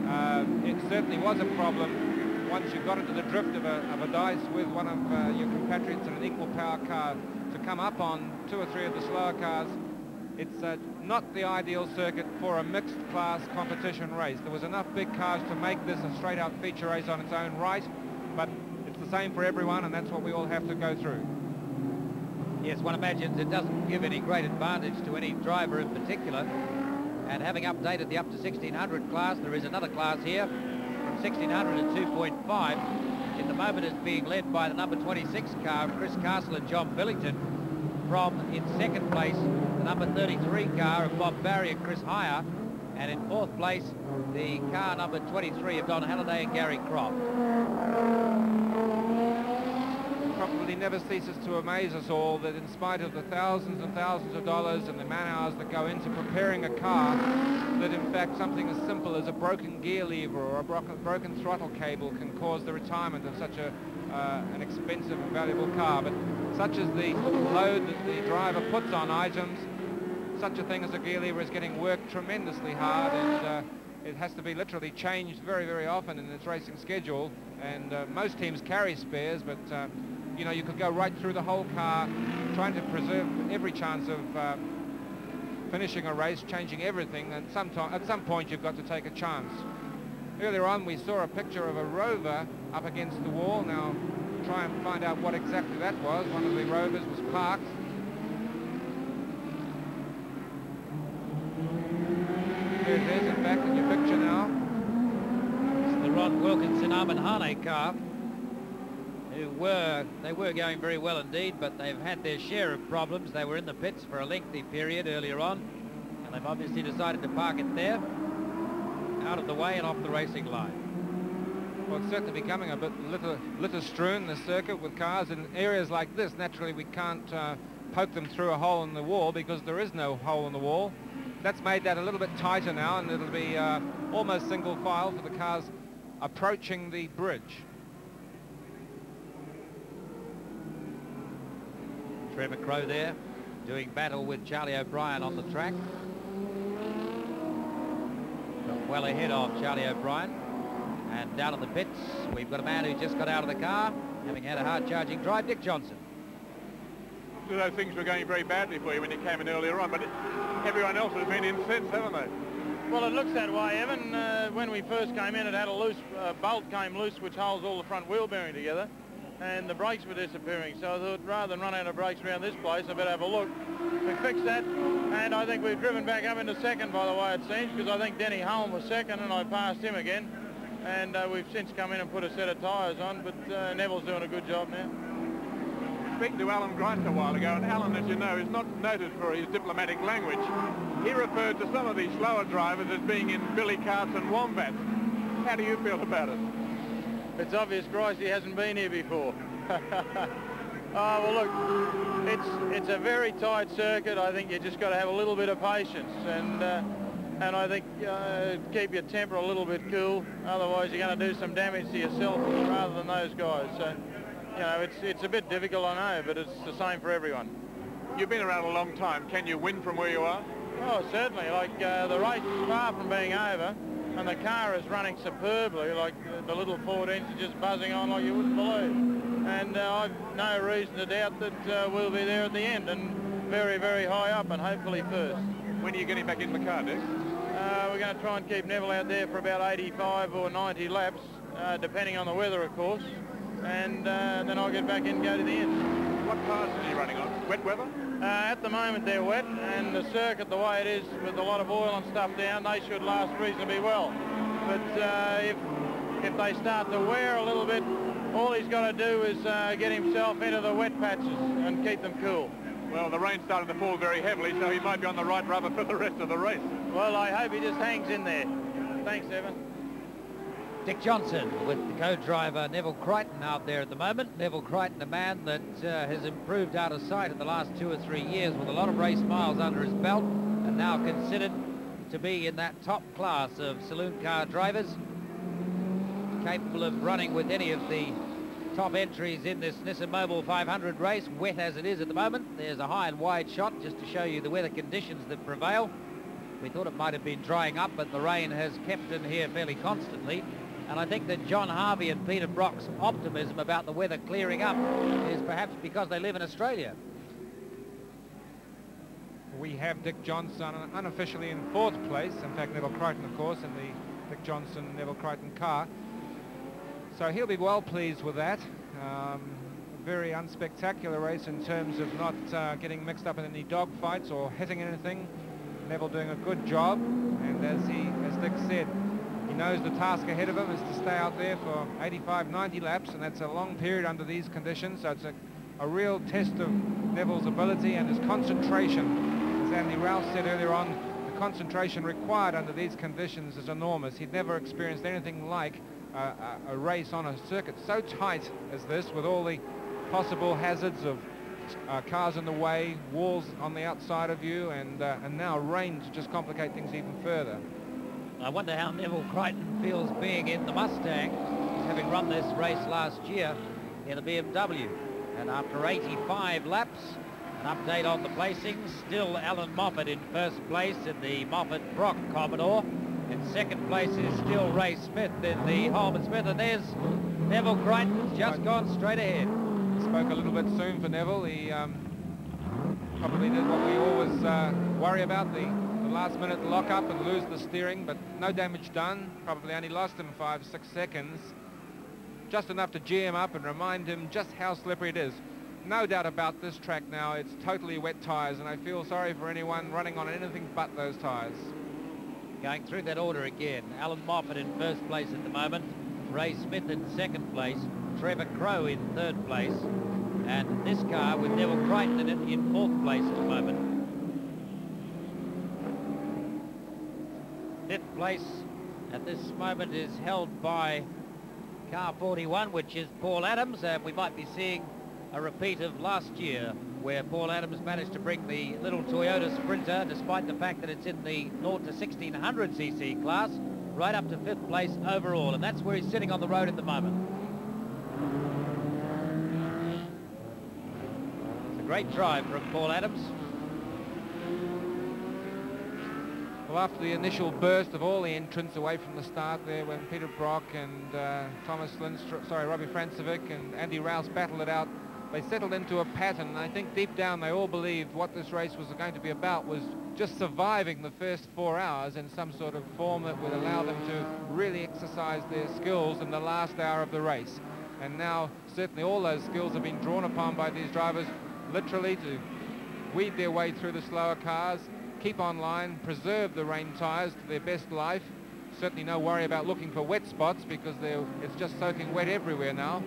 uh, it certainly was a problem once you got into the drift of a, of a dice with one of uh, your compatriots in an equal power car to come up on two or three of the slower cars. It's uh, not the ideal circuit for a mixed class competition race. There was enough big cars to make this a straight out feature race on its own right, but it's the same for everyone, and that's what we all have to go through. Yes, one imagines it doesn't give any great advantage to any driver in particular. And having updated the up to 1600 class, there is another class here from 1600 to 2.5. At the moment it's being led by the number 26 car of Chris Castle and John Billington. From in second place, the number 33 car of Bob Barry and Chris Heyer. And in fourth place, the car number 23 of Don Halliday and Gary Croft probably never ceases to amaze us all that in spite of the thousands and thousands of dollars and the man hours that go into preparing a car, that in fact something as simple as a broken gear lever or a broken, throttle cable can cause the retirement of such a, uh, an expensive and valuable car. But such as the load that the driver puts on items, such a thing as a gear lever is getting worked tremendously hard and uh, it has to be literally changed very, very often in its racing schedule. And uh, most teams carry spares, but uh, you know, you could go right through the whole car, trying to preserve every chance of uh, finishing a race, changing everything, and sometime, at some point you've got to take a chance. earlier on we saw a picture of a rover up against the wall. Now try and find out what exactly that was. One of the rovers was parked. There it is, in fact, in your picture now. It's the Ron Wilkinson Armand car who were, they were going very well indeed, but they've had their share of problems. They were in the pits for a lengthy period earlier on, and they've obviously decided to park it there, out of the way and off the racing line. Well, it's certainly becoming a bit litter, litter strewn, the circuit, with cars in areas like this. Naturally, we can't uh, poke them through a hole in the wall because there is no hole in the wall. That's made that a little bit tighter now, and it'll be uh, almost single file for the cars approaching the bridge. Trevor Crowe there, doing battle with Charlie O'Brien on the track. Well ahead of Charlie O'Brien. And down in the pits, we've got a man who just got out of the car, having had a hard-charging drive, Dick Johnson. Those things were going very badly for you when you came in earlier on, but everyone else has been in since, haven't they? Well, it looks that way, Evan. Uh, when we first came in, it had a loose uh, bolt came loose, which holds all the front wheel bearing together, and the brakes were disappearing. So I thought, rather than run out of brakes around this place, I better have a look. We fixed that, and I think we've driven back up into second, by the way it seems, because I think Denny Hulme was second, and I passed him again. And uh, we've since come in and put a set of tyres on, but uh, Neville's doing a good job now speaking to Alan Grice a while ago, and Alan, as you know, is not noted for his diplomatic language. He referred to some of these slower drivers as being in billy carts and wombats. How do you feel about it? It's obvious Grice hasn't been here before. oh, well, look, it's it's a very tight circuit. I think you just got to have a little bit of patience, and uh, and I think uh, keep your temper a little bit cool. Otherwise, you're going to do some damage to yourself rather than those guys. So you know, it's, it's a bit difficult, I know, but it's the same for everyone. You've been around a long time. Can you win from where you are? Oh, certainly. Like, uh, the race is far from being over, and the car is running superbly, like the little Ford engine just buzzing on like you wouldn't believe. And uh, I've no reason to doubt that uh, we'll be there at the end, and very, very high up, and hopefully first. When are you getting back in the car, Dick? Uh, we're going to try and keep Neville out there for about 85 or 90 laps, uh, depending on the weather, of course and uh, then I'll get back in and go to the end. What cars are you running on? Wet weather? Uh, at the moment they're wet, and the circuit, the way it is, with a lot of oil and stuff down, they should last reasonably well. But uh, if if they start to wear a little bit, all he's got to do is uh, get himself into the wet patches and keep them cool. Well, the rain started to fall very heavily, so he might be on the right rubber for the rest of the race. Well, I hope he just hangs in there. Thanks, Evan. Dick Johnson with the co-driver Neville Crichton out there at the moment. Neville Crichton, a man that uh, has improved out of sight in the last two or three years with a lot of race miles under his belt and now considered to be in that top class of saloon car drivers capable of running with any of the top entries in this Nissan Mobil 500 race, wet as it is at the moment. There's a high and wide shot just to show you the weather conditions that prevail. We thought it might have been drying up, but the rain has kept in here fairly constantly. And I think that John Harvey and Peter Brock's optimism about the weather clearing up is perhaps because they live in Australia. We have Dick Johnson unofficially in fourth place. In fact, Neville Crichton, of course, in the Dick Johnson, Neville Crichton car. So he'll be well pleased with that. Um, very unspectacular race in terms of not uh, getting mixed up in any dogfights or hitting anything. Neville doing a good job, and as he, as Dick said, he knows the task ahead of him is to stay out there for 85, 90 laps, and that's a long period under these conditions. So it's a, a real test of Neville's ability and his concentration. As Andy Rouse said earlier on, the concentration required under these conditions is enormous. He'd never experienced anything like a, a, a race on a circuit so tight as this, with all the possible hazards of uh, cars in the way, walls on the outside of you, and, uh, and now rain to just complicate things even further. I wonder how Neville Crichton feels being in the Mustang, having run this race last year in a BMW. And after 85 laps, an update on the placings, still Allan Moffat in first place in the Moffat-Brock Commodore. In second place is still Ray Smith in the Holman Smith. And there's Neville Crichton just gone straight ahead. Spoke a little bit soon for Neville. He um, probably did what we always uh, worry about, the last minute lock up and lose the steering, but no damage done. Probably only lost him five, six seconds. Just enough to gee him up and remind him just how slippery it is. No doubt about this track now, it's totally wet tyres, and I feel sorry for anyone running on anything but those tyres. Going through that order again, Allan Moffat in first place at the moment, Ray Smith in second place, Trevor Crowe in third place, and this car with Neville Crichton in it in fourth place at the moment. Fifth place at this moment is held by car 41, which is Paul Adams, and we might be seeing a repeat of last year where Paul Adams managed to bring the little Toyota Sprinter, despite the fact that it's in the 0 to 1600cc class, right up to fifth place overall, and that's where he's sitting on the road at the moment. It's a great drive from Paul Adams. Well, after the initial burst of all the entrants away from the start there, when Peter Brock and uh, Thomas Lindstrom, sorry, Robbie Francevic and Andy Rouse battled it out they settled into a pattern and I think deep down they all believed what this race was going to be about was just surviving the first four hours in some sort of form that would allow them to really exercise their skills in the last hour of the race. And now certainly all those skills have been drawn upon by these drivers literally to weed their way through the slower cars, keep on line, preserve the rain tyres to their best life. Certainly no worry about looking for wet spots because it's just soaking wet everywhere now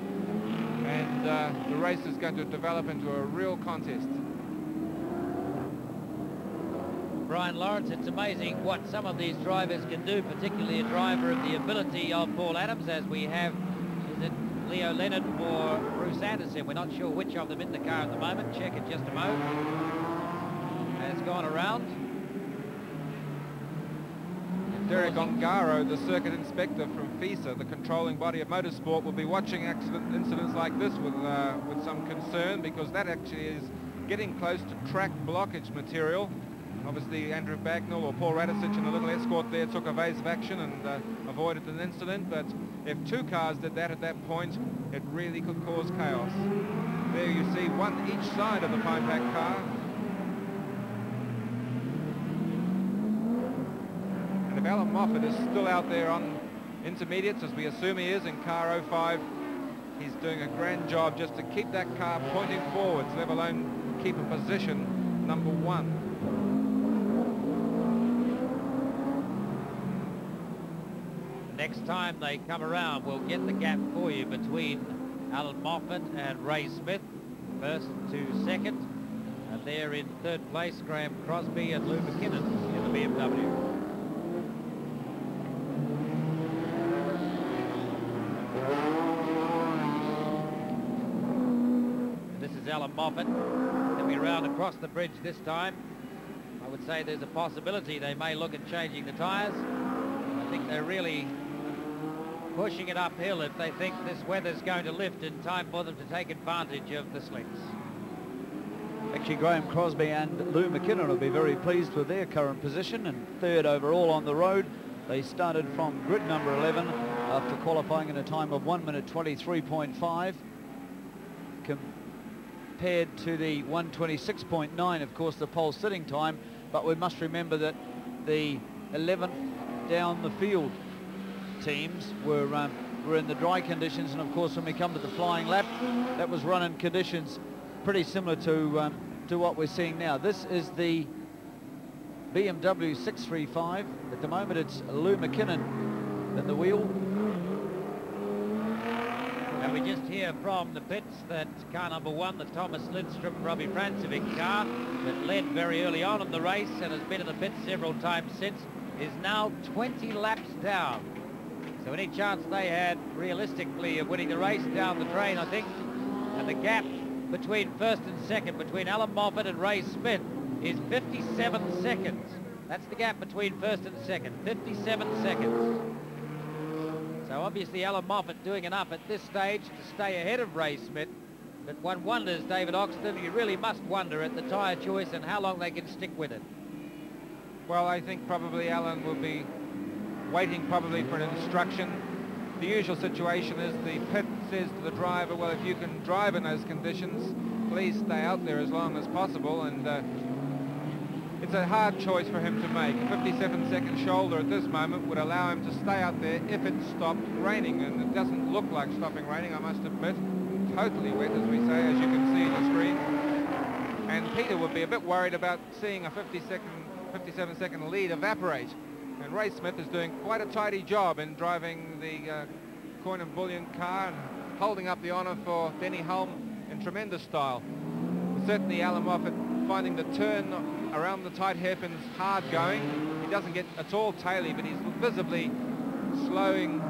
and uh, the race is going to develop into a real contest. Brian Lawrence, it's amazing what some of these drivers can do, particularly a driver of the ability of Paul Adams, as we have, is it Leo Leonard or Bruce Anderson? We're not sure which of them in the car at the moment. Check in just a moment. Has gone around. Derek Ongaro, the circuit inspector from FISA, the controlling body of motorsport, will be watching accident incidents like this with, uh, with some concern because that actually is getting close to track blockage material. Obviously, Andrew Bagnall or Paul Radisich and a little escort there took evasive action and uh, avoided an incident, but if two cars did that at that point, it really could cause chaos. There you see one each side of the Pine Pack car, if Allan Moffat is still out there on intermediates, as we assume he is in car 05, he's doing a grand job just to keep that car pointing forwards, let alone keep a position number one. Next time they come around, we'll get the gap for you between Allan Moffat and Ray Smith, first to second. And there in third place, Graeme Crosby and Lou McKinnon in the BMW. Moffat. Coming around across the bridge this time. I would say there's a possibility they may look at changing the tyres. I think they're really pushing it uphill if they think this weather's going to lift in time for them to take advantage of the slicks. Actually, Graeme Crosby and Lou McKinnon will be very pleased with their current position and third overall on the road. They started from grid number 11 after qualifying in a time of 1 minute 23.5 compared to the 126.9, of course, the pole sitting time. But we must remember that the 11th down the field teams were um, were in the dry conditions, and of course, when we come to the flying lap, that was run in conditions pretty similar to um, to what we're seeing now. This is the BMW 635. At the moment, it's Lou McKinnon at the wheel. And we just hear from the pits that car number one, the Thomas Lindstrom Robbie Francevic car that led very early on in the race and has been in the pits several times since, is now 20 laps down. So any chance they had realistically of winning the race down the drain, I think. And the gap between first and second, between Allan Moffat and Ray Smith, is 57 seconds. That's the gap between first and second, 57 seconds. Obviously Allan Moffat doing enough at this stage to stay ahead of Ray Smith. But one wonders, David Oxton, you really must wonder at the tyre choice and how long they can stick with it. Well, I think probably Allan will be waiting probably for an instruction. The usual situation is the pit says to the driver, well, if you can drive in those conditions, please stay out there as long as possible. And uh, it's a hard choice for him to make. A 57 second shoulder at this moment would allow him to stay out there if it stopped raining, and it doesn't look like stopping raining, I must admit. Totally wet, as we say, as you can see on the screen. And Peter would be a bit worried about seeing a 50 second, 57 second lead evaporate. And Ray Smith is doing quite a tidy job in driving the uh, coin and bullion car and holding up the honour for Denny Hulme in tremendous style. Certainly Allan Moffat finding the turn around the tight hairpins hard going. He doesn't get at all taily, but he's visibly slowing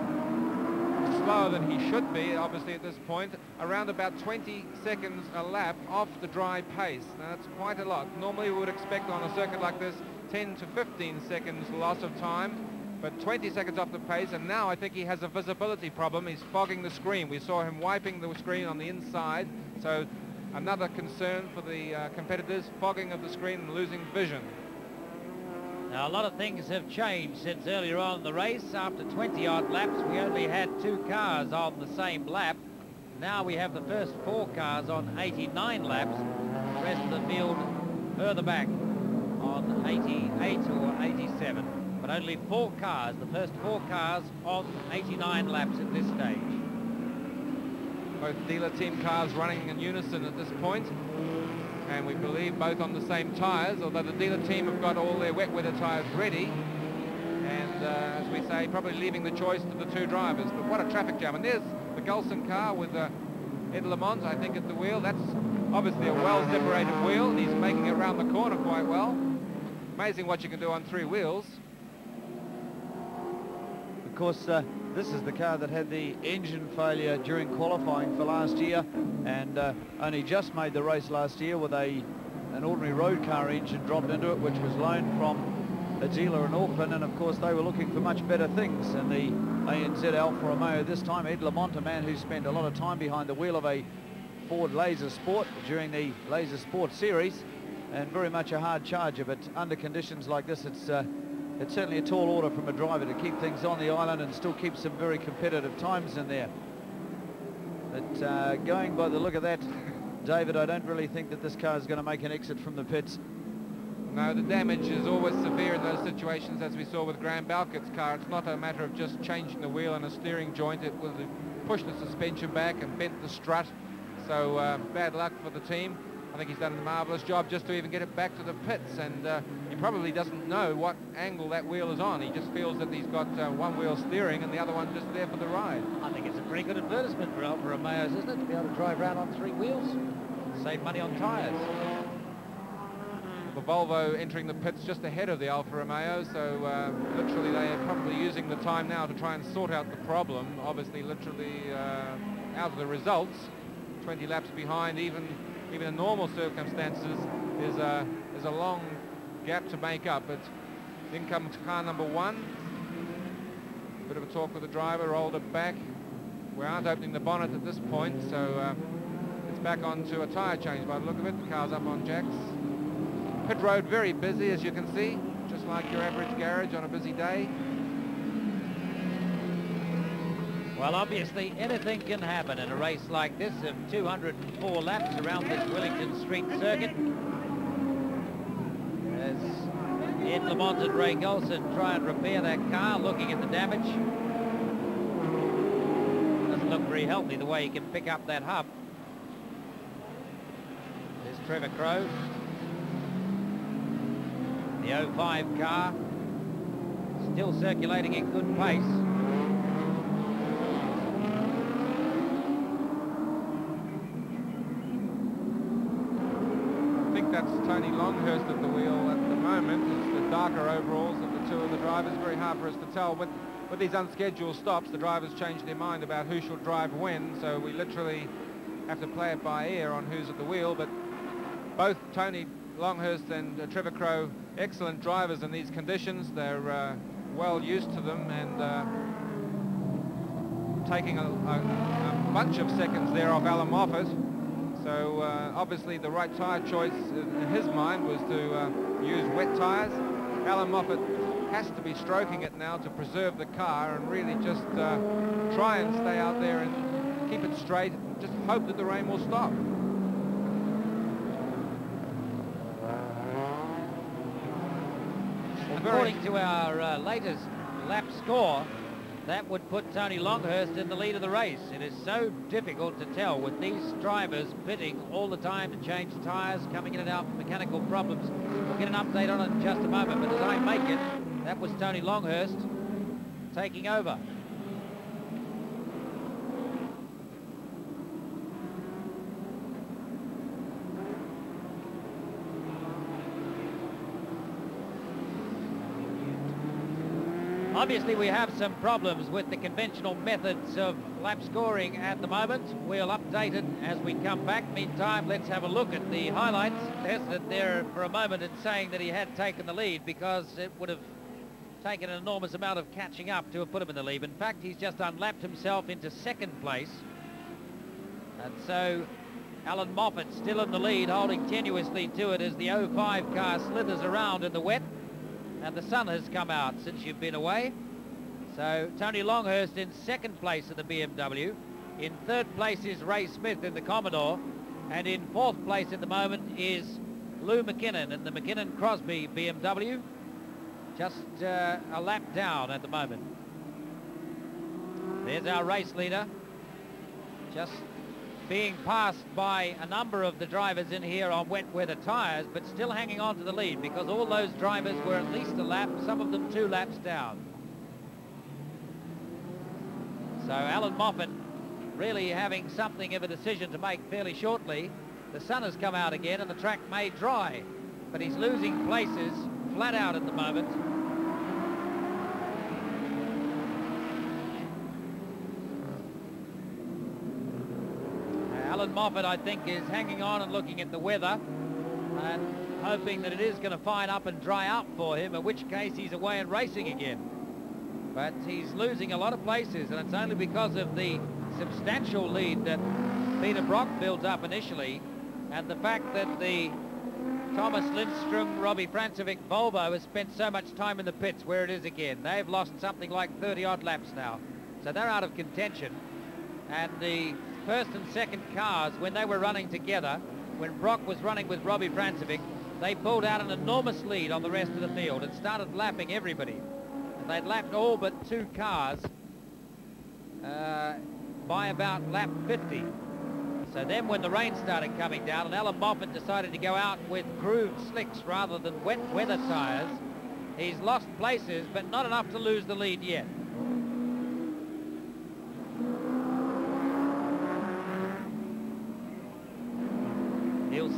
slower than he should be, obviously, at this point, around about 20 seconds a lap off the dry pace. Now, that's quite a lot. Normally, we would expect on a circuit like this 10 to 15 seconds loss of time, but 20 seconds off the pace, and now I think he has a visibility problem. He's fogging the screen. We saw him wiping the screen on the inside, so another concern for the uh, competitors, fogging of the screen and losing vision. Now, a lot of things have changed since earlier on in the race. After 20-odd laps, we only had two cars on the same lap. Now we have the first four cars on 89 laps. The rest of the field further back on 88 or 87. But only four cars, the first four cars on 89 laps at this stage. Both dealer team cars running in unison at this point. and we believe both on the same tyres, although the dealer team have got all their wet weather tyres ready. And uh, as we say, probably leaving the choice to the two drivers. But what a traffic jam. And there's the Gulson car with uh, Ed Lamont, I think, at the wheel. That's obviously a well-separated wheel, and he's making it around the corner quite well. Amazing what you can do on three wheels. Of course, uh, this is the car that had the engine failure during qualifying for last year and uh, only just made the race last year with a an ordinary road car engine dropped into it, which was loaned from a dealer in Auckland. And of course, they were looking for much better things. And the ANZ Alfa Romeo this time, Ed Lamont, a man who spent a lot of time behind the wheel of a Ford Laser Sport during the Laser Sport series and very much a hard charger. But under conditions like this, it's uh, it's certainly a tall order from a driver to keep things on the island and still keep some very competitive times in there. But uh, going by the look of that, David, I don't really think that this car is going to make an exit from the pits. No, the damage is always severe in those situations, as we saw with Graeme Bowkett's car. It's not a matter of just changing the wheel and a steering joint. It will push the suspension back and bent the strut. So uh, bad luck for the team. I think he's done a marvellous job just to even get it back to the pits and uh, he probably doesn't know what angle that wheel is on. He just feels that he's got uh, one wheel steering and the other one just there for the ride. I think it's a pretty good advertisement for Alfa Romeos, isn't it, to be able to drive around on three wheels, save money on tyres. The Volvo entering the pits just ahead of the Alfa Romeo, so uh, literally they are probably using the time now to try and sort out the problem. Obviously, literally uh, out of the results, 20 laps behind, even even in normal circumstances, there's a, is a long gap to make up. But in comes car number one. Bit of a talk with the driver, rolled it back. We aren't opening the bonnet at this point, so uh, it's back onto a tyre change by the look of it. The car's up on jacks. Pit road very busy, as you can see, just like your average garage on a busy day. Well, obviously, anything can happen in a race like this of 204 laps around this Wellington Street circuit. As Ed Lamont and Ray Gulson try and repair that car, looking at the damage. Doesn't look very healthy the way he can pick up that hub. There's Trevor Crowe. The 05 car still circulating in good pace. Tony Longhurst at the wheel at the moment. It's the darker overalls of the two of the drivers. Very hard for us to tell. With, with these unscheduled stops, the drivers change their mind about who shall drive when, so we literally have to play it by ear on who's at the wheel. But both Tony Longhurst and uh, Trevor Crowe, excellent drivers in these conditions. They're uh, well used to them and uh, taking a, a, a bunch of seconds there off Allan Moffat. So uh, obviously the right tyre choice in his mind was to uh, use wet tyres. Allan Moffat has to be stroking it now to preserve the car and really just uh, try and stay out there and keep it straight. And just hope that the rain will stop. according to our uh, latest lap score, that would put Tony Longhurst in the lead of the race. It is so difficult to tell with these drivers pitting all the time to change tyres, coming in and out with mechanical problems. We'll get an update on it in just a moment, but as I make it, that was Tony Longhurst taking over. Obviously, we have some problems with the conventional methods of lap scoring at the moment. We'll update it as we come back. Meantime, let's have a look at the highlights. Tested there for a moment in saying that he had taken the lead because it would have taken an enormous amount of catching up to have put him in the lead. In fact, he's just unlapped himself into second place. And so Allan Moffat still in the lead, holding tenuously to it as the 05 car slithers around in the wet and the sun has come out since you've been away. So Tony Longhurst in second place in the BMW. In third place is Ray Smith in the Commodore. And in fourth place at the moment is Lou McKinnon in the McKinnon Crosby BMW. Just uh, a lap down at the moment. There's our race leader. Just being passed by a number of the drivers in here on wet weather tyres, but still hanging on to the lead because all those drivers were at least a lap, some of them two laps down. So Allan Moffat really having something of a decision to make fairly shortly. The sun has come out again and the track may dry, but he's losing places flat out at the moment. Allan Moffat, I think, is hanging on and looking at the weather and hoping that it is going to fine up and dry up for him, in which case he's away and racing again. But he's losing a lot of places, and it's only because of the substantial lead that Peter Brock builds up initially, and the fact that the Thomas Lindstrom, Robbie Francevic, Volvo has spent so much time in the pits where it is again. They've lost something like 30-odd laps now. So they're out of contention. And the first and second cars, when they were running together, when Brock was running with Robbie Francevic, they pulled out an enormous lead on the rest of the field and started lapping everybody. And they'd lapped all but two cars uh, by about lap 50. So then when the rain started coming down and Allan Moffat decided to go out with grooved slicks rather than wet weather tyres, he's lost places, but not enough to lose the lead yet.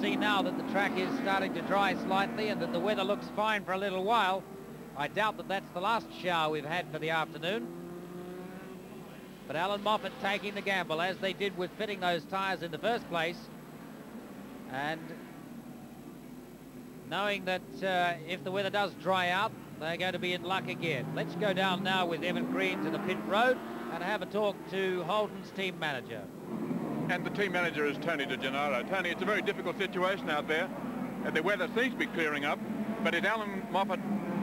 See now that the track is starting to dry slightly and that the weather looks fine for a little while. I doubt that that's the last shower we've had for the afternoon. But Allan Moffat taking the gamble, as they did with fitting those tyres in the first place. And knowing that uh, if the weather does dry out, they're going to be in luck again. Let's go down now with Evan Green to the pit road and have a talk to Holden's team manager. And the team manager is Tony De Gennaro. Tony, it's a very difficult situation out there. Uh, the weather seems to be clearing up, but is Allan Moffat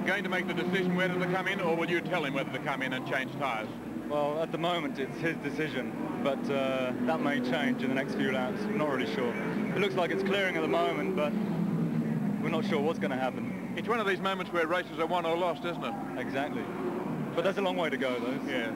going to make the decision whether to come in, or will you tell him whether to come in and change tyres? Well, at the moment, it's his decision, but uh, that may change in the next few laps. I'm not really sure. It looks like it's clearing at the moment, but we're not sure what's going to happen. It's one of these moments where races are won or lost, isn't it? Exactly. But there's a long way to go, though. Yeah.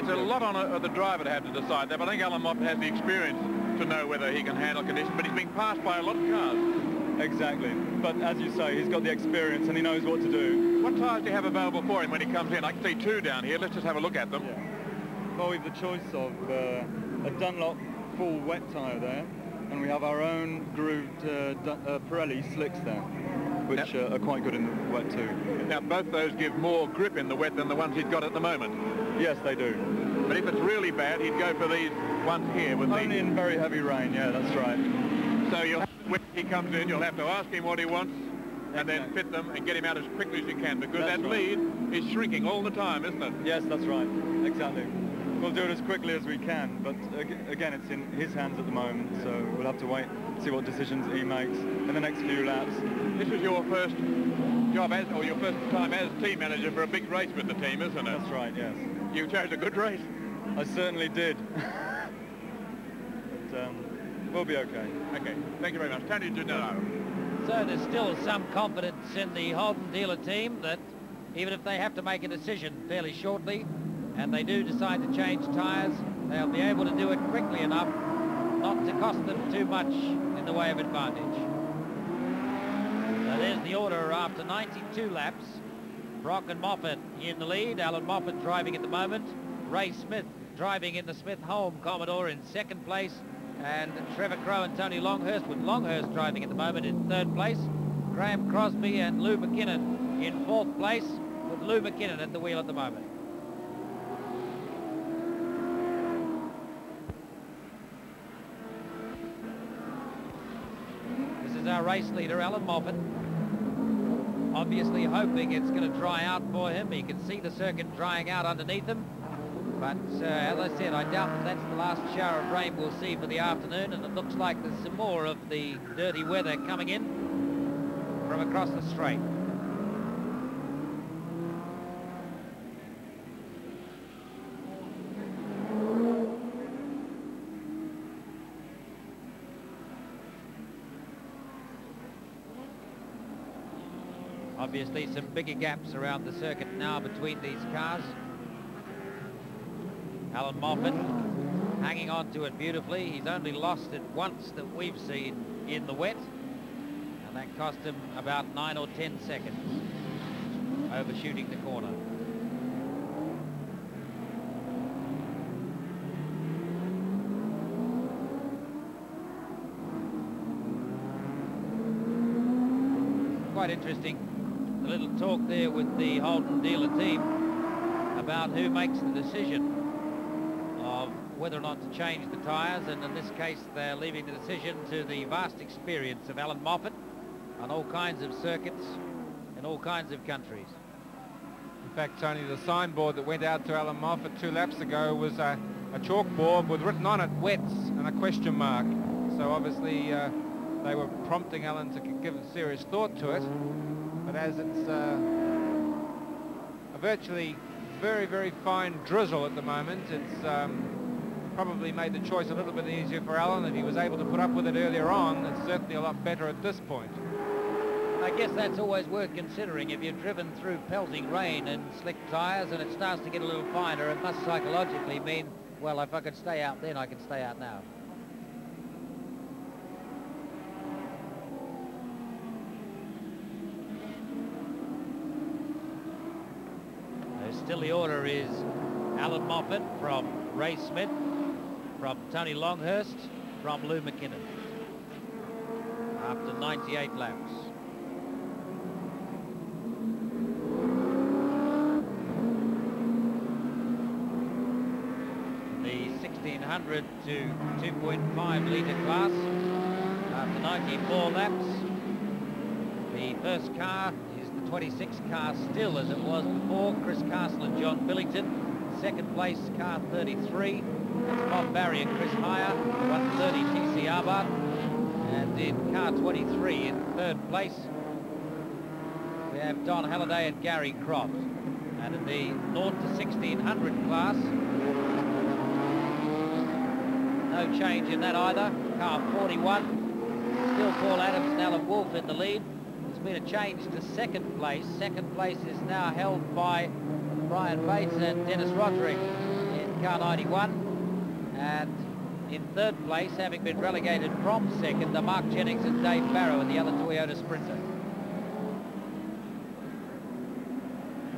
It's a lot on a, the driver to have to decide that, but I think Allan Moffat has the experience to know whether he can handle conditions, but he's being passed by a lot of cars. Exactly. But as you say, he's got the experience and he knows what to do. What tyres do you have available for him when he comes in? I can see two down here. Let's just have a look at them. Yeah. Well, we have the choice of uh, a Dunlop full wet tyre there, and we have our own grooved uh, uh, Pirelli slicks there, which uh, are quite good in the wet too. Now, both those give more grip in the wet than the ones he's got at the moment. Yes, they do. But if it's really bad, he'd go for these ones here with Only the... in very heavy rain, yeah, that's right. So you'll, when he comes in, you'll have to ask him what he wants and then fit them and get him out as quickly as you can because That's that right. lead is shrinking all the time, isn't it? Yes, that's right. Exactly. We'll do it as quickly as we can, but again, it's in his hands at the moment, so we'll have to wait, see what decisions he makes in the next few laps. This is your first job as, or your first time as team manager for a big race with the team, isn't it? That's right, yes. You chose a good race. I certainly did. but um, we'll be okay. Okay, thank you very much. Tony Gennaro. So there's still some confidence in the Holden dealer team that even if they have to make a decision fairly shortly, and they do decide to change tyres, they'll be able to do it quickly enough not to cost them too much in the way of advantage. So there's the order after 92 laps. Brock and Moffat in the lead. Allan Moffat driving at the moment. Ray Smith driving in the Smith-Hulme Commodore in second place. And Trevor Crowe and Tony Longhurst with Longhurst driving at the moment in third place. Graeme Crosby and Lou McKinnon in fourth place with Lou McKinnon at the wheel at the moment. This is our race leader, Allan Moffat. Obviously hoping it's going to dry out for him. He can see the circuit drying out underneath him. But uh, as I said, I doubt that that's the last shower of rain we'll see for the afternoon. And it looks like there's some more of the dirty weather coming in from across the straight. Obviously some bigger gaps around the circuit now between these cars. Allan Moffat hanging on to it beautifully. He's only lost it once that we've seen in the wet. And that cost him about nine or 10 seconds overshooting the corner. Quite interesting little talk there with the Holden dealer team about who makes the decision of whether or not to change the tyres and in this case they're leaving the decision to the vast experience of Allan Moffat on all kinds of circuits in all kinds of countries. In fact, Tony, the signboard that went out to Allan Moffat two laps ago was a, a chalkboard with written on it wets and a question mark. So obviously uh, they were prompting Allan to give serious thought to it. But as it's uh, a virtually very, very fine drizzle at the moment, it's um, probably made the choice a little bit easier for Allan. If he was able to put up with it earlier on, it's certainly a lot better at this point. I guess that's always worth considering. If you've driven through pelting rain and slick tyres and it starts to get a little finer, it must psychologically mean, well, if I could stay out then, I can stay out now. Still the order is Allan Moffat from Ray Smith, from Tony Longhurst, from Lou McKinnon after 98 laps. The 1600 to 2.5 litre class after 94 laps. The first car 26 car still as it was before. Chris Castle and John Billington. Second place, car 33. That's Bob Barry and Chris Heyer. 130 TC Abarth. And in car 23 in third place, we have Don Halliday and Gary Croft. And in the 0 to 1600 class, no change in that either. Car 41, still Paul Adams and Alan Wolf in the lead been a change to second place. Second place is now held by Brian Bates and Dennis Roderick in car 91. And in third place, having been relegated from second, are Mark Jennings and Dave Barrow in the other Toyota Sprinter.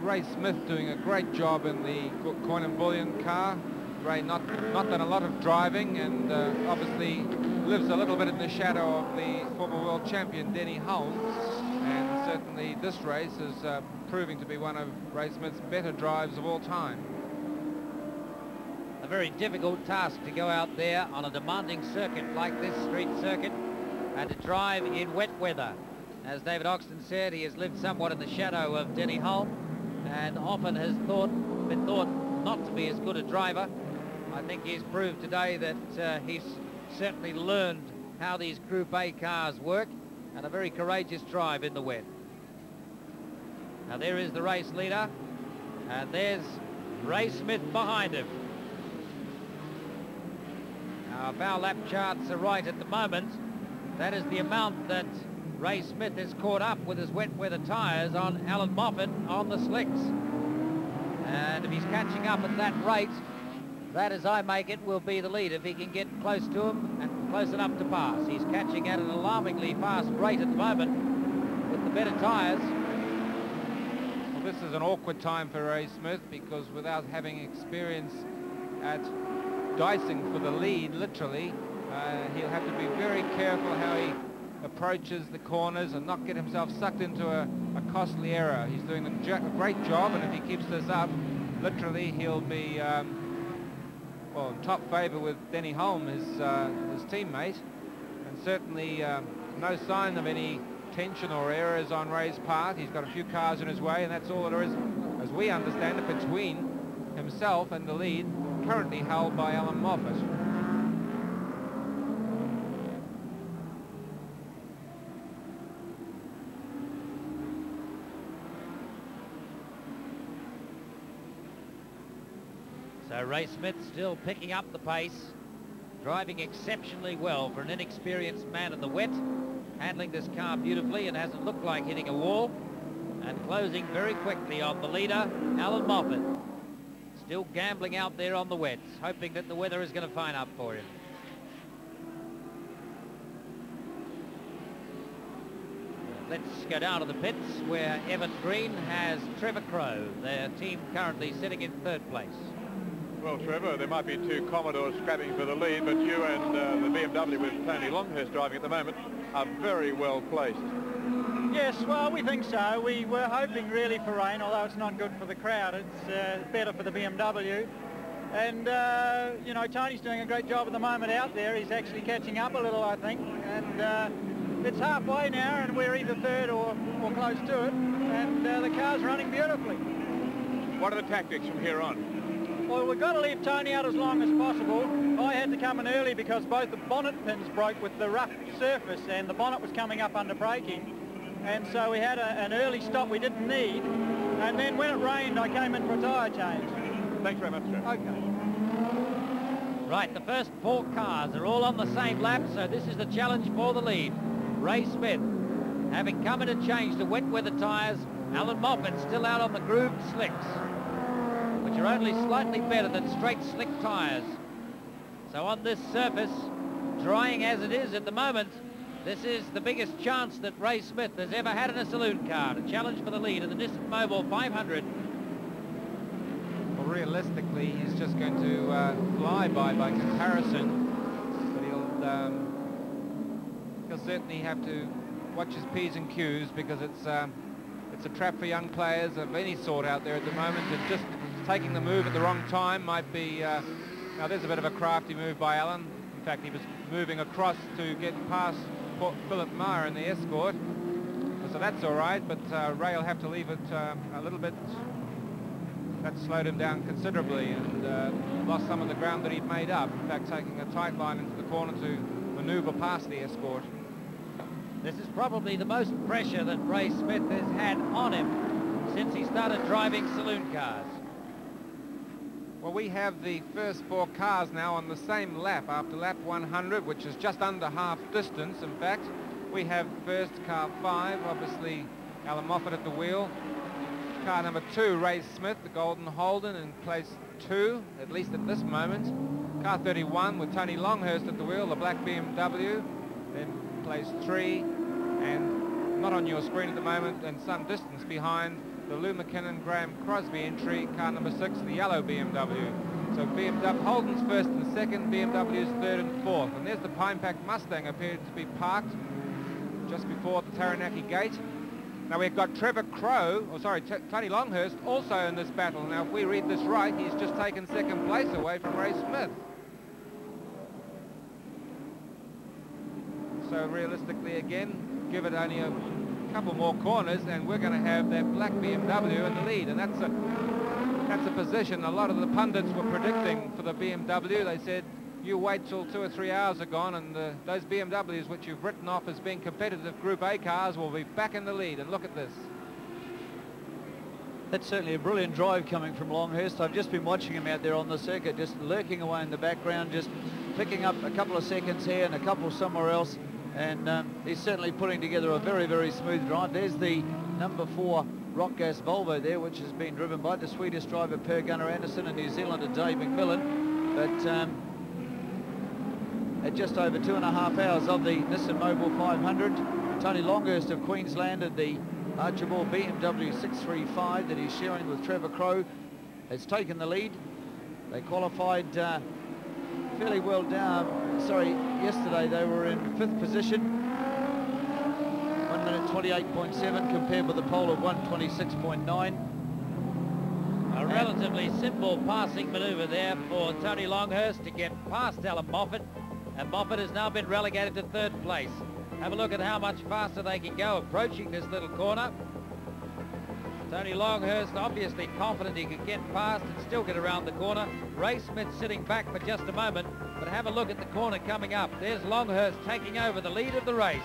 Ray Smith doing a great job in the coin and bullion car. Ray not, not done a lot of driving and uh, obviously lives a little bit in the shadow of the former world champion Denny Hulme and certainly this race is uh, proving to be one of Ray Smith's better drives of all time. A very difficult task to go out there on a demanding circuit like this street circuit and to drive in wet weather. As David Oxton said, he has lived somewhat in the shadow of Denny Hulme and often has thought, been thought not to be as good a driver. I think he's proved today that uh, he's certainly learned how these Group A cars work and a very courageous drive in the wet. Now there is the race leader and there's Ray Smith behind him. Now if our lap charts are right at the moment, that is the amount that Ray Smith has caught up with his wet weather tyres on Allan Moffat on the slicks. And if he's catching up at that rate, that, as I make it, will be the lead if he can get close to him and close enough to pass. He's catching at an alarmingly fast rate at the moment with the better tyres. This is an awkward time for Ray Smith because without having experience at dicing for the lead, literally, uh, he'll have to be very careful how he approaches the corners and not get himself sucked into a, a costly error. He's doing a, a, great job, and if he keeps this up, literally he'll be um, well, in top favour with Denny Hulme, his, uh, his teammate, and certainly um, no sign of any tension or errors on Ray's part. He's got a few cars in his way, and that's all there is, as we understand it, between himself and the lead, currently held by Allan Moffat. So Ray Smith still picking up the pace, driving exceptionally well for an inexperienced man in the wet, handling this car beautifully and hasn't looked like hitting a wall, and closing very quickly on the leader, Allan Moffat. Still gambling out there on the wets, hoping that the weather is going to fine up for him. Let's go down to the pits where Evan Green has Trevor Crowe, their team currently sitting in third place. Well, Trevor, there might be two Commodores scrapping for the lead, but you and uh, the BMW with Tony Longhurst driving at the moment are very well placed. Yes, well, we think so. We were hoping really for rain, although it's not good for the crowd. It's uh, better for the BMW. And, uh, you know, Tony's doing a great job at the moment out there. He's actually catching up a little, I think. And uh, it's halfway now, and we're either third or, or close to it. And uh, the car's running beautifully. What are the tactics from here on? Well, we've got to leave Tony out as long as possible. I had to come in early because both the bonnet pins broke with the rough surface and the bonnet was coming up under braking. And so we had a, an early stop we didn't need. And then when it rained, I came in for a tyre change. Thanks very much, sir. Okay. Right, the first four cars are all on the same lap, so this is the challenge for the lead. Ray Smith, having come in and changed to wet weather tyres, Allan Moffat still out on the grooved slicks which are only slightly better than straight slick tyres. So on this surface, drying as it is at the moment, this is the biggest chance that Ray Smith has ever had in a saloon car, to challenge for the lead in the Nissan Mobil 500. Well, realistically, he's just going to uh, fly by by comparison, but he'll um, he'll certainly have to watch his P's and Q's because it's um, it's a trap for young players of any sort out there at the moment, and just taking the move at the wrong time might be... Uh, now there's a bit of a crafty move by Allan. In fact, he was moving across to get past Philip Meyer in the escort. So that's all right, but uh, Ray will have to leave it uh, a little bit. That slowed him down considerably and uh, lost some of the ground that he'd made up. In fact, taking a tight line into the corner to maneuver past the escort. This is probably the most pressure that Ray Smith has had on him since he started driving saloon cars. Well, we have the first four cars now on the same lap after lap 100, which is just under half distance. In fact, we have first car five, obviously Allan Moffat at the wheel. Car number two, Ray Smith, the Golden Holden in place two, at least at this moment. Car 31 with Tony Longhurst at the wheel, the black BMW, in place three, and not on your screen at the moment, and some distance behind the Lou McKinnon Graeme Crosby entry, car number six, the yellow BMW. So BMW, Holden's first and second, BMW's third and fourth. And there's the Pine Pack Mustang appeared to be parked just before the Taranaki gate. Now we've got Trevor Crowe, or sorry, T Tony Longhurst also in this battle. Now if we read this right, he's just taken second place away from Ray Smith. So realistically again, give it only a couple more corners and we're going to have that black BMW in the lead and that's a that's a position a lot of the pundits were predicting for the BMW they said you wait till two or three hours are gone and uh, those BMWs which you've written off as being competitive Group A cars will be back in the lead and look at this that's certainly a brilliant drive coming from Longhurst. I've just been watching him out there on the circuit, just lurking away in the background, just picking up a couple of seconds here and a couple somewhere else. And um, he's certainly putting together a very, very smooth drive. There's the number four Rock Gas Volvo there, which has been driven by the Swedish driver Per Gunnar Andersson and New Zealander Dave McMillan. But um, at just over two and a half hours of the Nissan Mobil 500, Tony Longhurst of Queensland and the Archibald BMW 635 that he's sharing with Trevor Crowe has taken the lead. They qualified uh, fairly well down. Sorry, yesterday they were in fifth position. 1 minute 28.7 compared with the pole of 126.9. A relatively simple passing manoeuvre there for Tony Longhurst to get past Allan Moffat. And Moffat has now been relegated to third place. Have a look at how much faster they can go approaching this little corner. Tony Longhurst obviously confident he could get past and still get around the corner. Ray Smith sitting back for just a moment, have a look at the corner coming up. There's Longhurst taking over the lead of the race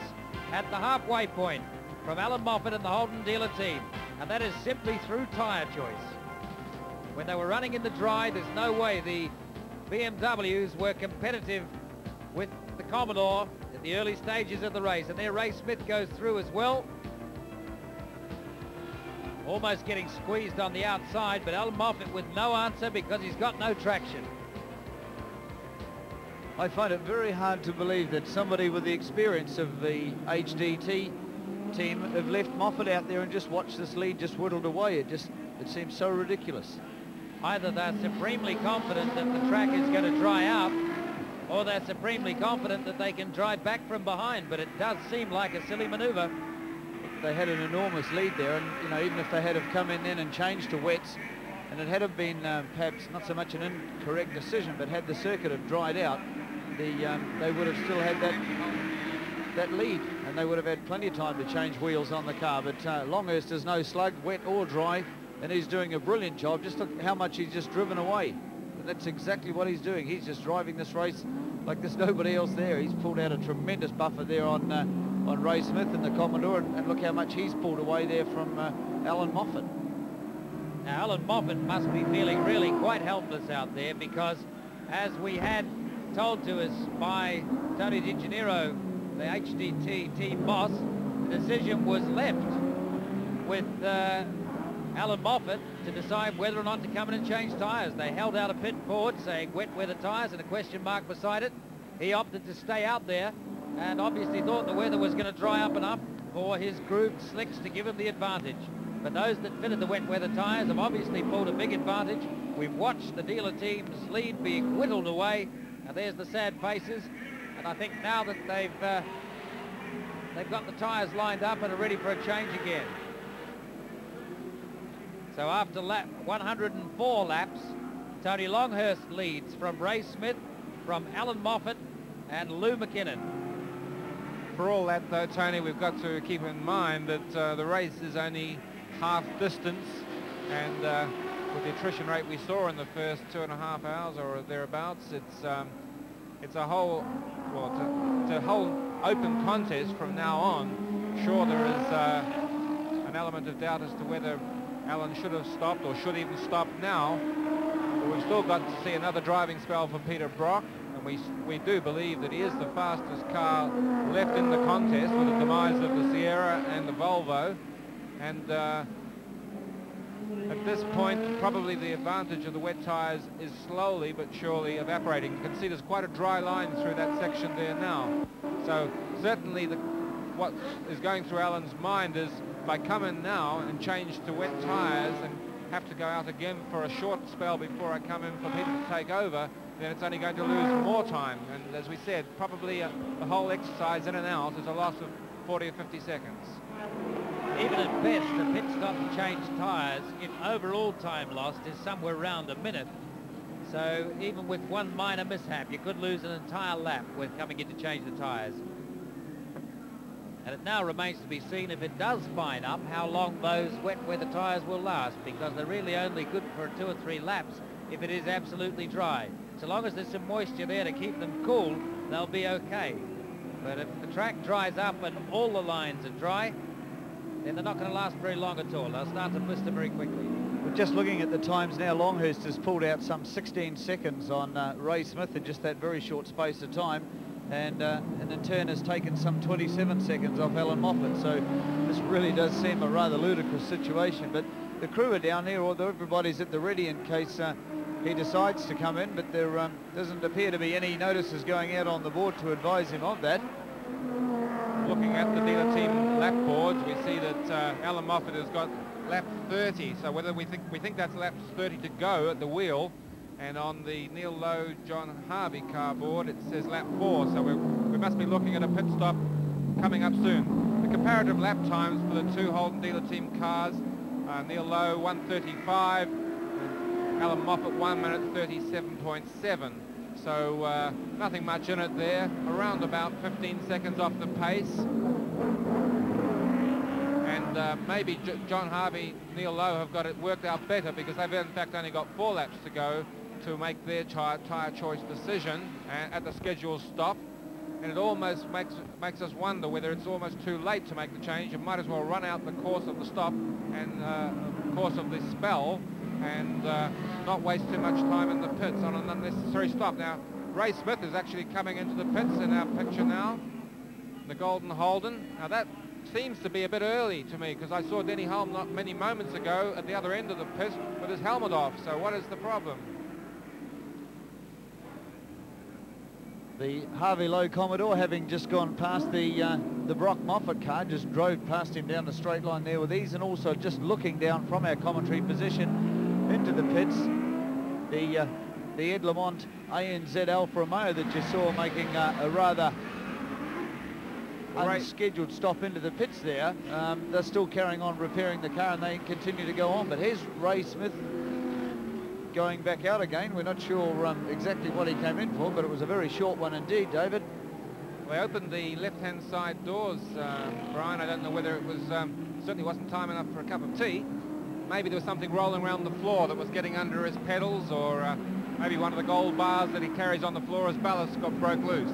at the halfway point from Allan Moffat and the Holden dealer team. And that is simply through tyre choice. When they were running in the dry, there's no way the BMWs were competitive with the Commodore at the early stages of the race. And there Ray Smith goes through as well. Almost getting squeezed on the outside, but Allan Moffat with no answer because he's got no traction. I find it very hard to believe that somebody with the experience of the HDT team have left Moffat out there and just watched this lead just whittled away. It just it seems so ridiculous. Either they're supremely confident that the track is going to dry up or they're supremely confident that they can drive back from behind, but it does seem like a silly manoeuvre. They had an enormous lead there, and you know even if they had have come in then and changed to wets, and it had have been um, perhaps not so much an incorrect decision, but had the circuit have dried out, the um, they would have still had that that lead, and they would have had plenty of time to change wheels on the car. But uh, Longhurst is no slug, wet or dry, and he's doing a brilliant job. Just look how much he's just driven away. That's exactly what he's doing. He's just driving this race like there's nobody else there. He's pulled out a tremendous buffer there on uh, on Ray Smith and the Commodore, and, and, look how much he's pulled away there from uh, Allan Moffat. Now, Allan Moffat must be feeling really quite helpless out there because, as we had told to us by Tony De Gennaro, the HDT team boss, the decision was left with uh, Allan Moffat to decide whether or not to come in and change tyres. They held out a pit board saying wet weather tyres and a question mark beside it. He opted to stay out there and obviously thought the weather was going to dry up enough for his grooved slicks to give him the advantage. But those that fitted the wet weather tyres have obviously pulled a big advantage. We've watched the dealer team's lead being whittled away, and there's the sad faces. And I think now that they've uh, they've got the tyres lined up and are ready for a change again. So after lap 104 laps, Tony Longhurst leads from Ray Smith, from Allan Moffat and Lou McKinnon. For all that though, Tony, we've got to keep in mind that uh, the race is only half distance and uh, with the attrition rate we saw in the first two and a half hours or thereabouts, it's um, it's a whole, well, it's a, it's a, whole open contest from now on. Sure, there is uh, an element of doubt as to whether Allan should have stopped or should even stop now. But we've still got to see another driving spell for Peter Brock. And we, we do believe that he is the fastest car left in the contest with the demise of the Sierra and the Volvo. And uh, at this point, probably the advantage of the wet tyres is slowly but surely evaporating. You can see there's quite a dry line through that section there now. So certainly the, what is going through Allan's mind is if I come in now and change to wet tyres and have to go out again for a short spell before I come in for Peter to take over, then it's only going to lose more time. And as we said, probably uh, the whole exercise in and out is a loss of 40 or 50 seconds. Even at best, a pit stop to change tyres, if overall time lost is somewhere around a minute. So even with one minor mishap, you could lose an entire lap with coming in to change the tyres. And it now remains to be seen if it does fine up how long those wet weather tyres will last because they're really only good for two or three laps if it is absolutely dry. So long as there's some moisture there to keep them cool, they'll be okay. But if the track dries up and all the lines are dry, then they're not going to last very long at all. They'll start to blister very quickly. We're just looking at the times now. Longhurst has pulled out some 16 seconds on uh, Ray Smith in just that very short space of time. and, uh, and in turn has taken some 27 seconds off Allan Moffat. So this really does seem a rather ludicrous situation. But the crew are down here, although everybody's at the ready in case uh, he decides to come in, but there um, doesn't appear to be any notices going out on the board to advise him of that. Looking at the dealer team lap boards, we see that uh, Allan Moffat has got lap 30. So whether we think we think that's lap 30 to go at the wheel, and on the Neal Lowe John Harvey car board it says lap 4. So we must be looking at a pit stop coming up soon. The comparative lap times for the two Holden dealer team cars, uh, Neal Lowe 135, Allan Moffat 1 minute 37.7. So uh, nothing much in it there, around about 15 seconds off the pace. And uh, maybe J John Harvey, Neal Lowe have got it worked out better because they've in fact only got four laps to go to make their tyre choice decision at the scheduled stop. And it almost makes makes us wonder whether it's almost too late to make the change. You might as well run out the course of the stop and uh, course of the spell and uh, not waste too much time in the pits on an unnecessary stop. Now, Ray Smith is actually coming into the pits in our picture now, the Golden Holden. Now that seems to be a bit early to me because I saw Denny Hulme not many moments ago at the other end of the pit with his helmet off. So what is the problem? The Harvey Lowe Commodore, having just gone past the uh, the Brock Moffat car, just drove past him down the straight line there with ease, and also just looking down from our commentary position into the pits, the uh, the Ed Lamont ANZ Alfa Romeo that you saw making uh, a rather unscheduled stop into the pits there. Um, they're still carrying on repairing the car and they continue to go on. But here's Ray Smith going back out again. We're not sure um, exactly what he came in for, but it was a very short one indeed, David. We opened the left-hand side doors, uh, Brian. I don't know whether it was, um, certainly wasn't time enough for a cup of tea. Maybe there was something rolling around the floor that was getting under his pedals, or uh, maybe one of the gold bars that he carries on the floor as ballast got broke loose.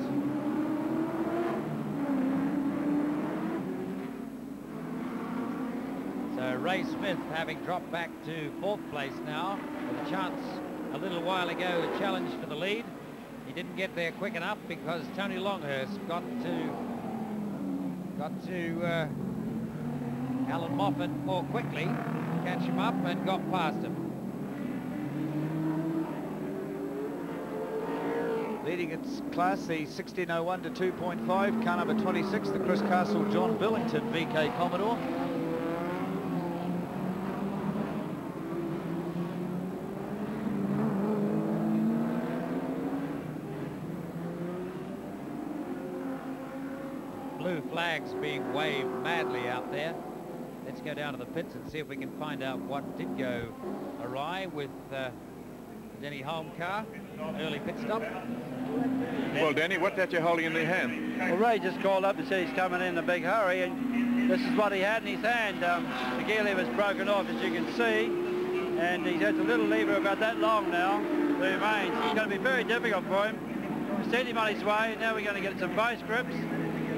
So Ray Smith having dropped back to fourth place now with a chance a little while ago to challenge for the lead. He didn't get there quick enough because Tony Longhurst got to got to uh, Allan Moffat more quickly, catch him up and got past him. Leading its class, the 1601 to 2.5, car number 26, the Chris Castle John Billington VK Commodore. Blue flags being waved madly out there. Let's go down to the pits and see if we can find out what did go awry with uh, Denny Hulme car. Early pit stop. Well, Denny, what's that you're holding in your hand? Well, Ray just called up and said he's coming in a big hurry, and this is what he had in his hand. Um, the gear lever's broken off, as you can see, and he's had a little lever about that long now that remains. It's going to be very difficult for him. Send him on his way. Now we're going to get some vice grips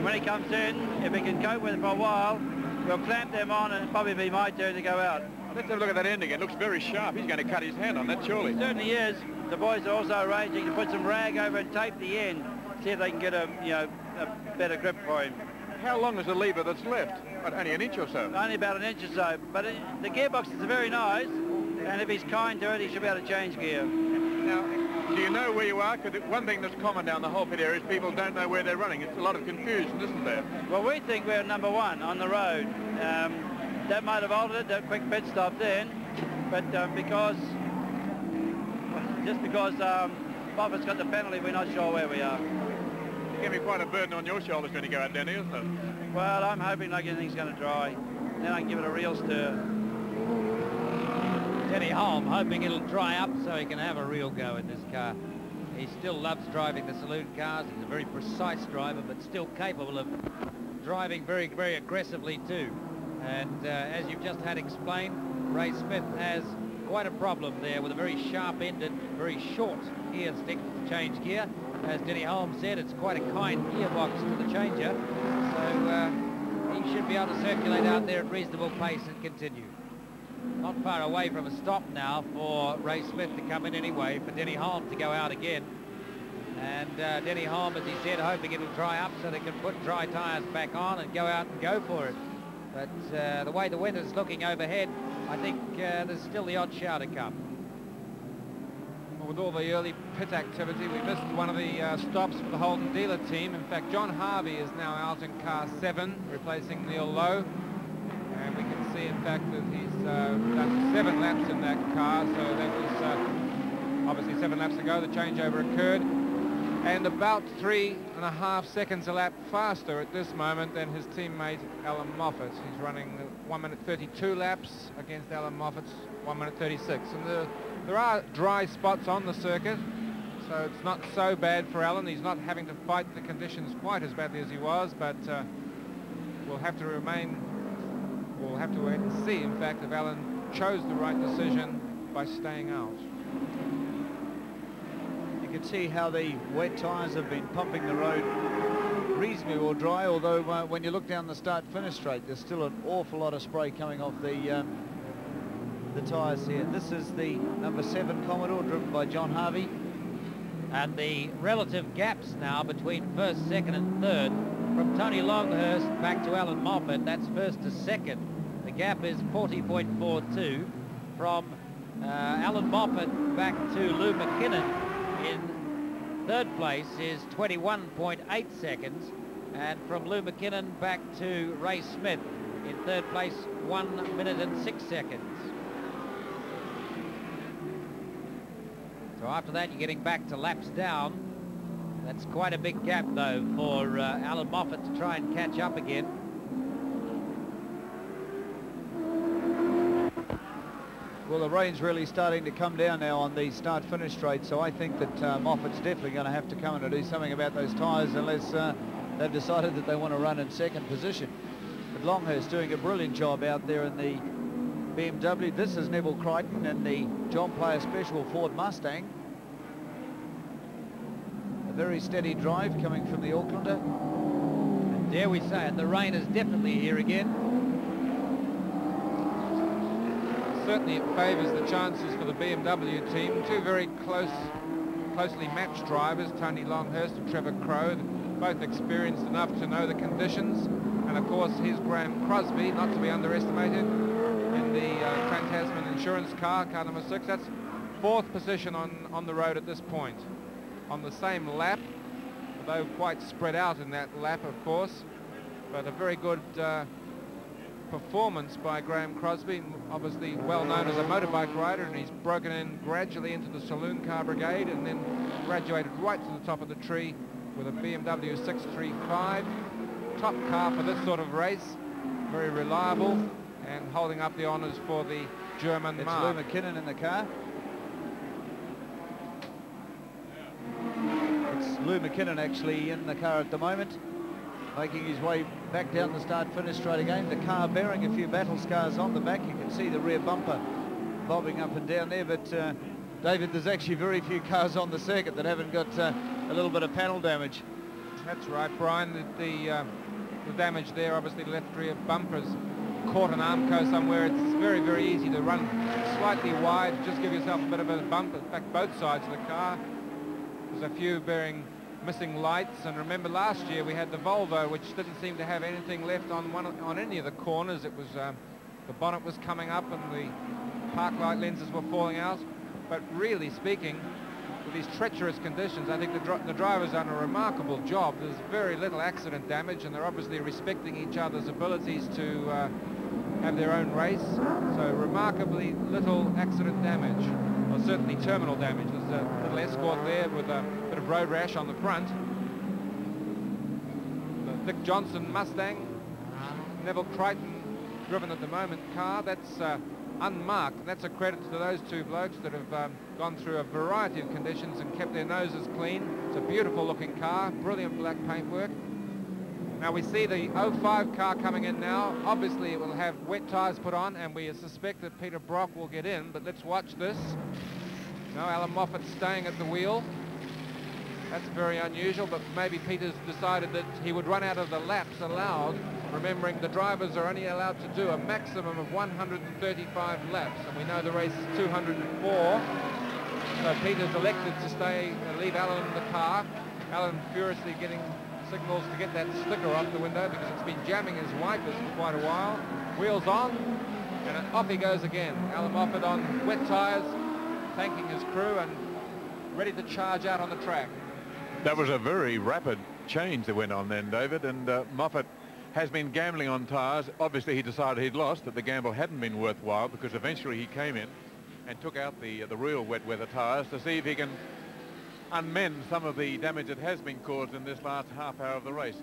when he comes in, if he can cope with it for a while, we'll clamp them on and it'll probably be my turn to go out. Let's have a look at that end again. Looks very sharp. He's going to cut his hand on that, surely. It certainly is. The boys are also arranging to put some rag over and tape the end, see if they can get a, you know, a better grip for him. How long is the lever that's left? Only an inch or so? Only about an inch or so. But it, the gearbox is very nice, and if he's kind to it, he should be able to change gear. Now, do you know where you are? Because one thing that's common down the whole pit area is people don't know where they're running. It's a lot of confusion, isn't there? Well, we think we're number one on the road. Um, that might have altered it, that quick pit stop then, but um, because, just because um, Moffat's got the penalty, we're not sure where we are. It's going to be quite a burden on your shoulders when you go out, Denny, isn't it? Well, I'm hoping like anything's going to dry. Then I can give it a real stir. Denny Hulme hoping it'll dry up so he can have a real go in this car. He still loves driving the saloon cars. He's a very precise driver, but still capable of driving very, very aggressively too. And uh, as you've just had explained, Ray Smith has quite a problem there with a very sharp-ended, very short gear stick to change gear. As Denny Hulme said, it's quite a kind gearbox to the changer. So uh, he should be able to circulate out there at reasonable pace and continue. Not far away from a stop now for Ray Smith to come in anyway, for Denny Hulme to go out again. And uh, Denny Hulme, as he said, hoping it'll dry up so they can put dry tyres back on and go out and go for it. But uh, the way the weather's looking overhead, I think uh, there's still the odd shower to come. With all the early pit activity, we missed one of the uh, stops for the Holden dealer team. In fact, John Harvey is now out in car 7, replacing Neal Lowe. And we can see, in fact, that he's uh, done seven laps in that car, so that was uh, obviously seven laps ago the changeover occurred and about three and a half seconds a lap faster at this moment than his teammate Allan Moffat. He's running 1 minute 32 laps against Allan Moffat's 1 minute 36. And the, there are dry spots on the circuit, so it's not so bad for Allan. He's not having to fight the conditions quite as badly as he was, but uh, we'll have to remain, we'll have to wait and see, in fact, if Allan chose the right decision by staying out You can see how the wet tyres have been pumping the road reasonably well dry, although uh, when you look down the start-finish straight, there's still an awful lot of spray coming off the um, the tyres here. This is the number seven Commodore driven by John Harvey. And the relative gaps now between first, second and third from Tony Longhurst back to Allan Moffat, that's first to second. The gap is 40.42 from uh, Allan Moffat back to Lou McKinnon in third place is 21.8 seconds and from Lou McKinnon back to Ray Smith in third place one minute and six seconds. So after that you're getting back to laps down. That's quite a big gap though for uh, Allan Moffat to try and catch up again. Well, the rain's really starting to come down now on the start-finish straight, so I think that uh, Moffat's definitely going to have to come in and do something about those tyres unless uh, they've decided that they want to run in second position. But Longhurst doing a brilliant job out there in the BMW. This is Neville Crichton in the John Player Special Ford Mustang. A very steady drive coming from the Aucklander. And dare we say it, the rain is definitely here again. Certainly it favours the chances for the BMW team. Two very close, closely matched drivers, Tony Longhurst and Trevor Crowe, both experienced enough to know the conditions. And of course, here's Graeme Crosby, not to be underestimated, in the uh, Trans-Tasman insurance car, car number six. That's fourth position on, on the road at this point. On the same lap, although quite spread out in that lap, of course, but a very good uh, performance by Graeme Crosby, obviously well known as a motorbike rider, and he's broken in gradually into the saloon car brigade and then graduated right to the top of the tree with a BMW 635. Top car for this sort of race, very reliable and holding up the honours for the German it's mark. Lou McKinnon in the car. It's Lou McKinnon actually in the car at the moment making his way back down the start-finish straight again. The car bearing a few battle scars on the back. You can see the rear bumper bobbing up and down there, but uh, David, there's actually very few cars on the circuit that haven't got uh, a little bit of panel damage. That's right, Brian. The, the, uh, the damage there, obviously the left rear bumper's caught an Armco somewhere. It's very, very easy to run slightly wide, just give yourself a bit of a bump. In fact, both sides of the car. There's a few bearing missing lights. And remember last year we had the Volvo, which didn't seem to have anything left on one on any of the corners. It was um, the bonnet was coming up and the park light lenses were falling out. But really speaking, with these treacherous conditions, I think the, dri the driver's done a remarkable job. There's very little accident damage, and they're obviously respecting each other's abilities to uh, have their own race. So remarkably little accident damage, or certainly terminal damage. There's a little escort there with a bit of road rash on the front. The Dick Johnson Mustang, Neville Crichton driven at the moment car, that's uh, unmarked. That's a credit to those two blokes that have um, gone through a variety of conditions and kept their noses clean. It's a beautiful looking car, brilliant black paintwork. Now we see the 05 car coming in now. Obviously it will have wet tyres put on and we suspect that Peter Brock will get in, but let's watch this. Now Allan Moffat staying at the wheel. That's very unusual, but maybe Peter's decided that he would run out of the laps allowed, remembering the drivers are only allowed to do a maximum of 135 laps, and we know the race is 204. So Peter's elected to stay, uh, leave Allan in the car. Allan furiously getting signals to get that sticker off the window because it's been jamming his wipers for quite a while. Wheels on, and off he goes again. Allan Moffat on wet tyres, thanking his crew and ready to charge out on the track. That was a very rapid change that went on then, David, and uh, Moffat has been gambling on tyres. Obviously, he decided he'd lost, that the gamble hadn't been worthwhile because eventually he came in and took out the, uh, the real wet weather tyres to see if he can unmend some of the damage that has been caused in this last half hour of the race.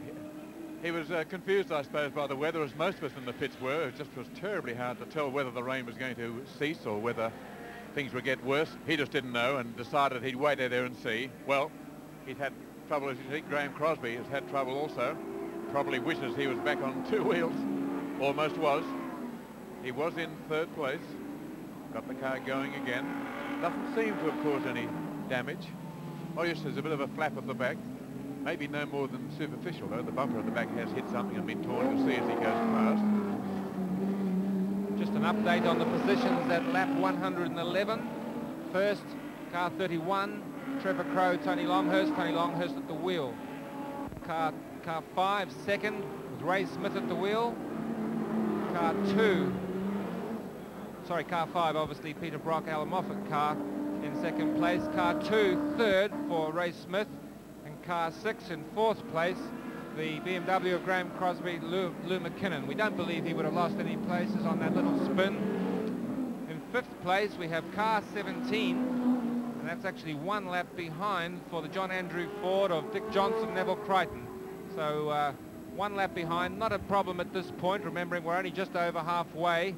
He, he was uh, confused, I suppose, by the weather, as most of us in the pits were. It just was terribly hard to tell whether the rain was going to cease or whether things would get worse. He just didn't know and decided he'd wait out there and see. Well, he's had trouble, as you see. Graeme Crosby has had trouble also. Probably wishes he was back on two wheels. Almost was. He was in third place. Got the car going again. Doesn't seem to have caused any damage. Oh yes, there's a bit of a flap at the back. Maybe no more than superficial though. The bumper at the back has hit something and been torn. You'll see as he goes past. Just an update on the positions at lap 111. First, car 31, Trevor Crowe, Tony Longhurst. Tony Longhurst at the wheel. Car, car 5, second, with Ray Smith at the wheel. Car 2, sorry, car 5, obviously Peter Brock, Allan Moffat car in second place. Car 2, third for Ray Smith. And car 6 in fourth place, the BMW of Graeme Crosby, Lou, Lou McKinnon. We don't believe he would have lost any places on that little spin. In fifth place, we have car 17, and that's actually one lap behind for the John Andrew Ford of Dick Johnson, Neville Crichton. So uh, one lap behind, not a problem at this point, remembering we're only just over halfway.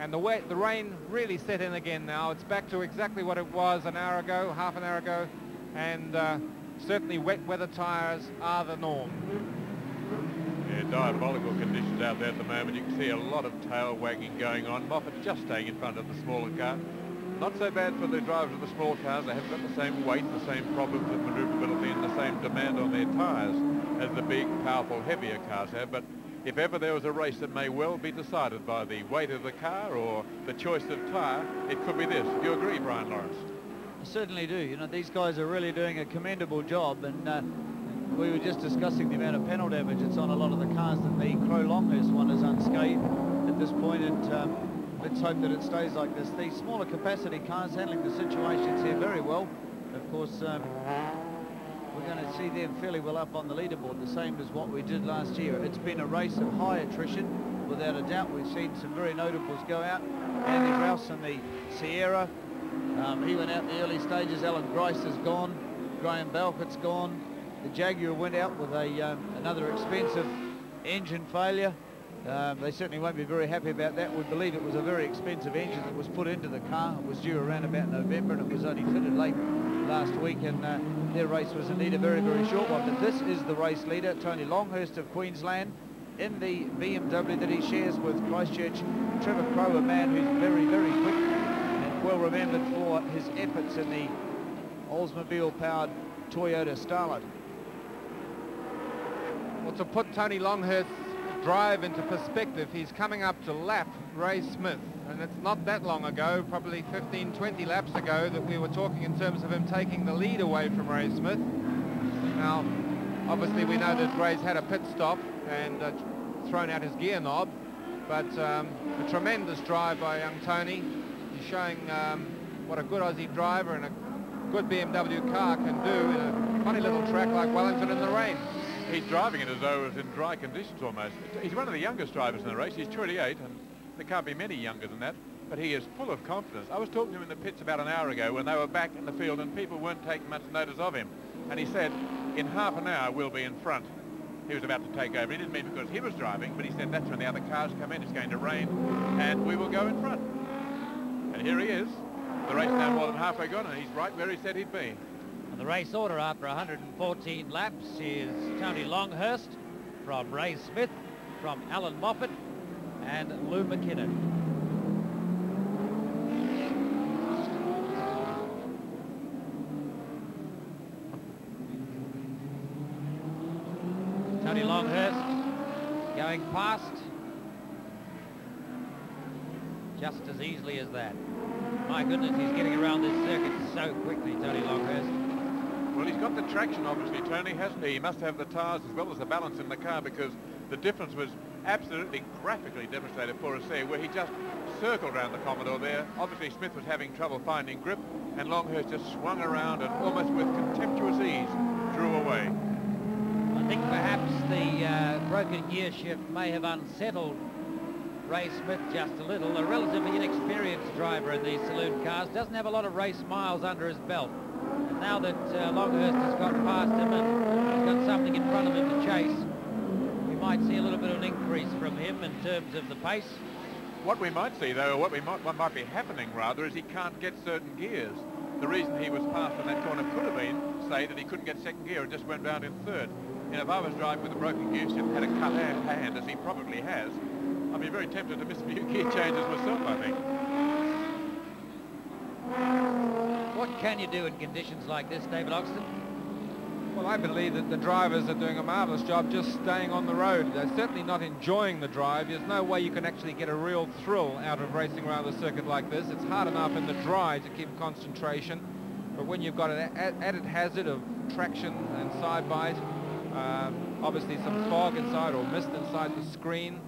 And the, wet, the rain really set in again now. It's back to exactly what it was an hour ago, half an hour ago, and uh, certainly wet weather tyres are the norm. Yeah, diabolical conditions out there at the moment. You can see a lot of tail wagging going on. Moffat just staying in front of the smaller car. Not so bad for the drivers of the small cars. They haven't got the same weight, the same problems with manoeuvrability and the same demand on their tyres as the big, powerful, heavier cars have. But if ever there was a race that may well be decided by the weight of the car or the choice of tyre, it could be this. Do you agree, Brian Lawrence? I certainly do. You know, these guys are really doing a commendable job, and uh, we were just discussing the amount of panel damage that's on a lot of the cars that the Crowe Longhurst one is unscathed at this point, and um, let's hope that it stays like this. These smaller capacity cars handling the situations here very well. Of course, um, we're going to see them fairly well up on the leaderboard, the same as what we did last year. It's been a race of high attrition, without a doubt. We've seen some very notables go out. Andy Rouse in the Sierra, um, he went out in the early stages. Allan Grice is gone. Graeme Bowkett's gone. The Jaguar went out with a um, another expensive engine failure. Um, they certainly won't be very happy about that. We believe it was a very expensive engine that was put into the car. It was due around about November and it was only fitted late last week and uh, their race was indeed a very, very short one. But this is the race leader, Tony Longhurst of Queensland, in the BMW that he shares with Christchurch. Trevor Crowe, a man who's very, very quick and well remembered for his efforts in the Oldsmobile-powered Toyota Starlet. Well, to put Tony Longhurst's drive into perspective, he's coming up to lap Ray Smith. And it's not that long ago, probably 15, 20 laps ago, that we were talking in terms of him taking the lead away from Ray Smith. Now, obviously we know that Ray's had a pit stop and uh, thrown out his gear knob, but um, a tremendous drive by young Tony. He's showing um, what a good Aussie driver and a good BMW car can do in a funny little track like Wellington in the rain. He's driving it as though it was in dry conditions almost. He's one of the youngest drivers in the race. He's 28, and there can't be many younger than that. But he is full of confidence. I was talking to him in the pits about an hour ago when they were back in the field and people weren't taking much notice of him. And he said, in half an hour, we'll be in front. He was about to take over. He didn't mean because he was driving, but he said that's when the other cars come in. It's going to rain, and we will go in front. And here he is. The race now more than halfway gone, and he's right where he said he'd be. The race order after 114 laps is Tony Longhurst from Ray Smith, from Allan Moffat and Lou McKinnon. Tony Longhurst going past just as easily as that. My goodness, he's getting around this circuit so quickly. Got the traction, obviously, Tony, hasn't he? He must have the tyres as well as the balance in the car because the difference was absolutely graphically demonstrated for us there, where he just circled around the Commodore there. Obviously, Smith was having trouble finding grip, and Longhurst just swung around and almost with contemptuous ease drew away. I think perhaps the uh, broken gear shift may have unsettled Ray Smith just a little. A relatively inexperienced driver in these saloon cars, doesn't have a lot of race miles under his belt. And now that uh, Longhurst has got past him and he's got something in front of him to chase, we might see a little bit of an increase from him in terms of the pace. What we might see, though, what, we might, what might be happening, rather, is he can't get certain gears. The reason he was passed in that corner could have been, say, that he couldn't get second gear and just went round in third. And if I was driving with a broken gear shift, and had a cut hand, hand, as he probably has, I'd be very tempted to miss a few gear changes myself, I think. What can you do in conditions like this, David Oxton? Well, I believe that the drivers are doing a marvellous job just staying on the road. They're certainly not enjoying the drive. There's no way you can actually get a real thrill out of racing around a circuit like this. It's hard enough in the dry to keep concentration, but when you've got an added hazard of traction and side bite, um, obviously some fog inside or mist inside the screen,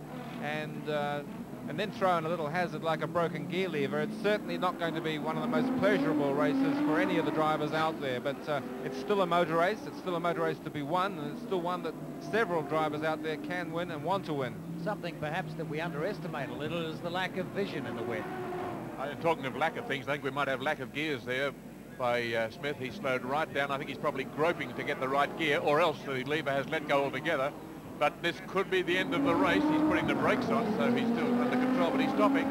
and uh, and then throw in a little hazard like a broken gear lever, it's certainly not going to be one of the most pleasurable races for any of the drivers out there. But uh, it's still a motor race. It's still a motor race to be won, and it's still one that several drivers out there can win and want to win. Something perhaps that we underestimate a little is the lack of vision in the wet. Uh, talking of lack of things, I think we might have lack of gears there by uh, Smith. He slowed right down. I think he's probably groping to get the right gear, or else the lever has let go altogether but this could be the end of the race. He's putting the brakes on, so he's still under control, but he's stopping.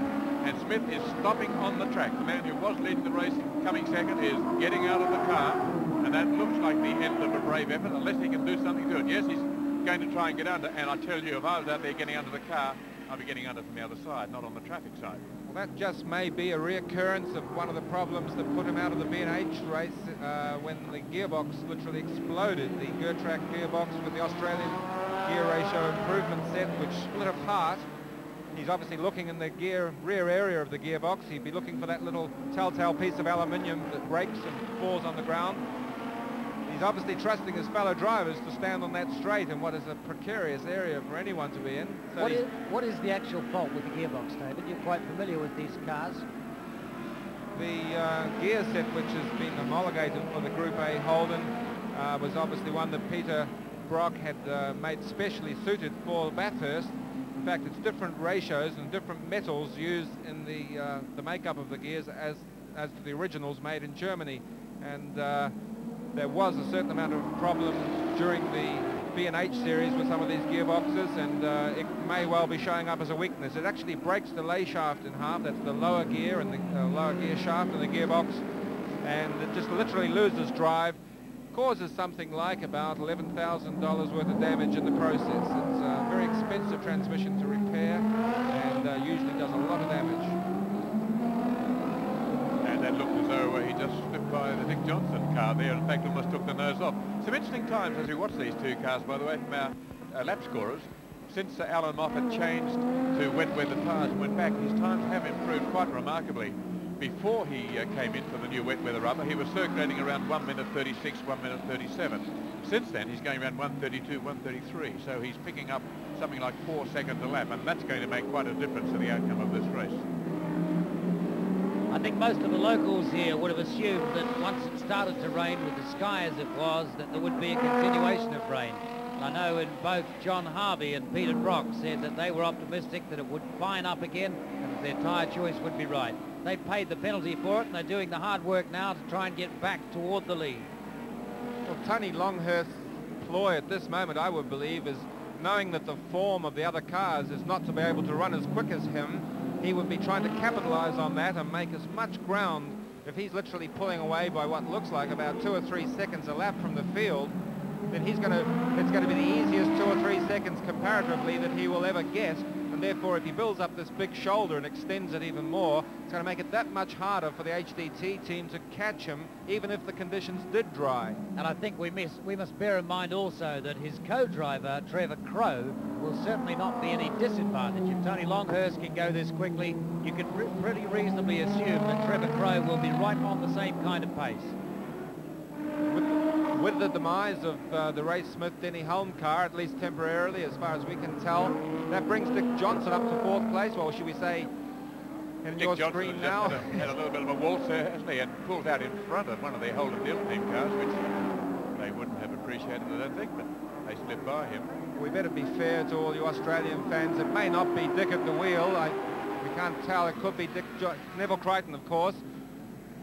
And Smith is stopping on the track. The man who was leading the race, coming second, is getting out of the car. And that looks like the end of a brave effort, unless he can do something to it. Yes, he's going to try and get under. And I tell you, if I was out there getting under the car, I'd be getting under from the other side, not on the traffic side. Well, that just may be a reoccurrence of one of the problems that put him out of the B&H race uh, when the gearbox literally exploded. The Getrag gearbox with the Australian gear ratio improvement set, which split apart. He's obviously looking in the gear rear area of the gearbox. He'd be looking for that little telltale piece of aluminium that breaks and falls on the ground. He's obviously trusting his fellow drivers to stand on that straight in what is a precarious area for anyone to be in. So what, is, what is the actual fault with the gearbox, David? You're quite familiar with these cars. The uh, gear set which has been homologated for the Group A Holden uh, was obviously one that Peter Brock had uh, made specially suited for Bathurst. In fact, it's different ratios and different metals used in the uh, the makeup of the gears as as to the originals made in Germany. And uh, there was a certain amount of problem during the B&H series with some of these gearboxes, and uh, it may well be showing up as a weakness. It actually breaks the lay shaft in half. That's the lower gear and the uh, lower gear shaft in the gearbox, and it just literally loses drive causes something like about $11,000 worth of damage in the process. It's a very expensive transmission to repair and uh, usually does a lot of damage. And that looked as though uh, he just by the Dick Johnson car there. In fact, almost took the nose off. Some interesting times as we watch these two cars, by the way, from our uh, lap scorers. Since uh, Allan Moffat changed to wet weather tyres and went back, his times have improved quite remarkably before he uh, came in for the new wet weather rubber, he was circulating around 1 minute 36, 1 minute 37. Since then, he's going around 132, 133. So he's picking up something like four seconds a lap, and that's going to make quite a difference to the outcome of this race. I think most of the locals here would have assumed that once it started to rain with the sky as it was, that there would be a continuation of rain. I know in both John Harvey and Peter Brock said that they were optimistic that it would fine up again and that their tyre choice would be right. They paid the penalty for it, and they're doing the hard work now to try and get back toward the lead. Well, Tony Longhurst's ploy at this moment, I would believe, is knowing that the form of the other cars is not to be able to run as quick as him, he would be trying to capitalize on that and make as much ground if he's literally pulling away by what looks like about two or three seconds a lap from the field, then he's going to, it's going to be the easiest two or three seconds comparatively that he will ever get therefore if he builds up this big shoulder and extends it even more, it's going to make it that much harder for the HDT team to catch him, even if the conditions did dry. And I think we, miss, we must bear in mind also that his co-driver, Trevor Crowe, will certainly not be any disadvantage. If Tony Longhurst can go this quickly, you can re pretty reasonably assume that Trevor Crowe will be right on the same kind of pace. With the, demise of uh, the Ray Smith Denny Hulme car, at least temporarily, as far as we can tell, that brings Dick Johnson up to fourth place, Well, should we say in Dick your Johnson screen has now? just Had a, had a little bit of a waltz there, hasn't he? And pulled out in front of one of the Holden Deal team cars, which they wouldn't have appreciated, I don't think, but they slipped by him. we better be fair to all you Australian fans. It may not be Dick at the wheel. I, we can't tell. It could be Dick jo Neville Crichton, of course.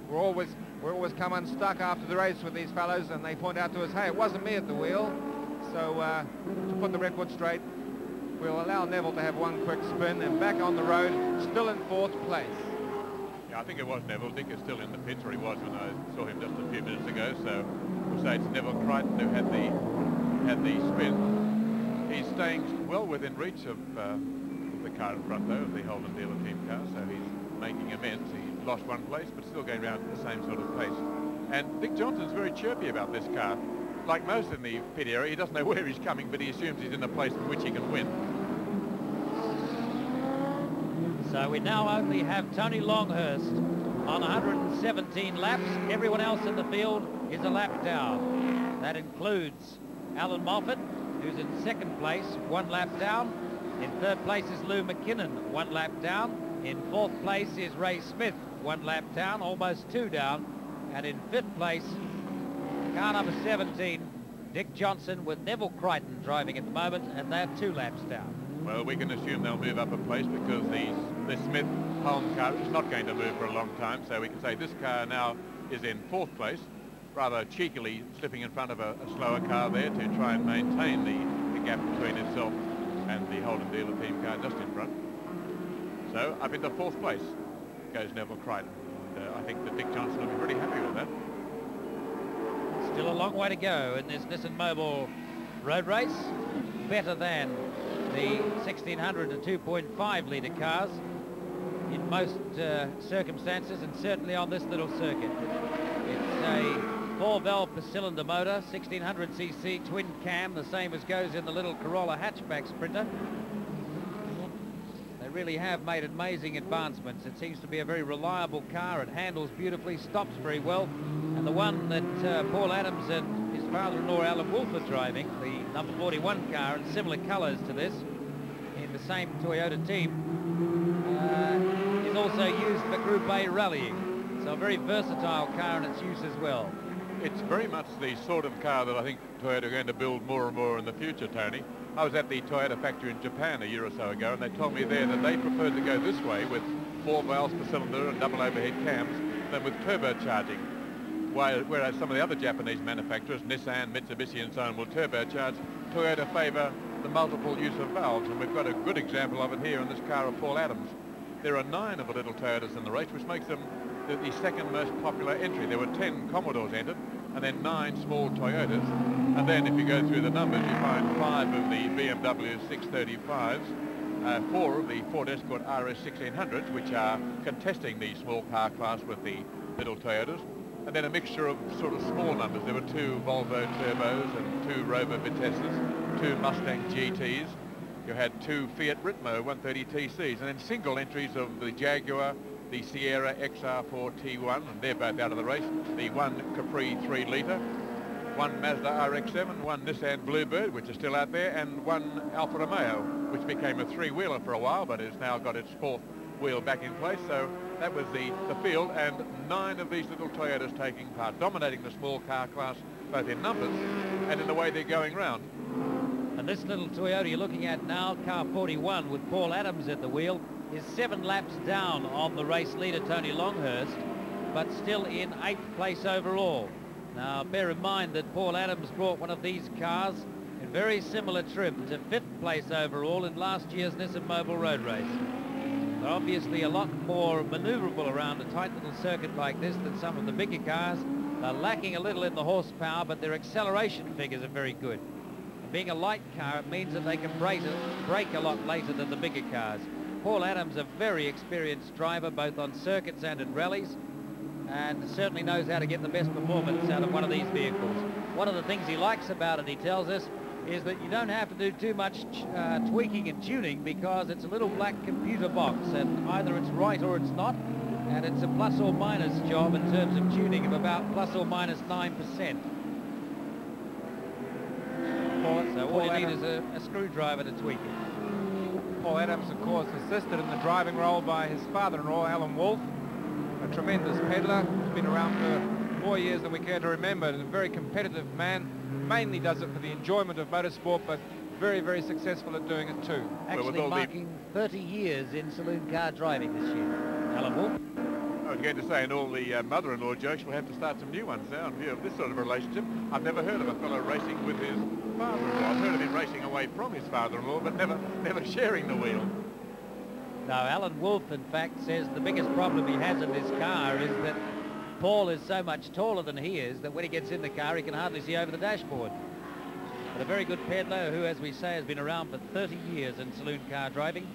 We're always we're always come unstuck after the race with these fellows, and they point out to us, hey, it wasn't me at the wheel. So uh, to put the record straight, we'll allow Neville to have one quick spin and back on the road, still in fourth place. Yeah, I think it was Neville. Dick is still in the pits, or he was when I saw him just a few minutes ago. So we'll say it's Neville Crichton who had the had the spin. He's staying well within reach of uh, the car in front, though, of the Holden Dealer team car. So he's making amends. Lost one place, but still going around at the same sort of pace. And Dick Johnson's very chirpy about this car. Like most in the pit area, he doesn't know where he's coming, but he assumes he's in a place in which he can win. So we now only have Tony Longhurst on 117 laps. Everyone else in the field is a lap down. That includes Allan Moffat, who's in second place, one lap down. In third place is Lou McKinnon, one lap down. In fourth place is Ray Smith, one lap down, almost two down. And in fifth place, car number 17, Dick Johnson with Neville Crichton driving at the moment, and they're two laps down. Well, we can assume they'll move up a place because the, the Smith Hulme car is not going to move for a long time. So we can say this car now is in fourth place, rather cheekily slipping in front of a, a slower car there to try and maintain the, the gap between itself and the Holden dealer team car just in front. So up into fourth place goes Neville Crichton. And, uh, I think that Dick Johnson will be pretty happy with that. Still a long way to go in this Nissan Mobil road race. Better than the 1600 to 2.5 litre cars in most uh, circumstances and certainly on this little circuit. It's a four valve per cylinder motor, 1600cc twin cam, the same as goes in the little Corolla hatchback Sprinter. Really have made amazing advancements. It seems to be a very reliable car. It handles beautifully, stops very well. And the one that uh, Paul Adams and his father-in-law Alan Wolf are driving, the number 41 car in similar colours to this, in the same Toyota team, uh, is also used for Group A rallying. So a very versatile car in its use as well. It's very much the sort of car that I think Toyota are going to build more and more in the future, Tony. I was at the Toyota factory in Japan a year or so ago, and they told me there that they preferred to go this way with four valves per cylinder and double overhead cams than with turbocharging. Whereas some of the other Japanese manufacturers, Nissan, Mitsubishi and so on, will turbocharge. Toyota favour the multiple use of valves, and we've got a good example of it here in this car of Paul Adams. There are nine of the little Toyotas in the race, which makes them the, second most popular entry. There were 10 Commodores entered, and then nine small Toyotas. And then if you go through the numbers, you find five of the BMW 635s, uh, four of the Ford Escort RS 1600s, which are contesting the small car class with the little Toyotas. And then a mixture of sort of small numbers. There were two Volvo Turbos and two Rover Vitesses, two Mustang GTs. You had two Fiat Ritmo 130 TCs, and then single entries of the Jaguar, the Sierra XR4 Ti, and they're both out of the race. The one Capri 3 litre, one Mazda RX-7, one Nissan Bluebird, which is still out there, and one Alfa Romeo, which became a three-wheeler for a while, but has now got its fourth wheel back in place. So that was the, the field, and nine of these little Toyotas taking part, dominating the small car class, both in numbers and in the way they're going round. And this little Toyota you're looking at now, car 41 with Paul Adams at the wheel, is seven laps down on the race leader Tony Longhurst, but still in eighth place overall. Now bear in mind that Paul Adams brought one of these cars in very similar trim to fifth place overall in last year's Nissan Mobil Road Race. They're obviously a lot more maneuverable around a tight little circuit like this than some of the bigger cars. They're lacking a little in the horsepower, but their acceleration figures are very good. Being a light car, it means that they can brake, brake a lot later than the bigger cars. Paul Adams, a very experienced driver, both on circuits and in rallies, and certainly knows how to get the best performance out of one of these vehicles. One of the things he likes about it, he tells us, is that you don't have to do too much uh, tweaking and tuning because it's a little black computer box and either it's right or it's not and it's a plus or minus job in terms of tuning of about plus or minus 9%. for so all Paul you need is a, a screwdriver to tweak it. Paul Adams, of course, assisted in the driving role by his father-in-law, Alan Wolf, a tremendous peddler. He's been around for more years than we care to remember, and a very competitive man. Mainly does it for the enjoyment of motorsport, but very, very successful at doing it too. Actually marking 30 years in saloon car driving this year. Alan Wolf. I was going to say, and all the uh, mother-in-law jokes, we'll have to start some new ones now in view of this sort of relationship. I've never heard of a fellow racing with his father-in-law. I've heard of him racing away from his father-in-law, but never, never sharing the wheel. No, Alan Wolf, in fact, says the biggest problem he has in this car is that Paul is so much taller than he is that when he gets in the car, he can hardly see over the dashboard. But a very good peddler who, as we say, has been around for 30 years in saloon car driving.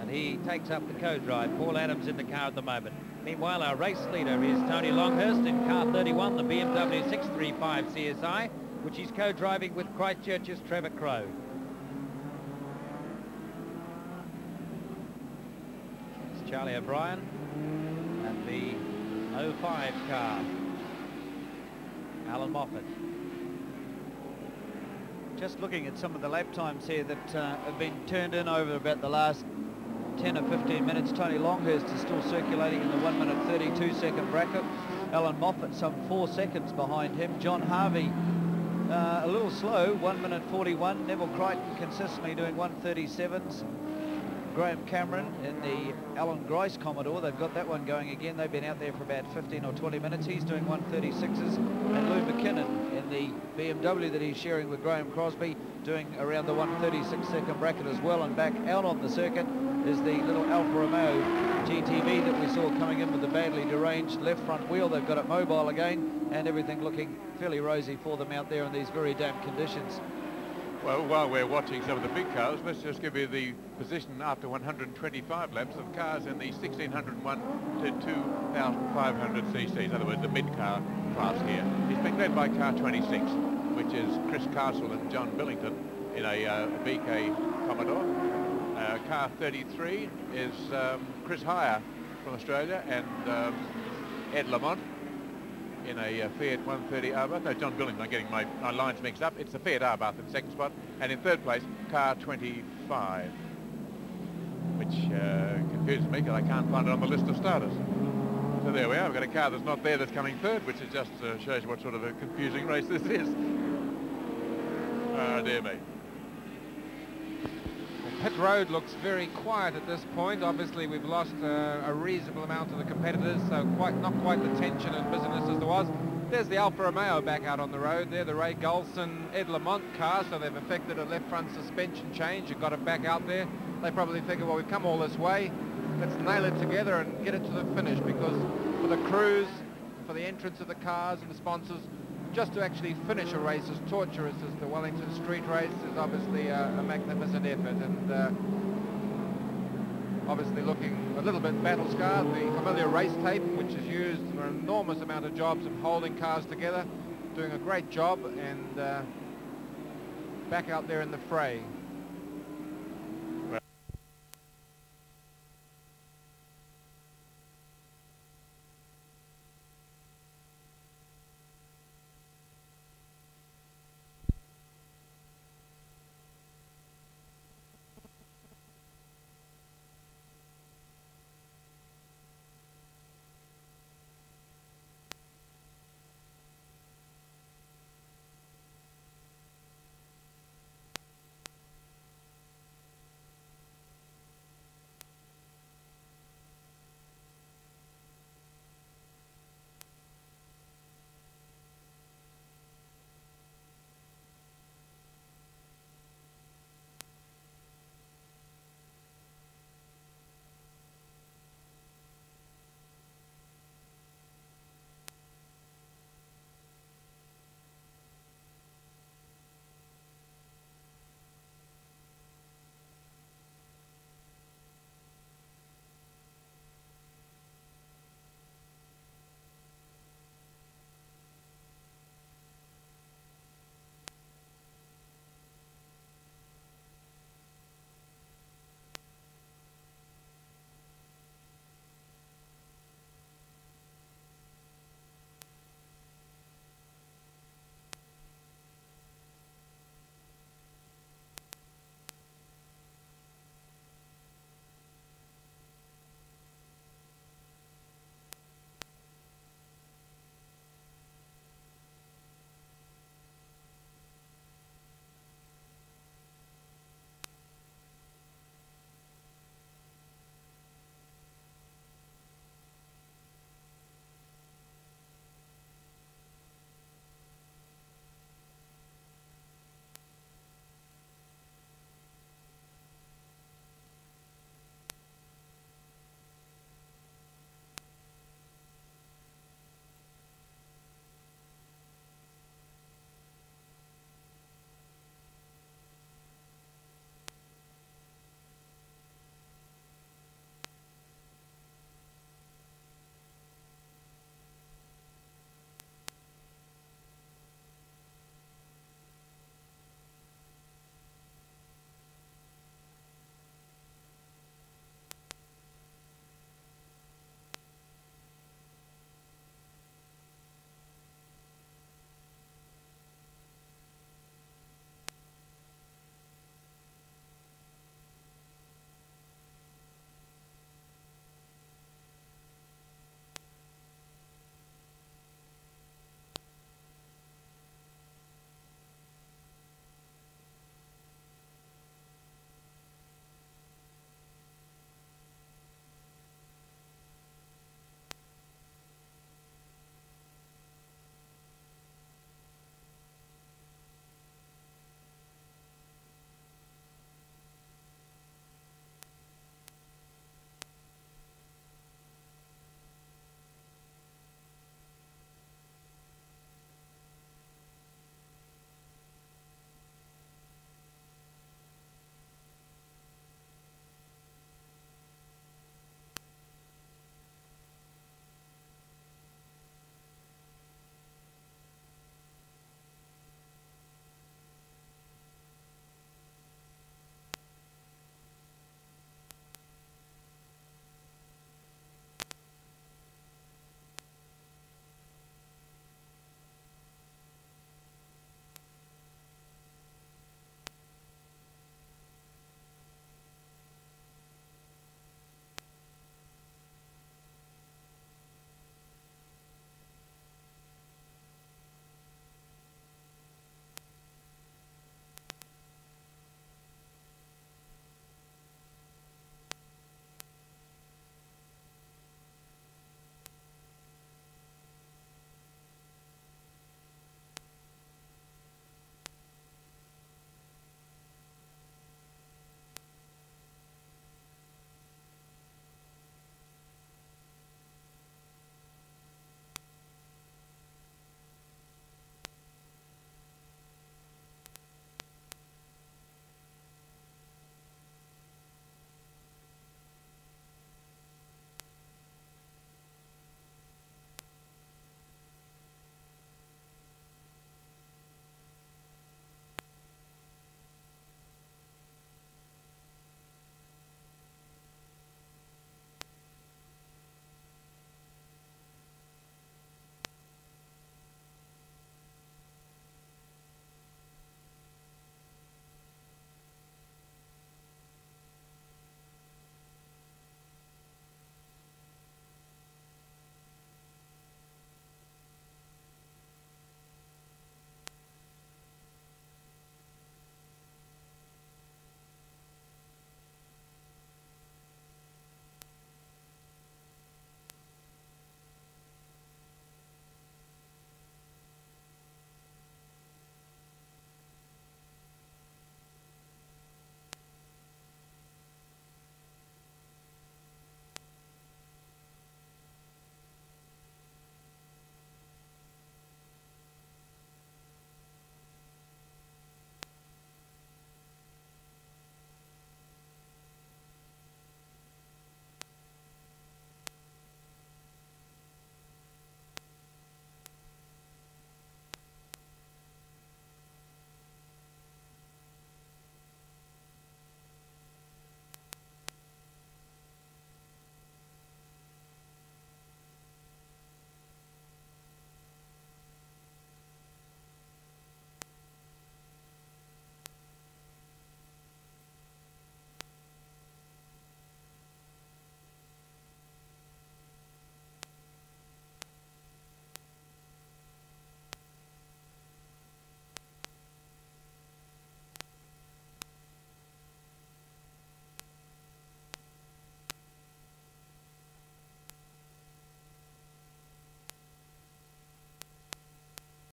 And he takes up the co-drive. Paul Adams in the car at the moment. Meanwhile, our race leader is Tony Longhurst in car 31, the BMW 635 CSI, which he's co-driving with Christchurch's Trevor Crowe. It's Charlie O'Brien and the 05 car. Allan Moffat. Just looking at some of the lap times here that uh, have been turned in over about the last 10 or 15 minutes. Tony Longhurst is still circulating in the 1 minute 32 second bracket. Allan Moffat some 4 seconds behind him. John Harvey uh, a little slow, 1 minute 41. Neville Crichton consistently doing 137s. Graham Cameron in the Allan Grice Commodore. They've got that one going again. They've been out there for about 15 or 20 minutes. He's doing 136s. And Lou McKinnon in the BMW that he's sharing with Graeme Crosby doing around the 136 second bracket as well. And back out on the circuit is the little Alfa Romeo GTV that we saw coming in with the badly deranged left front wheel. They've got it mobile again and everything looking fairly rosy for them out there in these very damp conditions. Well, while we're watching some of the big cars, let's just give you the position after 125 laps of cars in the 1601 to 2500 cc's, in other words, the mid-car class here. It's been led by car 26, which is Chris Castle and John Billington in a uh, VK Commodore. Uh, car 33 is um, Chris Heyer from Australia and um, Ed Lamont in a uh, Fiat 130 Abarth. No, John Billington, I'm getting my, my lines mixed up. It's the Fiat Abarth in second spot. And in third place, car 25, which uh, confuses me because I can't find it on the list of starters. So there we are. We've got a car that's not there that's coming third, which is just uh, shows you what sort of a confusing race this is. Ah, dear me. Pit road looks very quiet at this point. Obviously, we've lost uh, a reasonable amount of the competitors, so quite not quite the tension and business as there was. There's the Alfa Romeo back out on the road. There, the Ray Golson Ed Lamont car, so they've effected a left front suspension change and got it back out there. They probably figure, well, we've come all this way. Let's nail it together and get it to the finish because for the crews, for the entrance of the cars and the sponsors, just to actually finish a race as torturous as the Wellington Street race is obviously a, a magnificent effort and uh, obviously looking a little bit battle scarred. The familiar race tape which is used for an enormous amount of jobs of holding cars together, doing a great job and uh, back out there in the fray.